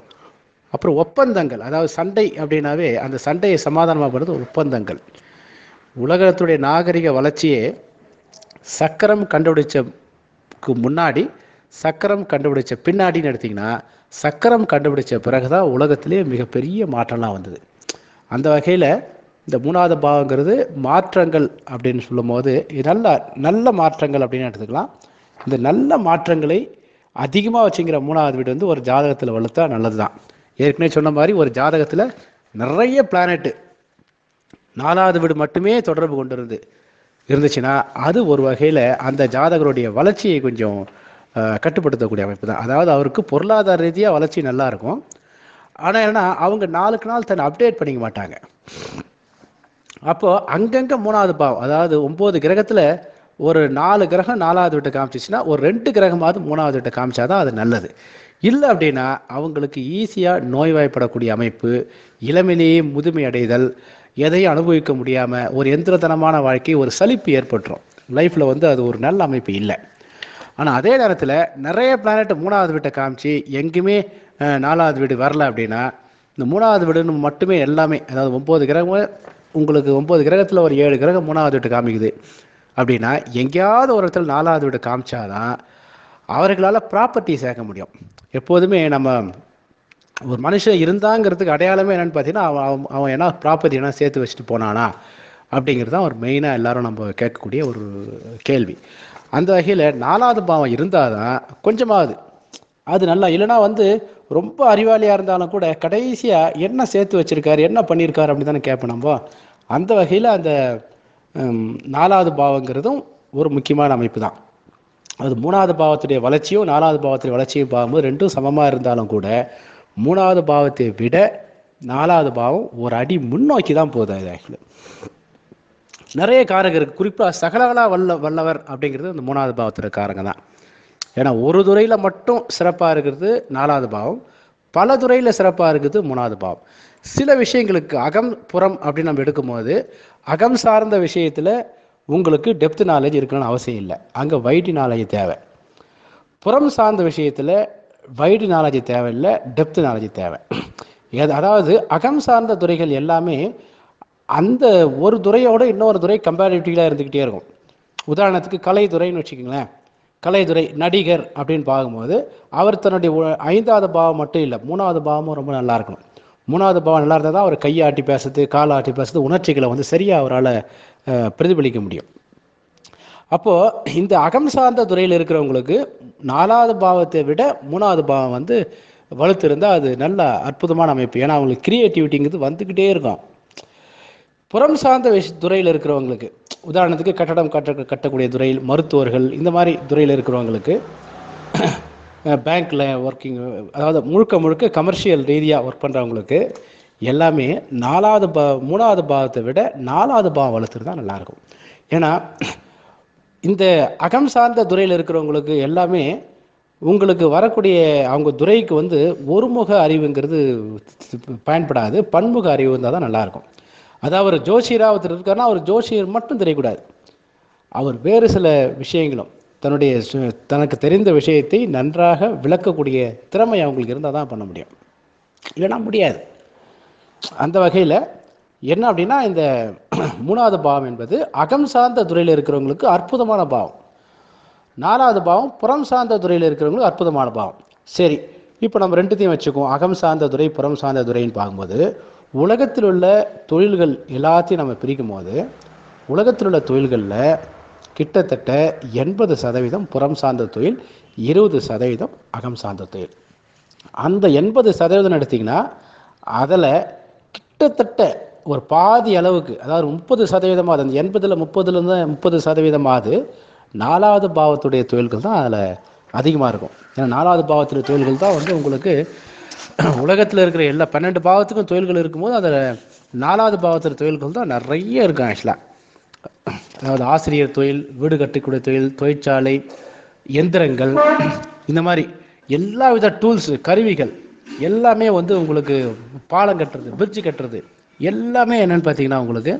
அப்புறம் ஒப்பந்தங்கள். அதாவது சண்டை அப்படின்னாவே அந்த சண்டையை சமாதானமாக பண்ணுறது ஒப்பந்தங்கள். உலகத்துடைய நாகரிக வளர்ச்சியே சக்கரம் கண்டுபிடிச்சக்கு முன்னாடி சக்கரம் கண்டுபிடிச்ச பின்னாடின்னு எடுத்திங்கன்னா சக்கரம் கண்டுபிடிச்ச பிறகு தான் உலகத்திலே மிகப்பெரிய மாற்றம்லாம் வந்தது. அந்த வகையில் இந்த மூணாவது பாவங்கிறது மாற்றங்கள் அப்படின்னு சொல்லும்போது நல்ல நல்ல மாற்றங்கள் அப்படின்னு எடுத்துக்கலாம். இந்த நல்ல மாற்றங்களை அதிகமாக வச்சுங்கிற மூணாவது வீடு வந்து ஒரு ஜாதகத்தில் வளர்த்தா நல்லது தான் ஏற்கனவே சொன்ன மாதிரி ஒரு ஜாதகத்தில் நிறைய பிளானெட்டு நாலாவது வீடு மட்டுமே தொடர்பு கொண்டு இருந்து இருந்துச்சுன்னா அது ஒரு வகையில் அந்த ஜாதகருடைய வளர்ச்சியை கொஞ்சம் அஹ், கட்டுப்படுத்தக்கூடிய அமைப்பு தான் அதாவது அவருக்கு பொருளாதார ரீதியாக வளர்ச்சி நல்லா இருக்கும். ஆனால் என்னன்னா அவங்க நாளுக்கு நாள் தன்னை அப்டேட் பண்ணிக்க மாட்டாங்க. அப்போ அங்கங்கே மூணாவது பாவம் அதாவது ஒன்பது கிரகத்துல ஒரு நாலு கிரகம் நாலாவது வீட்டை காமிச்சிச்சுன்னா ஒரு ரெண்டு கிரகமாவது மூணாவது வீட்டை காமிச்சாதான் அது நல்லது. இல்லை அப்படின்னா அவங்களுக்கு ஈஸியாக நோய்வாய்ப்படக்கூடிய அமைப்பு இளமையிலேயே முதுமை அடைதல் எதையும் அனுபவிக்க முடியாமல் ஒரு எந்திரத்தனமான வாழ்க்கை ஒரு சலிப்பு ஏற்பட்டுரும். லைஃப்பில் வந்து அது ஒரு நல்ல அமைப்பு இல்லை. ஆனால் அதே நேரத்தில் நிறைய பிளானட் மூணாவது வீட்டை காமிச்சு எங்கேயுமே நாலாவது வீடு வரல அப்படின்னா இந்த மூணாவது வீடுன்னு மட்டுமே எல்லாமே அதாவது ஒம்பது கிரகம் உங்களுக்கு ஒம்பது கிரகத்தில் ஒரு ஏழு கிரகம் மூணாவது வீட்டு காமிக்குது. அப்படின்னா எங்கேயாவது ஒரு இடத்துல நாலாவது வீடு காமிச்சாதான் அவர்களால் ப்ராப்பர்ட்டி சேர்க்க முடியும். எப்போதுமே நம்ம ஒரு மனுஷன் இருந்தாங்கிறதுக்கு அடையாளமே என்னன்னு பார்த்தீங்கன்னா அவன் அவன் அவன் என்ன ப்ராப்பர்ட்டி என்ன சேர்த்து வச்சுட்டு போனானா அப்படிங்கிறது தான் ஒரு மெயினாக எல்லாரும் நம்ம கேட்கக்கூடிய ஒரு கேள்வி. அந்த வகையில் நாலாவது பாவம் இருந்தால் தான் கொஞ்சமாவது அது நல்லா இல்லைன்னா வந்து ரொம்ப அறிவாளியாக இருந்தாலும் கூட கடைசியாக என்ன சேர்த்து வச்சுருக்காரு என்ன பண்ணியிருக்காரு அப்படின்னு தானே கேட்போம் நம்ம. அந்த வகையில் அந்த நாலாவது பாவங்கிறதும் ஒரு முக்கியமான அமைப்பு தான். அது மூணாவது பாவத்துடைய வளர்ச்சியும் நாலாவது பாவத்துடைய வளர்ச்சியும் பார்க்கும்போது ரெண்டும் சமமாக இருந்தாலும் கூட மூணாவது பாவத்தை விட நாலாவது பாவம் ஒரு அடி முன்னோக்கி தான் போகுது அது ஆக்சுவலி நிறைய காரகம் இருக்குது குறிப்பாக சகலகலா வல்ல வல்லவர் அப்படிங்கிறது அந்த மூணாவது பாவத்தில் காரங்க தான். ஏன்னா ஒரு துறையில் மட்டும் சிறப்பாக இருக்கிறது நாலாவது பாவம் பல துறையில் சிறப்பாக இருக்குது மூணாவது பாவம். சில விஷயங்களுக்கு அகம் புறம் அப்படின்னு நம்ம எடுக்கும்போது அகம் சார்ந்த விஷயத்தில் உங்களுக்கு டெப்த் நாலேஜ் இருக்கணும்னு அவசியம் இல்லை. அங்கே வைட்டி நாலேஜ் தேவை. புறம் சார்ந்த விஷயத்தில் வைடு நாலேஜ் தேவையில்லை டெப்த் நாலேஜ் தேவை. எது- அதாவது அகம் சார்ந்த துறைகள் எல்லாமே அந்த ஒரு துறையோட இன்னொரு துறை கம்பேரிட்டிவாக இருந்துக்கிட்டே இருக்கும். உதாரணத்துக்கு கலைத்துறைன்னு வச்சுக்கோங்களேன். கலைத்துறை நடிகர் அப்படின்னு பார்க்கும்போது அவர் தன்னுடைய ஐந்தாவது பாவம் மட்டும் இல்லை மூணாவது பாவமும் ரொம்ப நல்லா இருக்கணும். மூணாவது பாவம் நல்லா இருந்தால் தான் அவர் கையாட்டி பேசுறது காலாட்டி பேசுறது உணர்ச்சிகளை வந்து சரியாக அவரால் பிரதிபலிக்க முடியும். அப்போது இந்த அகம் சார்ந்த துறையில் இருக்கிறவங்களுக்கு நாலாவது பாவத்தை விட மூணாவது பாவம் வந்து வளர்த்துருந்தால் அது நல்ல அற்புதமான அமைப்பு. ஏன்னா அவங்களுக்கு கிரியேட்டிவிட்டிங்கிறது வந்துக்கிட்டே இருக்கும். புறம் சார்ந்த விஷ துறையில் இருக்கிறவங்களுக்கு உதாரணத்துக்கு கட்டடம் கட்ட கட்டக்கூடிய துறையில் மருத்துவர்கள் இந்த மாதிரி துறையில் இருக்கிறவங்களுக்கு பேங்க்கில் ஒர்க்கிங் அதாவது முழுக்க முழுக்க கமர்ஷியல் ரீதியாக ஒர்க் பண்ணுறவங்களுக்கு எல்லாமே நாலாவது பா மூணாவது பாவத்தை விட நாலாவது பாவம் வளர்த்துட்டு தான் நல்லாயிருக்கும் ஏன்னா இந்த அகம் சார்ந்த துறையில் இருக்கிறவங்களுக்கு எல்லாமே உங்களுக்கு வரக்கூடிய அவங்க துறைக்கு வந்து ஒருமுக அறிவுங்கிறது பயன்படாது பன்முக அறிவு இருந்தால் தான் நல்லாயிருக்கும். அதாவது ஒரு ஜோசியராக ஒருத்தர் இருக்காருன்னா அவர் ஜோசியர் மட்டும் தெரியக்கூடாது அவர் வேறு சில விஷயங்களும் தன்னுடைய தனக்கு தெரிந்த விஷயத்தை நன்றாக விளக்கக்கூடிய திறமை அவங்களுக்கு இருந்தால் தான் பண்ண முடியும். இல்லைன்னா முடியாது. அந்த வகையில் என்ன அப்படின்னா இந்த மூணாவது பாவம் என்பது அகம் சார்ந்த துறையில் இருக்கிறவங்களுக்கு அற்புதமான பாவம். நாலாவது பாவம் புறம் சார்ந்த துறையில் இருக்கிறவங்களுக்கு அற்புதமான பாவம். சரி இப்போ நம்ம ரெண்டுத்தையும் வச்சுக்குவோம். அகம் சார்ந்த துறை புறம் சார்ந்த துறைன்னு பார்க்கும்போது உலகத்தில் உள்ள தொழில்கள் எல்லாத்தையும் நம்ம பிரிக்கும் போது உலகத்தில் உள்ள தொழில்களில் கிட்டத்தட்ட எண்பது சதவீதம் புறம் சார்ந்த தொழில் இருபது சதவீதம் அகம் சார்ந்த தொழில். அந்த எண்பது சதவீதம் எடுத்திங்கன்னா அதில் கிட்டத்தட்ட ஒரு பாதி அளவுக்கு அதாவது முப்பது சதவீதமாவது அந்த எண்பதில் முப்பதுலேருந்து முப்பது சதவீதமாவது நாலாவது பாவத்துடைய தொழில்கள் தான் அதில் அதிகமாக இருக்கும். ஏன்னா நாலாவது பாவத்துடைய தொழில்கள் தான் வந்து உங்களுக்கு [clears throat] உலகத்தில் இருக்கிற எல்லா பன்னெண்டு பாவத்துக்கும் தொழில்கள் இருக்கும்போது அதில் நாலாவது பாவத்தில் தொழில்கள் தான் நிறைய இருக்கும் ஆக்சுவலாக அதாவது ஆசிரியர் தொழில் வீடு கட்டக்கூடிய தொழில் தொழிற்சாலை எந்திரங்கள் இந்த மாதிரி எல்லா வித டூல்ஸு கருவிகள் எல்லாமே வந்து உங்களுக்கு பாலம் கட்டுறது பிரிட்ஜ் கட்டுறது எல்லாமே என்னன்னு பார்த்தீங்கன்னா உங்களுக்கு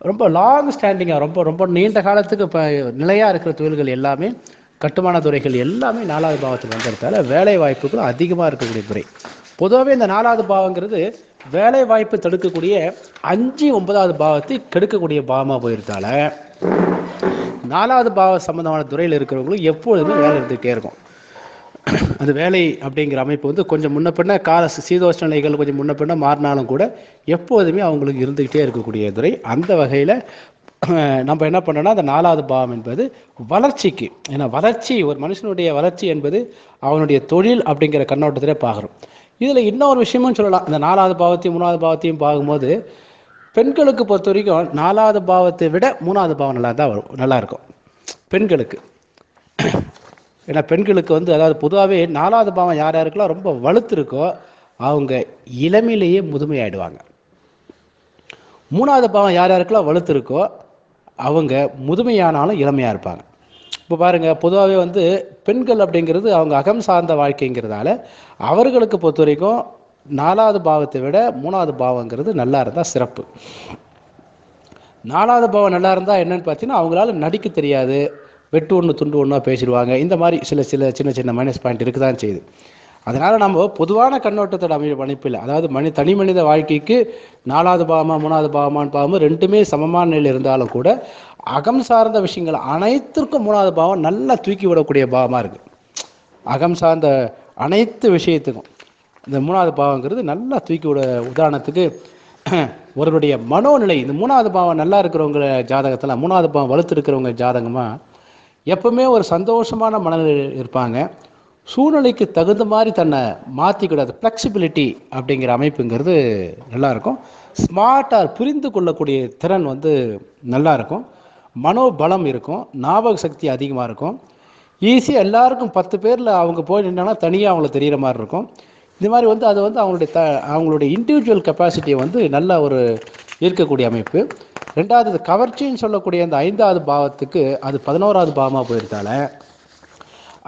ரொம்ப லாங் ஸ்டாண்டிங்காக ரொம்ப ரொம்ப நீண்ட காலத்துக்கு இப்போ நிலையாக இருக்கிற தொழில்கள் எல்லாமே கட்டுமான துறைகள் எல்லாமே நாலாவது பாவத்துக்கு வந்ததால வேலை வாய்ப்புகள் அதிகமாக இருக்கக்கூடிய துறை. பொதுவாகவே இந்த நாலாவது பாவங்கிறது வேலை வாய்ப்பு தடுக்கக்கூடிய அஞ்சு ஒன்பதாவது பாவத்தை கெடுக்கக்கூடிய பாவமாக போயிருந்தால நாலாவது பாவ சம்பந்தமான துறையில் இருக்கிறவங்களும் எப்பொழுதுமே வேலை இருந்துகிட்டே இருக்கும். [clears throat] அந்த வேலை அப்படிங்கிற அமைப்பு வந்து கொஞ்சம் முன்ன பின்ன கால சீதோஷ்ண நிலைகள் கொஞ்சம் முன்ன பின்ன மாறினாலும் கூட எப்போதுமே அவங்களுக்கு இருந்துக்கிட்டே இருக்கக்கூடிய துறை. அந்த வகையில் [clears throat] நம்ம என்ன பண்ணோம்னா அந்த நாலாவது பாவம் என்பது வளர்ச்சிக்கு. ஏன்னா வளர்ச்சி ஒரு மனுஷனுடைய வளர்ச்சி என்பது அவனுடைய தொழில் அப்படிங்கிற கண்ணோட்டத்திலே பார்க்குறோம். இதில் இன்னொரு விஷயமும் சொல்லலாம். இந்த நாலாவது பாவத்தையும் மூணாவது பாவத்தையும் பார்க்கும்போது பெண்களுக்கு பொறுத்த வரைக்கும் நாலாவது பாவத்தை விட மூணாவது பாவம் நல்லா தான் வரும் நல்லாயிருக்கும் பெண்களுக்கு. [clears throat] ஏன்னா பெண்களுக்கு வந்து அதாவது பொதுவாகவே நாலாவது பாவம் யார் யாருக்கெல்லாம் ரொம்ப வலுத்து இருக்கோ அவங்க இளமையிலேயே முதுமையாயிடுவாங்க. மூணாவது பாவம் யார் யாருக்கெல்லாம் வலுத்து இருக்கோ அவங்க முதுமையானாலும் இளமையாக இருப்பாங்க. இப்போ பாருங்கள் பொதுவாகவே வந்து பெண்கள் அப்படிங்கிறது அவங்க அகம் சார்ந்த வாழ்க்கைங்கிறதால அவர்களுக்கு பொறுத்த வரைக்கும் நாலாவது பாவத்தை விட மூணாவது பாவங்கிறது நல்லா இருந்தால் சிறப்பு. நாலாவது பாவம் நல்லா இருந்தால் என்னன்னு பார்த்தீங்கன்னா அவங்களால நடிக்க தெரியாது. வெட்டு ஒன்று துண்டு ஒன்றா பேசிடுவாங்க. இந்த மாதிரி சில சில சின்ன சின்ன மைனஸ் பாயிண்ட் இருக்க தான் செய்யுது. அதனால் நம்ம பொதுவான கண்ணோட்டத்தோட அமை அமைப்பில் அதாவது மனி தனி மனித வாழ்க்கைக்கு நாலாவது பாவமா மூணாவது பாவமான்னு பாவமும் ரெண்டுமே சமமான நிலையில் இருந்தாலும் கூட அகம் சார்ந்த விஷயங்கள் அனைத்திற்கும் மூணாவது பாவம் நல்லா தூக்கி விடக்கூடிய பாவமாக இருக்குது அகம் சார்ந்த அனைத்து விஷயத்துக்கும் இந்த மூணாவது பாவங்கிறது நல்லா தூக்கி விட உதாரணத்துக்கு ஒருவருடைய மனோநிலை இந்த மூணாவது பாவம் நல்லா இருக்கிறவங்க ஜாதகத்தில் மூணாவது பாவம் வலுத்து இருக்கிறவங்க ஜாதகமாக எப்பவுமே ஒரு சந்தோஷமான மனநிலையில் இருப்பாங்க. சூழ்நிலைக்கு தகுந்த மாதிரி தன்னை மாற்றிக்கூடாது ஃப்ளெக்சிபிலிட்டி அப்படிங்கிற அமைப்புங்கிறது நல்லாயிருக்கும். ஸ்மார்ட்டாக புரிந்து கொள்ளக்கூடிய திறன் வந்து நல்லாயிருக்கும். மனோபலம் இருக்கும். ஞாபக சக்தி அதிகமாக இருக்கும். ஈஸியாக எல்லாருக்கும் பத்து பேரில் அவங்க போய் நின்னாங்கன்னா தனியாக அவங்கள தெரிகிற மாதிரி இருக்கும். இந்த மாதிரி வந்து அது வந்து அவங்களுடைய த அவங்களுடைய இண்டிவிஜுவல் கெப்பாசிட்டியை வந்து நல்ல ஒரு இருக்கக்கூடிய அமைப்பு. ரெண்டாவது கவர்ச்சின்னு சொல்லக்கூடிய அந்த ஐந்தாவது பாவத்துக்கு அது பதினோராவது பாவமாக போயிருந்தால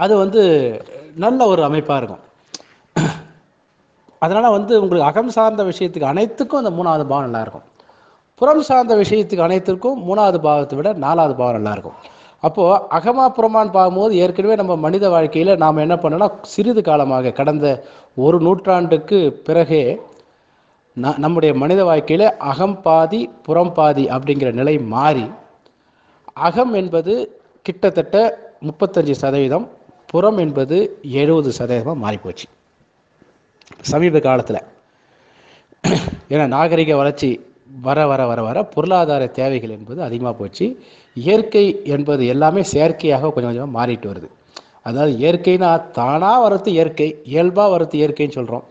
அது வந்து நல்ல ஒரு அமைப்பாக இருக்கும். அதனால் வந்து உங்களுக்கு அகம் சார்ந்த விஷயத்துக்கு அனைத்துக்கும் அந்த மூணாவது பாவம் நல்லாயிருக்கும் புறம் சார்ந்த விஷயத்துக்கு அனைத்திற்கும் மூணாவது பாவத்தை விட நாலாவது பாவம் நல்லாயிருக்கும் அப்போது அகமா புறமான்னு பார்க்கும்போது ஏற்கனவே நம்ம மனித வாழ்க்கையில் நாம் என்ன பண்ணோம்னா சிறிது காலமாக கடந்த ஒரு நூற்றாண்டுக்கு பிறகே நம்முடைய மனித வாழ்க்கையில் அகம் பாதி புறம் பாதி அப்படிங்கிற நிலை மாறி அகம் என்பது கிட்டத்தட்ட முப்பத்தஞ்சு சதவீதம் புறம் என்பது எழுபது சதவீதமாக மாறிப்போச்சு. சமீப காலத்தில். ஏன்னா நாகரிக வளர்ச்சி வர வர வர வர பொருளாதார தேவைகள் என்பது அதிகமாக போச்சு. இயற்கை என்பது எல்லாமே செயற்கையாக கொஞ்சம் கொஞ்சமாக மாறிட்டு வருது. அதாவது இயற்கைனா தானாக வரது இயற்கை இயல்பாக வரது இயற்கைன்னு சொல்கிறோம்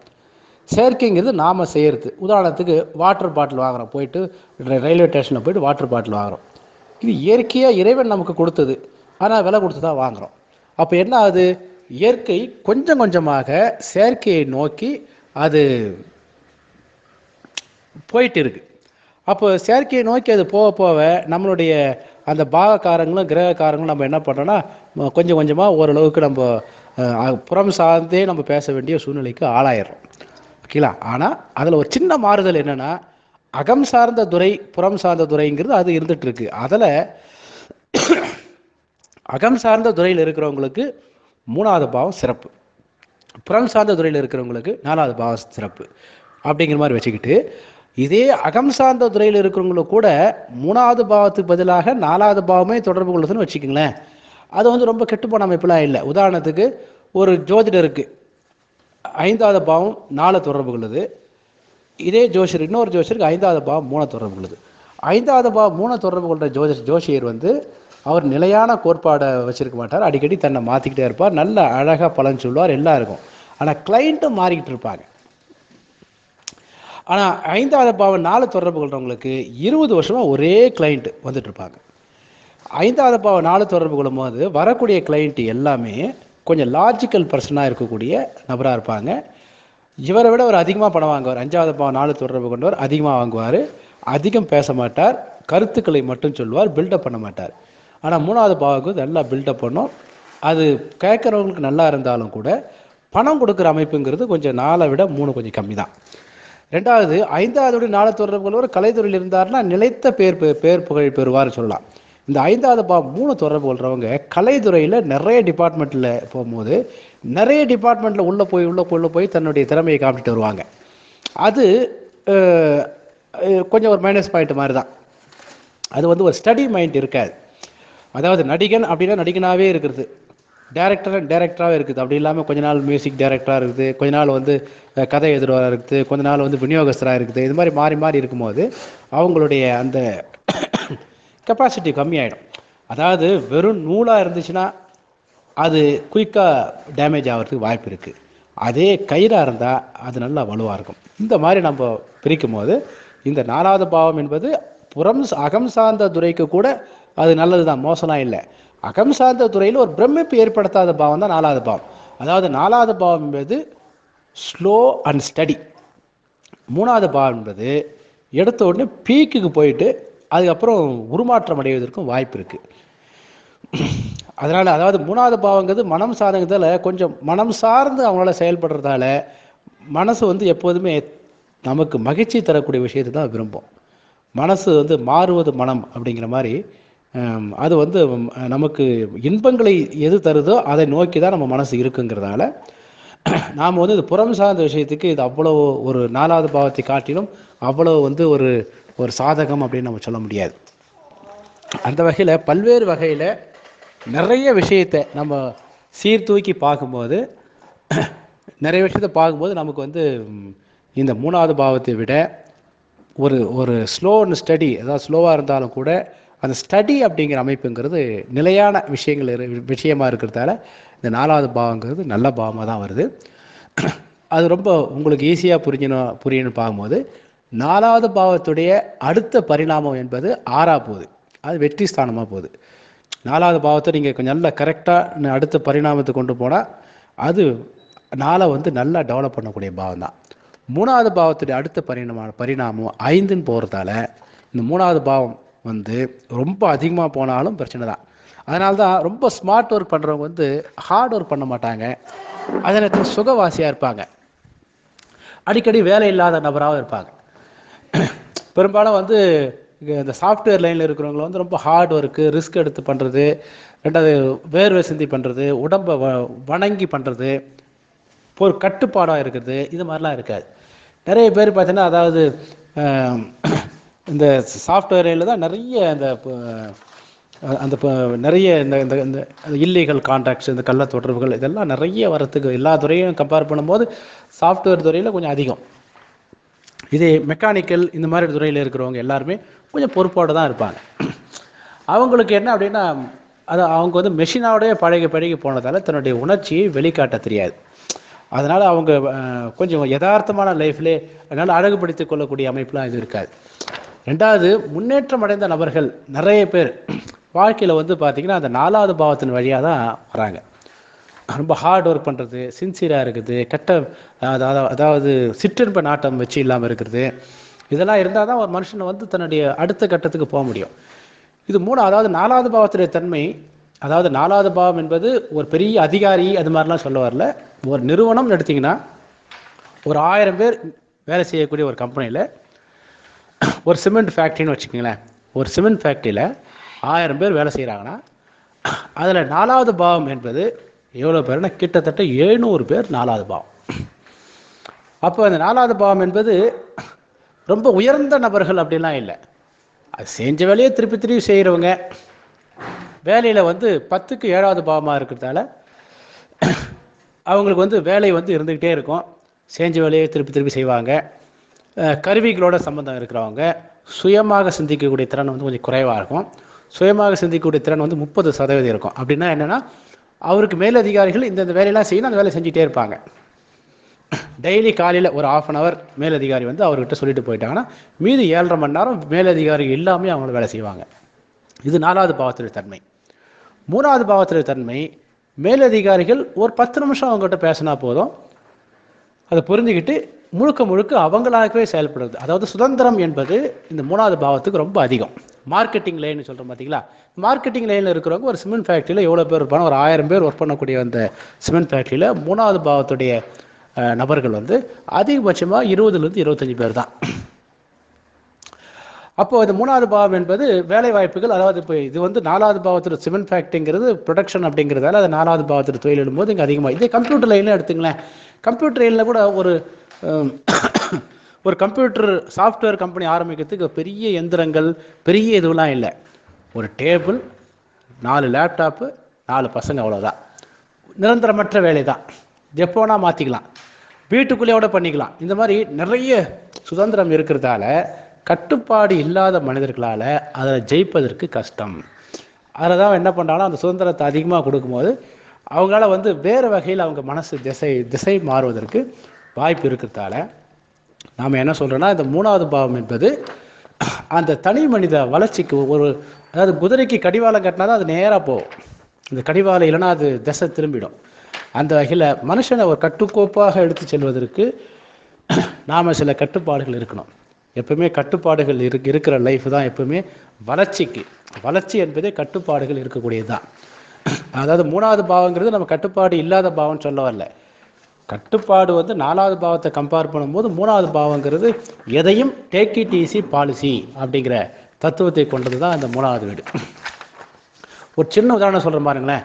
செயற்கைங்கிறது நாம் செய்கிறது உதாரணத்துக்கு வாட்டர் பாட்டில் வாங்குகிறோம் போயிட்டு ரயில்வே ஸ்டேஷனில் போயிட்டு வாட்டர் பாட்டில் வாங்குகிறோம் இது இயற்கையாக இறைவன் நமக்கு கொடுத்தது. ஆனால் விலை கொடுத்து தான் வாங்குகிறோம் அப்போ என்ன ஆகுது? இயற்கை கொஞ்சம் கொஞ்சமாக செயற்கையை நோக்கி அது போயிட்டு இருக்கு. அப்போ செயற்கையை நோக்கி அது போக போக நம்மளுடைய அந்த பாகக்காரங்களும் கிரகக்காரங்களும் நம்ம என்ன பண்ணுறோன்னா கொஞ்சம் கொஞ்சமாக ஓரளவுக்கு நம்ம புறம் சார்ந்தே நம்ம பேச வேண்டிய சூழ்நிலைக்கு ஆளாயிடுறோம். ஓகேங்களா ஆனால் அதில் ஒரு சின்ன மாறுதல் என்னென்னா அகம் சார்ந்த துறை புறம் சார்ந்த துறைங்கிறது அது இருந்துட்டு இருக்கு அதில் அகம் சார்ந்த துறையில் இருக்கிறவங்களுக்கு மூணாவது பாவம் சிறப்பு. புறம் சார்ந்த துறையில் இருக்கிறவங்களுக்கு நாலாவது பாவம் சிறப்பு. அப்படிங்கிற மாதிரி வச்சுக்கிட்டு இதே அகம் சார்ந்த துறையில் இருக்கிறவங்களுக்கு கூட மூணாவது பாவத்துக்கு பதிலாக நாலாவது பாவமே தொடர்பு கொள்ளுதுன்னு வச்சுக்கோங்களேன். அது வந்து ரொம்ப கெட்டுப்போன அமைப்புலாம் இல்லை. உதாரணத்துக்கு ஒரு ஜோதிடருக்கு ஐந்தாவது பாவம் நாலு தொடர்பு கொள்ளுது. இதே ஜோஷியர் இன்னொரு ஜோஷியருக்கு ஐந்தாவது பாவம் மூணு தொடர்பு கொள்ளுது. ஐந்தாவது பாவம் மூணு தொடர்பு கொள்கிற ஜோதி ஜோஷியர் வந்து அவர் நிலையான கோட்பாடை வச்சிருக்க மாட்டார். அடிக்கடி தன்னை மாற்றிக்கிட்டே இருப்பார். நல்ல அழகாக பலன் சொல்லுவார் எல்லாம் இருக்கும் ஆனால் கிளைண்ட்டும் மாறிக்கிட்டு இருப்பாங்க. ஆனால் ஐந்தாவது பாவம் நாலு தொடர்பு கொள்றவங்களுக்கு இருபது வருஷமாக ஒரே கிளைண்ட்டு வந்துட்டு இருப்பாங்க. ஐந்தாவது பாவம் நாலு தொடர்பு கொள்ளும்போது வரக்கூடிய கிளைண்ட் எல்லாமே கொஞ்சம் லாஜிக்கல் பர்சனாக இருக்கக்கூடிய நபராக இருப்பாங்க. இவரை விட அவர் அதிகமாக பணம் வாங்குவார். அஞ்சாவது பாவம் நாலு தொடர்பு கொண்டவர் அதிகமாக வாங்குவார். அதிகம் பேச மாட்டார். கருத்துக்களை மட்டும் சொல்லுவார். பில்டப் பண்ண மாட்டார். ஆனால் மூணாவது பாவுக்கு நல்லா பில்டப் பண்ணும். அது கேட்குறவங்களுக்கு நல்லா இருந்தாலும் கூட பணம் கொடுக்குற அமைப்புங்கிறது கொஞ்சம் நாளை விட மூணு கொஞ்சம் கம்மி தான். ரெண்டாவது ஐந்தாவது நாலு தொடர்பு கொண்டவர் கலைத்துறையில் இருந்தார்னா நிலைத்த பேர் பெ- பேர் புகழ் பெறுவார் சொல்லலாம். இந்த ஐந்தாவது பா மூணு தொடர்பு கொள்றவங்க கலைத்துறையில் நிறைய டிபார்ட்மெண்ட்டில் போகும்போது நிறைய டிபார்ட்மெண்ட்டில் உள்ளே போய் உள்ளே போய் உள்ளே போய் தன்னுடைய திறமையை காமிச்சிட்டு வருவாங்க. அது கொஞ்சம் ஒரு மைனஸ் பாயிண்ட் மாதிரி தான் அது வந்து ஒரு ஸ்டடி மைண்ட் இருக்காது. அதாவது நடிகன் அப்படின்னா நடிகனாகவே இருக்கிறது. டேரக்டர் டேரக்டராகவே இருக்குது. அப்படி இல்லாமல் கொஞ்ச நாள் மியூசிக் டேரக்டராக இருக்குது. கொஞ்ச நாள் வந்து கதை எழுதுறவராக இருக்குது. கொஞ்ச நாள் வந்து விநியோகஸ்தராக இருக்குது. இது மாதிரி மாறி மாறி இருக்கும்போது அவங்களுடைய அந்த கெப்பாசிட்டி கம்மியாயிடும். அதாவது வெறும் நூலாக இருந்துச்சுன்னா அது குயிக்காக டேமேஜ் ஆகிறதுக்கு வாய்ப்பு இருக்குது அதே கயிறாக இருந்தால் அது நல்லா வலுவாக இருக்கும். இந்த மாதிரி நம்ம பிரிக்கும் போது இந்த நாலாவது பாவம் என்பது புறம் அகம் சார்ந்த துறைக்கு கூட அது நல்லது தான் மோசம்லாம் இல்லை. அகம் சார்ந்த துறையில் ஒரு பிரமிப்பு ஏற்படுத்தாத பாவம் தான் நாலாவது பாவம். அதாவது நாலாவது பாவம் என்பது ஸ்லோ அண்ட் ஸ்டடி மூணாவது பாவம் என்பது எடுத்த உடனே பீக்குக்கு போயிட்டு அதுக்கப்புறம் உருமாற்றம் அடைவதற்கும் வாய்ப்பு இருக்குது அதனால் அதாவது மூணாவது பாவங்கிறது மனம் சார்ந்ததால் கொஞ்சம் மனம் சார்ந்து அவங்களால செயல்படுறதால மனசு வந்து எப்போதுமே நமக்கு மகிழ்ச்சி தரக்கூடிய விஷயத்தை தான் விரும்பும். மனசு வந்து மாறுவது மனம் அப்படிங்கிற மாதிரி அது வந்து நமக்கு இன்பங்களை எது தருதோ அதை நோக்கி தான் நம்ம மனசு இருக்குங்கிறதால நாம் வந்து இது புறம் சார்ந்த விஷயத்துக்கு இது அவ்வளோ ஒரு நாலாவது பாவத்தை காட்டிலும் அவ்வளோ வந்து ஒரு ஒரு சாதகம் அப்படின்னு நம்ம சொல்ல முடியாது. அந்த வகையில் பல்வேறு வகையில் நிறைய விஷயத்தை நம்ம சீர்தூக்கி பார்க்கும்போது நிறைய விஷயத்தை பார்க்கும்போது நமக்கு வந்து இந்த மூணாவது பாவத்தை விட ஒரு ஒரு ஸ்லோ அண்ட் ஸ்டடி அதாவது ஸ்லோவாக இருந்தாலும் கூட அந்த ஸ்டடி அப்படிங்கிற அமைப்புங்கிறது நிலையான விஷயங்கள் இரு- விஷயமா இருக்கிறதால இந்த நாலாவது பாவங்கிறது நல்ல பாவமாக தான் வருது. அது ரொம்ப உங்களுக்கு ஈஸியாக புரிஞ்சணும் புரியணும்னு பார்க்கும்போது நாலாவது பாவத்துடைய அடுத்த பரிணாமம் என்பது ஆறா போகுது. அது வெற்றி ஸ்தானமாக போகுது. நாலாவது பாவத்தை நீங்கள் கொஞ்சம் நல்லா கரெக்டாக அடுத்த பரிணாமத்தை கொண்டு போனால் அது நாளை வந்து நல்லா டெவலப் பண்ணக்கூடிய பாவம் தான். மூணாவது பாவத்துடைய அடுத்த பரிணாம பரிணாமம் ஐந்துன்னு போகிறதால இந்த மூணாவது பாவம் வந்து ரொம்ப அதிகமாக போனாலும் பிரச்சனை தான். அதனால தான் ரொம்ப ஸ்மார்ட் ஒர்க் பண்ணுறவங்க வந்து ஹார்ட் ஒர்க் பண்ண மாட்டாங்க. அதே நேரத்தில் சுகவாசியாக இருப்பாங்க. அடிக்கடி வேலை இல்லாத நபராகவும் இருப்பாங்க. பெரும்பாலும் வந்து இந்த சாஃப்ட்வேர் லைனில் இருக்கிறவங்க வந்து ரொம்ப ஹார்ட் ஒர்க்கு ரிஸ்க் எடுத்து பண்ணுறது ரெண்டாவது வேர்வை சிந்தி பண்ணுறது உடம்பை வ வணங்கி பண்ணுறது ஒரு கட்டுப்பாடாக இருக்கிறது இது மாதிரிலாம் இருக்காது. நிறைய பேர் பார்த்தீங்கன்னா அதாவது இந்த சாஃப்ட்வேர் லைனில் தான் நிறைய இந்த அந்த நிறைய இந்த இந்த இந்த இல்லீகல் கான்டாக்ட்ஸ் இந்த கள்ள தொடர்புகள் இதெல்லாம் நிறைய வரத்துக்கு எல்லா துறையும் கம்பேர் பண்ணும்போது சாஃப்ட்வேர் துறையில் கொஞ்சம் அதிகம். இதே மெக்கானிக்கல் இந்த மாதிரி துறையில் இருக்கிறவங்க எல்லாருமே கொஞ்சம் பொறுப்போடு தான் இருப்பாங்க. அவங்களுக்கு என்ன அப்படின்னா அது அவங்க வந்து மெஷினாவோடய பழகி பழகி போனதால் தன்னுடைய உணர்ச்சியை வெளிக்காட்ட தெரியாது. அதனால் அவங்க கொஞ்சம் யதார்த்தமான லைஃப்லே அதனால் அழகுபடுத்திக் கொள்ளக்கூடிய அமைப்புலாம் இது இருக்காது. ரெண்டாவது முன்னேற்றம் அடைந்த நபர்கள் நிறைய பேர். வாழ்க்கையில் வந்து பார்த்திங்கன்னா அந்த நாலாவது பாவத்தின் வழியாக தான் வராங்க. ரொம்ப ஹார்ட் ஒர்க் பண்ணுறது சின்சியராக இருக்குது கெட்ட அதாவது அதாவது சிற்றின்ப நாட்டம் வச்சு இல்லாமல் இருக்கிறது இதெல்லாம் இருந்தால் தான் ஒரு மனுஷனை வந்து தன்னுடைய அடுத்த கட்டத்துக்கு போக முடியும். இது மூணு அதாவது நாலாவது பாவத்துடைய தன்மை அதாவது நாலாவது பாவம் என்பது ஒரு பெரிய அதிகாரி அது மாதிரிலாம் சொல்ல வரல. ஒரு நிறுவனம் எடுத்திங்கன்னா ஒரு ஆயிரம் பேர் வேலை செய்யக்கூடிய ஒரு கம்பெனியில் ஒரு சிமெண்ட் ஃபேக்ட்ரின்னு வச்சுக்கோங்களேன். ஒரு சிமெண்ட் ஃபேக்ட்ரியில் ஆயிரம் பேர் வேலை செய்கிறாங்கன்னா அதில் நாலாவது பாவம் என்பது எவ்வளோ பேர்னா கிட்டத்தட்ட எழுநூறு பேர் நாலாவது பாவம். அப்போ அந்த நாலாவது பாவம் என்பது ரொம்ப உயர்ந்த நபர்கள் அப்படிலாம் இல்லை. அது செஞ்ச வேலையை திருப்பி திருப்பி செய்கிறவங்க வேலையில் வந்து பத்துக்கு ஏழாவது பாவமாக இருக்கிறதால அவங்களுக்கு வந்து வேலை வந்து இருந்துக்கிட்டே இருக்கும். செஞ்ச வேலையை திருப்பி திருப்பி செய்வாங்க. கருவிகளோட சம்மந்தம் இருக்கிறவங்க. சுயமாக சிந்திக்கக்கூடிய திறன் வந்து கொஞ்சம் குறைவாக இருக்கும். சுயமாக சிந்திக்கக்கூடிய திறன் வந்து முப்பது சதவீதம் இருக்கும். அப்படின்னா என்னென்னா அவருக்கு மேலதிகாரிகள் இந்தந்த வேலையெல்லாம் செய்யணும் அந்த வேலை செஞ்சுட்டே இருப்பாங்க. டெய்லி காலையில் ஒரு ஆஃப் அன் அவர் மேலதிகாரி வந்து அவர்கிட்ட சொல்லிட்டு போயிட்டாங்கன்னா மீதி ஏழரை மணி நேரம் மேலதிகாரி எல்லாமே அவங்கள வேலை செய்வாங்க. இது நாலாவது பாவத்துடைய தன்மை. மூணாவது பாவத்துடைய தன்மை மேலதிகாரிகள் ஒரு பத்து நிமிஷம் அவங்ககிட்ட பேசினா போதும். அதை புரிஞ்சுக்கிட்டு முழுக்க முழுக்க அவங்களாகவே செயல்படுறது. அதாவது சுதந்திரம் என்பது இந்த மூணாவது பாவத்துக்கு ரொம்ப அதிகம். மார்க்கெட்டிங் லைன் சொல்கிறோம் பார்த்தீங்களா மார்க்கெட்டிங் லைனில் இருக்கிறவங்க ஒரு சிமெண்ட் ஃபேக்ட்ரியில் எவ்வளோ பேர் இருப்பாங்க? ஒரு ஆயிரம் பேர் ஒர்க் பண்ணக்கூடிய அந்த சிமெண்ட் ஃபேக்ட்ரியில் மூணாவது பாவத்துடைய நபர்கள் வந்து அதிகபட்சமாக இருபதுலேருந்து இருபத்தஞ்சி பேர் தான். அப்போ இந்த மூணாவது பாவம் என்பது வேலை வாய்ப்புகள் அதாவது இப்போ இது வந்து நாலாவது பாவத்தில் சிமெண்ட் ஃபேக்ட்ரிங்கிறது ப்ரொடக்ஷன் அப்படிங்கிறதால அது நாலாவது பாவத்தில் தொழில் எழும்போது இங்கே அதிகமாக இதே கம்ப்யூட்டர் லைனில் எடுத்துங்களேன். கம்ப்யூட்டர் லைனில் கூட ஒரு ஒரு கம்ப்யூட்டர் சாஃப்ட்வேர் கம்பெனி ஆரம்பிக்கிறதுக்கு பெரிய எந்திரங்கள் பெரிய இதுவெல்லாம் இல்லை. ஒரு டேபிள் நாலு லேப்டாப்பு நாலு பசங்க அவ்வளோதான் நிரந்தரமற்ற வேலை தான் எப்போனா மாற்றிக்கலாம் வீட்டுக்குள்ளேயோட பண்ணிக்கலாம். இந்த மாதிரி நிறைய சுதந்திரம் இருக்கிறதால கட்டுப்பாடு இல்லாத மனிதர்களால் அதில் ஜெயிப்பதற்கு கஷ்டம். அதில் தான் என்ன பண்ணுறாங்கன்னா அந்த சுதந்திரத்தை அதிகமாக கொடுக்கும்போது அவங்களால வந்து வேறு வகையில் அவங்க மனசு திசை திசை மாறுவதற்கு வாய்ப்பு இருக்கிறதால நாம் என்ன சொல்கிறோன்னா இந்த மூணாவது பாவம் என்பது அந்த தனி மனித வளர்ச்சிக்கு ஒரு அதாவது குதிரைக்கு கடிவாளம் கட்டினா தான் அது நேராக போகும். இந்த கடிவாளம் இல்லைன்னா அது திசை திரும்பிடும். அந்த வகையில் மனுஷனை ஒரு கட்டுக்கோப்பாக எடுத்து செல்வதற்கு நாம் சில கட்டுப்பாடுகள் இருக்கணும். எப்பவுமே கட்டுப்பாடுகள் இரு இருக்கிற லைஃப் தான் எப்பவுமே வளர்ச்சிக்கு. வளர்ச்சி என்பதே கட்டுப்பாடுகள் இருக்கக்கூடியது தான் அதாவது மூணாவது பாவங்கிறது நம்ம கட்டுப்பாடு இல்லாத பாவம்னு சொல்ல வரல. கட்டுப்பாடு வந்து நாலாவது பாவத்தை கம்பேர் பண்ணும்போது மூணாவது பாவங்கிறது எதையும் டேக் இட் ஈஸி பாலிசி அப்படிங்கிற தத்துவத்தை கொண்டது தான் இந்த மூணாவது வீடு. ஒரு சின்ன உதாரணம் சொல்கிறேன் பாருங்களேன்.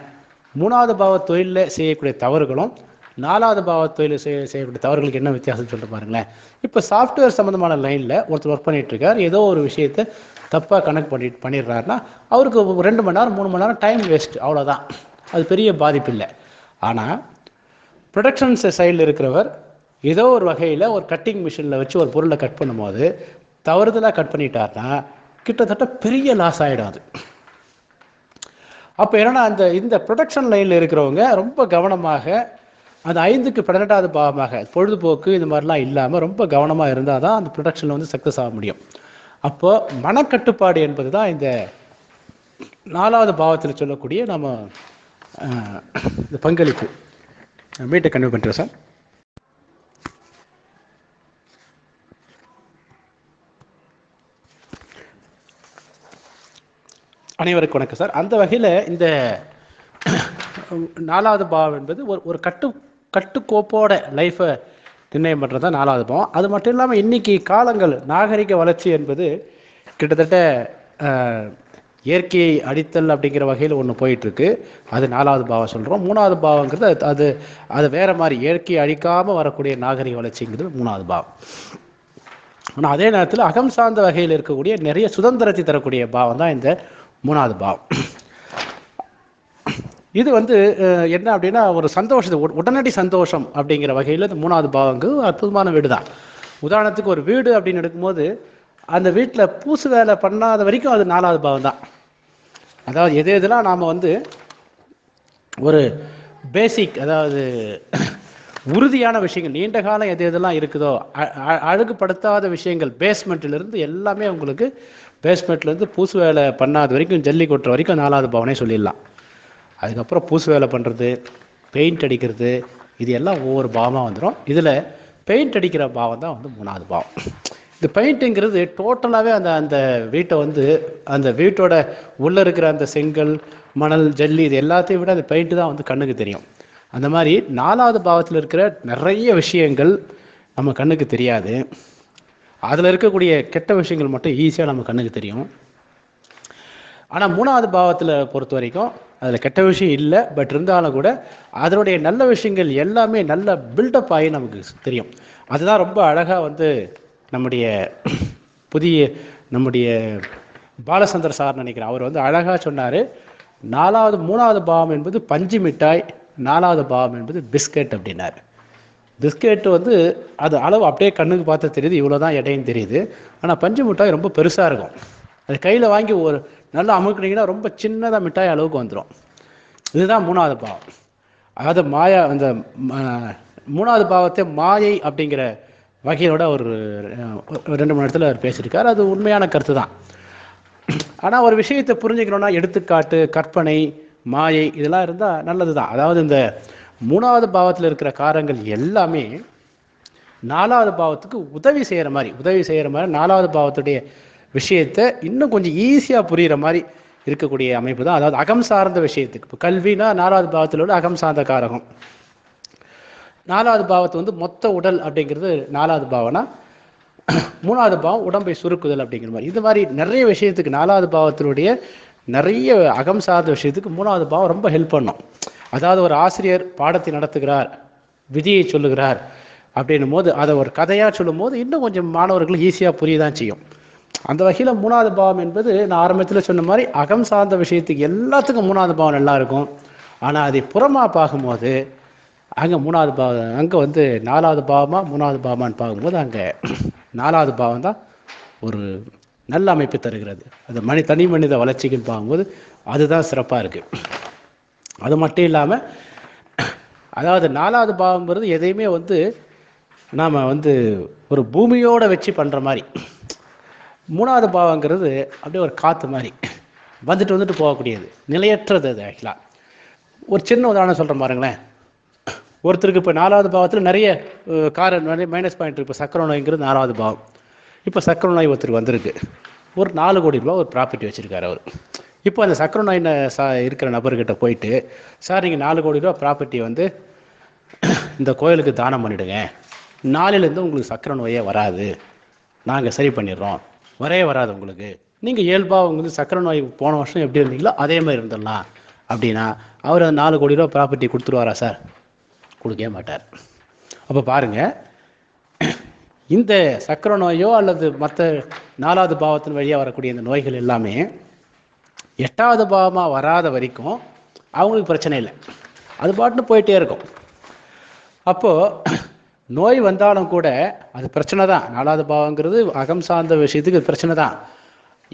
மூணாவது பாவ தொழிலில் செய்யக்கூடிய தவறுகளும் நாலாவது பாவ தொழில் செய்ய செய்யக்கூடிய தவறுகளுக்கு என்ன வித்தியாசம் சொல்லிட்டு பாருங்களேன். இப்போ சாஃப்ட்வேர் சம்மந்தமான லைனில் ஒருத்தர் ஒர்க் பண்ணிகிட்ருக்கார் ஏதோ ஒரு விஷயத்தை தப்பாக கனெக்ட் பண்ணி பண்ணிடுறாருன்னா அவருக்கு ஒரு ரெண்டு மணி நேரம் மூணு மணி நேரம் டைம் வேஸ்ட் அவ்வளோதான் அது பெரிய பாதிப்பு இல்லை. ஆனால் ப்ரொடக்ஷன் சைடில் இருக்கிறவர் ஏதோ ஒரு வகையில் ஒரு கட்டிங் மிஷினில் வச்சு ஒரு பொருளை கட் பண்ணும்போது தவறுதலாக கட் பண்ணிட்டார்னா கிட்டத்தட்ட பெரிய லாஸ் ஆகிடும் அது. அப்போ என்னென்னா அந்த இந்த ப்ரொடக்ஷன் லைனில் இருக்கிறவங்க ரொம்ப கவனமாக அந்த ஐந்துக்கு பதினெட்டாவது பாவமாக பொழுதுபோக்கு இந்த மாதிரிலாம் இல்லாமல் ரொம்ப கவனமாக இருந்தால் தான் அந்த ப்ரொடக்ஷனில் வந்து சக்ஸஸ் ஆக முடியும். அப்போது மனக்கட்டுப்பாடு என்பது தான் இந்த நாலாவது பாவத்தில் சொல்லக்கூடிய நம்ம இந்த பங்களிப்பு. மீட்டை கன்வியூ பண்ணுறேன் சார். அனைவருக்கும் வணக்கம் சார். அந்த வகையில் இந்த [clears throat] நாலாவது பாவம் என்பது ஒரு ஒரு கட்டு கட்டுக்கோப்போட லைஃப்பை நிர்ணயம் பண்ணுறது தான் நாலாவது பாவம். அது மட்டும் இல்லாமல் இன்னைக்கு காலங்கள் நாகரிக வளர்ச்சி என்பது கிட்டத்தட்ட இயற்கையை அடித்தல் அப்படிங்கிற வகையில் ஒன்று போயிட்டுருக்கு. அது நாலாவது பாவம் சொல்கிறோம் மூணாவது பாவங்கிறது அது- அது அது வேறு மாதிரி இயற்கையை அழிக்காமல் வரக்கூடிய நாகரிக வளர்ச்சிங்கிறது மூணாவது பாவம். ஆனால் அதே நேரத்தில் அகம் சார்ந்த வகையில் இருக்கக்கூடிய நிறைய சுதந்திரத்தை தரக்கூடிய பாவம் தான் இந்த மூணாவது பாவம். இது வந்து என்ன அப்படின்னா ஒரு சந்தோஷத்தை உடனடி சந்தோஷம் அப்படிங்கிற வகையில் இந்த மூணாவது பாவங்கு அற்புதமான வீடு தான். உதாரணத்துக்கு ஒரு வீடு அப்படின்னு எடுக்கும்போது அந்த வீட்டில் பூசு வேலை பண்ணாத வரைக்கும் அது நாலாவது பாவம் தான். அதாவது எது எதெல்லாம் நாம் வந்து ஒரு பேசிக் அதாவது உறுதியான விஷயங்கள் நீண்ட காலம் எது எதெல்லாம் இருக்குதோ அ- அழகுபடுத்தாத விஷயங்கள் பேஸ்மெண்ட்லேருந்து எல்லாமே உங்களுக்கு பேஸ்மெண்ட்லேருந்து பூசு வேலை பண்ணாத வரைக்கும் ஜல்லி கொட்டுற வரைக்கும் நாலாவது பவனே சொல்லிடலாம். அதுக்கப்புறம் பூசு வேலை பண்ணுறது பெயிண்ட் அடிக்கிறது இது எல்லாம் ஒவ்வொரு பாவமாக வந்துடும் இதில் பெயிண்ட் அடிக்கிற பாவம் தான் வந்து மூணாவது பாவம். இந்த பெயிண்ட்டுங்கிறது டோட்டலாகவே அந்த அந்த வீட்டை வந்து அந்த வீட்டோட உள்ளே இருக்கிற அந்த செங்கல் மணல் ஜல்லி இது எல்லாத்தையும் விட அந்த பெயிண்ட்டு தான் வந்து கண்ணுக்கு தெரியும். அந்த மாதிரி நாலாவது பாவத்தில் இருக்கிற நிறைய விஷயங்கள் நம்ம கண்ணுக்கு தெரியாது. அதில் இருக்கக்கூடிய கெட்ட விஷயங்கள் மட்டும் ஈஸியாக நம்ம கண்ணுக்கு தெரியும். ஆனால் மூணாவது பாவத்தில் பொறுத்த வரைக்கும் அதில் கெட்ட விஷயம் இல்லை பட் இருந்தாலும் கூட அதனுடைய நல்ல விஷயங்கள் எல்லாமே நல்ல பில்டப் ஆகி நமக்கு தெரியும். அதுதான் ரொம்ப அழகாக வந்து நம்முடைய புதிய நம்முடைய பாலச்சந்தர் சார் நினைக்கிறேன். அவர் வந்து அழகாக சொன்னார் நாலாவது மூணாவது பாவம் என்பது பஞ்சு மிட்டாய் நாலாவது பாவம் என்பது பிஸ்கட் அப்படின்னாரு. பிஸ்கெட் வந்து அது அளவு அப்படியே கண்ணுக்கு பார்த்து தெரியுது இவ்வளோ தான் எடையும் தெரியுது. ஆனால் பஞ்சு மிட்டாய் ரொம்ப பெருசாக இருக்கும். அது கையில் வாங்கி ஒரு நல்லா அமுக்குனீங்கன்னா ரொம்ப சின்னதாக மிட்டாய் அளவுக்கு வந்துடும் இதுதான் மூணாவது பாவம் அதாவது மாயா அந்த மூணாவது பாவத்தை மாயை அப்படிங்கிற வகையிலோட ஒரு ரெண்டு மணி நேரத்தில் அவர் பேசியிருக்கார். அது உண்மையான கருத்து தான் ஆனால் ஒரு விஷயத்தை புரிஞ்சுக்கணும்னா எடுத்துக்காட்டு கற்பனை மாயை இதெல்லாம் இருந்தால் நல்லது தான் அதாவது இந்த மூணாவது பாவத்தில் இருக்கிற காரங்கள் எல்லாமே நாலாவது பாவத்துக்கு உதவி செய்கிற மாதிரி உதவி செய்கிற மாதிரி நாலாவது பாவத்துடைய விஷயத்தை இன்னும் கொஞ்சம் ஈஸியாக புரிகிற மாதிரி இருக்கக்கூடிய அமைப்பு தான் அதாவது அகம் சார்ந்த விஷயத்துக்கு. இப்போ கல்வினா நாலாவது பாவத்தில் உள்ள அகம் சார்ந்த காரகம். நாலாவது பாவத்தை வந்து மொத்த உடல் அப்படிங்கிறது நாலாவது பாவனா மூணாவது பாவம் உடம்பை சுருக்குதல் அப்படிங்கிற மாதிரி. இது மாதிரி நிறைய விஷயத்துக்கு நாலாவது பாவத்தினுடைய நிறைய அகம் சார்ந்த விஷயத்துக்கு மூணாவது பாவம் ரொம்ப ஹெல்ப் பண்ணும். அதாவது ஒரு ஆசிரியர் பாடத்தை நடத்துகிறார் விதியை சொல்லுகிறார் அப்படின்னும் போது அதை ஒரு கதையாக சொல்லும் போது இன்னும் கொஞ்சம் மாணவர்களுக்கு ஈஸியாக புரியதான் செய்யும். அந்த வகையில் மூணாவது பாவம் என்பது நான் ஆரம்பத்தில் சொன்ன மாதிரி அகம் சார்ந்த விஷயத்துக்கு எல்லாத்துக்கும் மூணாவது பாவம் நல்லா இருக்கும். ஆனால் அதை புறமாக பார்க்கும்போது அங்கே மூணாவது பாவம் அங்கே வந்து நாலாவது பாவமா மூணாவது பாவமான்னு பார்க்கும்போது அங்கே [clears throat] நாலாவது பாவம் தான் ஒரு நல்ல அமைப்பு தருகிறது. அது மனி தனி மனித வளர்ச்சிக்குன்னு பார்க்கும்போது அதுதான் சிறப்பாக இருக்குது அது மட்டும் இல்லாமல் [clears throat] அதாவது நாலாவது பாவங்கிறது எதையுமே வந்து நாம் வந்து ஒரு பூமியோடு வச்சு பண்ணுற மாதிரி. மூணாவது பாவங்கிறது அப்படியே ஒரு காற்று மாதிரி. வந்துட்டு வந்துட்டு போகக்கூடியது. நிலையற்றது அது ஆக்சுவலாக ஒரு சின்ன உதாரணம் சொல்கிறேன் பாருங்களேன். ஒருத்தருக்கு இப்போ நாலாவது பாவத்தில் நிறைய கார நிறைய மைனஸ் பாயிண்ட் இப்போ சக்கரை நோய்ங்கிறது நாலாவது பாவம். இப்போ சக்கரை நோய் ஒருத்தருக்கு வந்திருக்கு. ஒரு நாலு கோடி ரூபா ஒரு ப்ராப்பர்ட்டி வச்சுருக்காரு அவர். இப்போ அந்த சக்கரை நோய் சா இருக்கிற நபர்கிட்ட போயிட்டு சார் நீங்கள் நாலு கோடி ரூபா ப்ராப்பர்ட்டி வந்து இந்த கோயிலுக்கு தானம் பண்ணிவிடுங்க நாளிலேருந்து உங்களுக்கு சக்கரை நோயே வராது. நாங்கள் சரி பண்ணிடுறோம். வரவே வராது உங்களுக்கு. நீங்கள் இயல்பாக உங்களுக்கு சக்கரை நோய் போன வருஷம் எப்படி இருந்தீங்களோ அதே மாதிரி இருந்துடலாம். அப்படின்னா அவர் அந்த நாலு கோடி ரூபா ப்ராப்பர்ட்டி கொடுத்துருவாரா சார்? கொடுக்கவே மாட்டார். அப்போ பாருங்க இந்த சக்கர நோயோ அல்லது மற்ற நாலாவது பாவத்தின் வழியாக வரக்கூடிய இந்த நோய்கள் எல்லாமே எட்டாவது பாவமாக வராத வரைக்கும் அவங்களுக்கு பிரச்சனை இல்லை. அது பாட்டுன்னு போயிட்டே இருக்கும். அப்போது நோய் வந்தாலும் கூட அது பிரச்சனை தான். நாலாவது பாவங்கிறது அகம் சார்ந்த விஷயத்துக்கு பிரச்சனை தான்.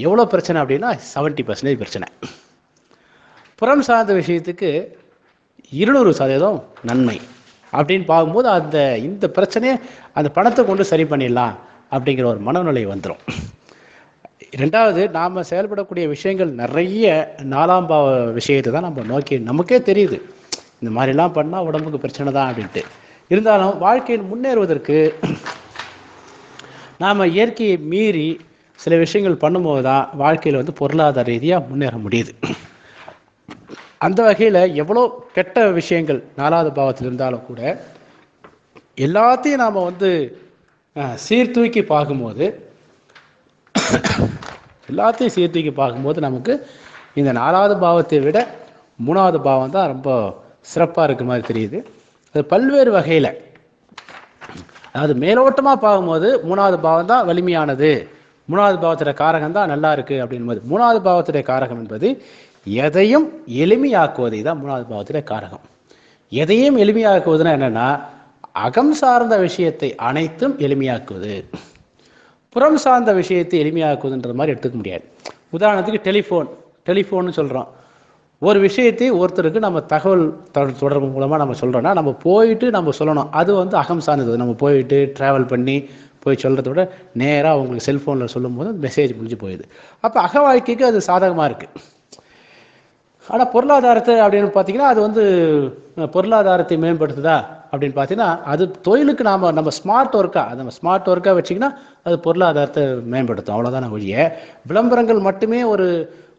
எவ்வளோ பிரச்சனை அப்படின்னா செவன்ட்டி பர்சன்டேஜ் பிரச்சனை. புறம் சார்ந்த விஷயத்துக்கு இருநூறு சதவீதம் நன்மை. அப்படின்னு பார்க்கும்போது அந்த இந்த பிரச்சனையை அந்த பணத்தை கொண்டு சரி பண்ணிடலாம் அப்படிங்கிற ஒரு மனநிலை வந்துடும் ரெண்டாவது நாம் செயல்படக்கூடிய விஷயங்கள் நிறைய நாலாம் பாவ விஷயத்தை தான் நம்ம நோக்கி நமக்கே தெரியுது. இந்த மாதிரிலாம் பண்ணால் உடம்புக்கு பிரச்சனை தான் அப்படின்ட்டு. இருந்தாலும் வாழ்க்கையில் முன்னேறுவதற்கு நாம் இயற்கையை மீறி சில விஷயங்கள் பண்ணும்போது தான் வாழ்க்கையில் வந்து பொருளாதார ரீதியாக முன்னேற முடியுது. அந்த வகையில் எவ்வளோ கெட்ட விஷயங்கள் நாலாவது பாவத்தில் இருந்தாலும் கூட எல்லாத்தையும் நாம் வந்து சீர்தூக்கி பார்க்கும்போது எல்லாத்தையும் சீர்தூக்கி பார்க்கும்போது நமக்கு இந்த நாலாவது பாவத்தை விட மூணாவது பாவம் தான் ரொம்ப சிறப்பாக இருக்க மாதிரி தெரியுது. அது பல்வேறு வகையில். அதாவது மேலோட்டமாக பார்க்கும்போது மூணாவது பாவம் தான் வலிமையானது. மூணாவது பாவத்துடைய காரகம் தான் நல்லா இருக்குது அப்படின்பது மூணாவது பாவத்துடைய காரகம் என்பது எதையும் எளிமையாக்குவதை தான் மூணாவது பாவத்தில் காரகம். எதையும் எளிமையாக்குவதுன்னா என்னென்னா அகம் சார்ந்த விஷயத்தை அனைத்தும் எளிமையாக்குவது. புறம் சார்ந்த விஷயத்தை எளிமையாக்குவதுன்ற மாதிரி எடுத்துக்க முடியாது. உதாரணத்துக்கு டெலிஃபோன் டெலிஃபோன்னு சொல்கிறோம் ஒரு விஷயத்தை ஒருத்தருக்கு நம்ம தகவல் தொடர்பு மூலமாக நம்ம சொல்கிறோன்னா நம்ம போயிட்டு நம்ம சொல்லணும். அது வந்து அகம் சார்ந்தது. நம்ம போயிட்டு ட்ராவல் பண்ணி போய் சொல்கிறத விட நேராக அவங்களுக்கு செல்ஃபோனில் சொல்லும்போது மெசேஜ் முடிஞ்சு போயிடுது. அப்போ அக வாழ்க்கைக்கு அது சாதகமாக இருக்குது ஆனால் பொருளாதாரத்தை அப்படின்னு பார்த்தீங்கன்னா அது வந்து பொருளாதாரத்தை மேம்படுத்துதா அப்படின்னு பார்த்தீங்கன்னா அது தொழிலுக்கு நாம் நம்ம ஸ்மார்ட் ஒர்க்காக நம்ம ஸ்மார்ட் ஒர்க்காக வச்சிங்கன்னா அது பொருளாதாரத்தை மேம்படுத்தும். அவ்வளோதான ஒழிய விளம்பரங்கள் மட்டுமே ஒரு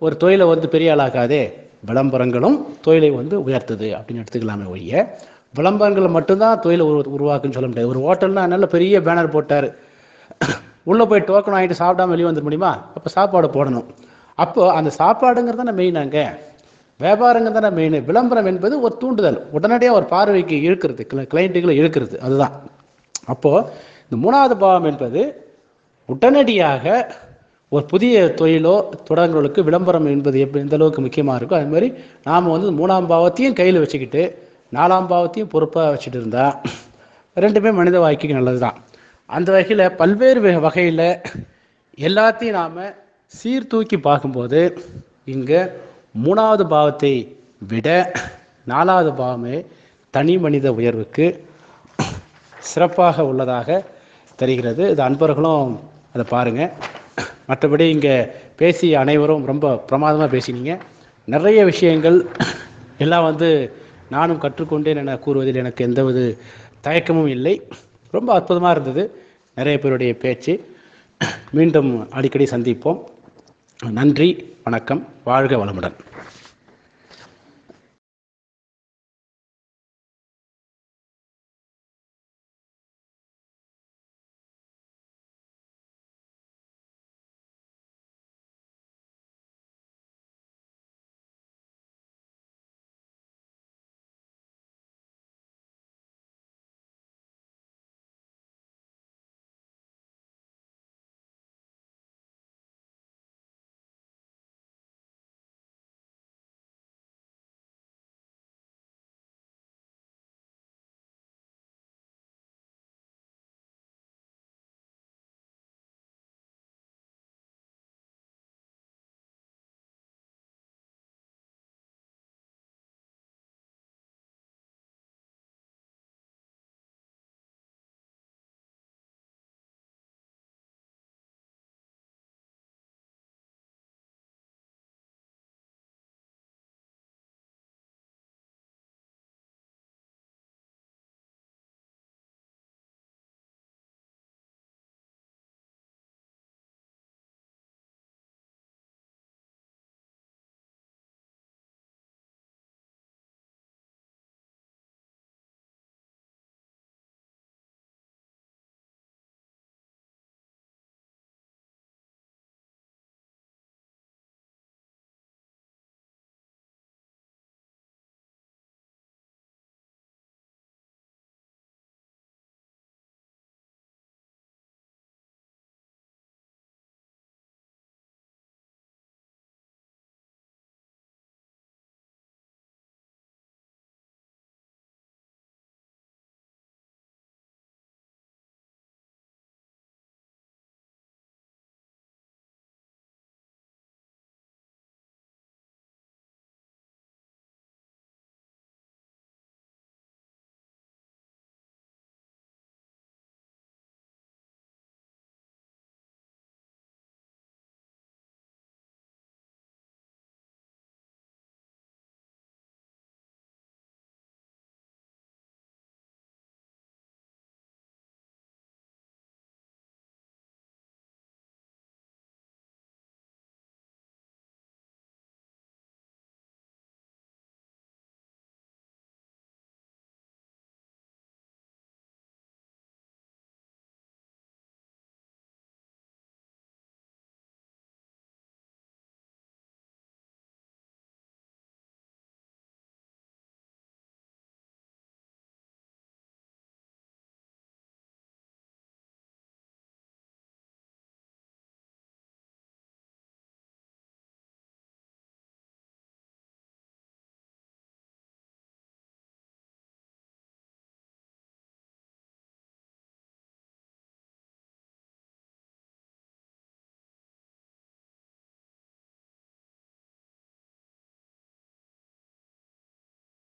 ஒரு தொழிலை வந்து பெரிய ஆளாக்காதே. விளம்பரங்களும் தொழிலை வந்து உயர்த்துது அப்படின்னு எடுத்துக்கலாமே ஒழிய விளம்பரங்கள் மட்டும்தான் தொழிலை உரு உருவாக்குன்னு சொல்ல முடியாது. ஒரு ஹோட்டல்னா நல்ல பெரிய பேனர் போட்டார். உள்ளே போய் டோக்கன் வாங்கிட்டு சாப்பிடாம வெளியே வந்துட முடியுமா? அப்போ சாப்பாடு போடணும். அப்போது அந்த சாப்பாடுங்கிறது தானே மெயின் வியாபாரங்கள் தானே மெயின் விளம்பரம் என்பது ஒரு தூண்டுதல். உடனடியாக ஒரு பார்வைக்கு இழுக்கிறது கிளைண்ட்டுகளை இழுக்கிறது அதுதான். அப்போது இந்த மூணாவது பாவம் என்பது உடனடியாக ஒரு புதிய தொழிலோ தொடங்குகளுக்கு விளம்பரம் என்பது எப்படி எந்த அளவுக்கு முக்கியமாக இருக்கோ அது மாதிரி நாம் வந்து மூணாம் பாவத்தையும் கையில் வச்சுக்கிட்டு நாலாம் பாவத்தையும் பொறுப்பாக வச்சுட்டு இருந்தால் ரெண்டுமே மனித வாழ்க்கைக்கு நல்லது தான் அந்த வகையில் பல்வேறு வகையில் எல்லாத்தையும் நாம் சீர்தூக்கி பார்க்கும்போது இங்கே மூணாவது பாவத்தை விட நாலாவது பாவமே தனி மனித உயர்வுக்கு சிறப்பாக உள்ளதாக தெரிகிறது. இது அன்பர்களும் அதை பாருங்கள் மற்றபடி இங்கே பேசிய அனைவரும் ரொம்ப பிரமாதமாக பேசினீங்க. நிறைய விஷயங்கள் எல்லாம் வந்து நானும் கற்றுக்கொண்டேன் என கூறுவதில் எனக்கு எந்தவித தயக்கமும் இல்லை. ரொம்ப அற்புதமாக இருந்தது நிறைய பேருடைய பேச்சு. மீண்டும் அடிக்கடி சந்திப்போம். நன்றி. வணக்கம். வாழ்க வளமுடன்.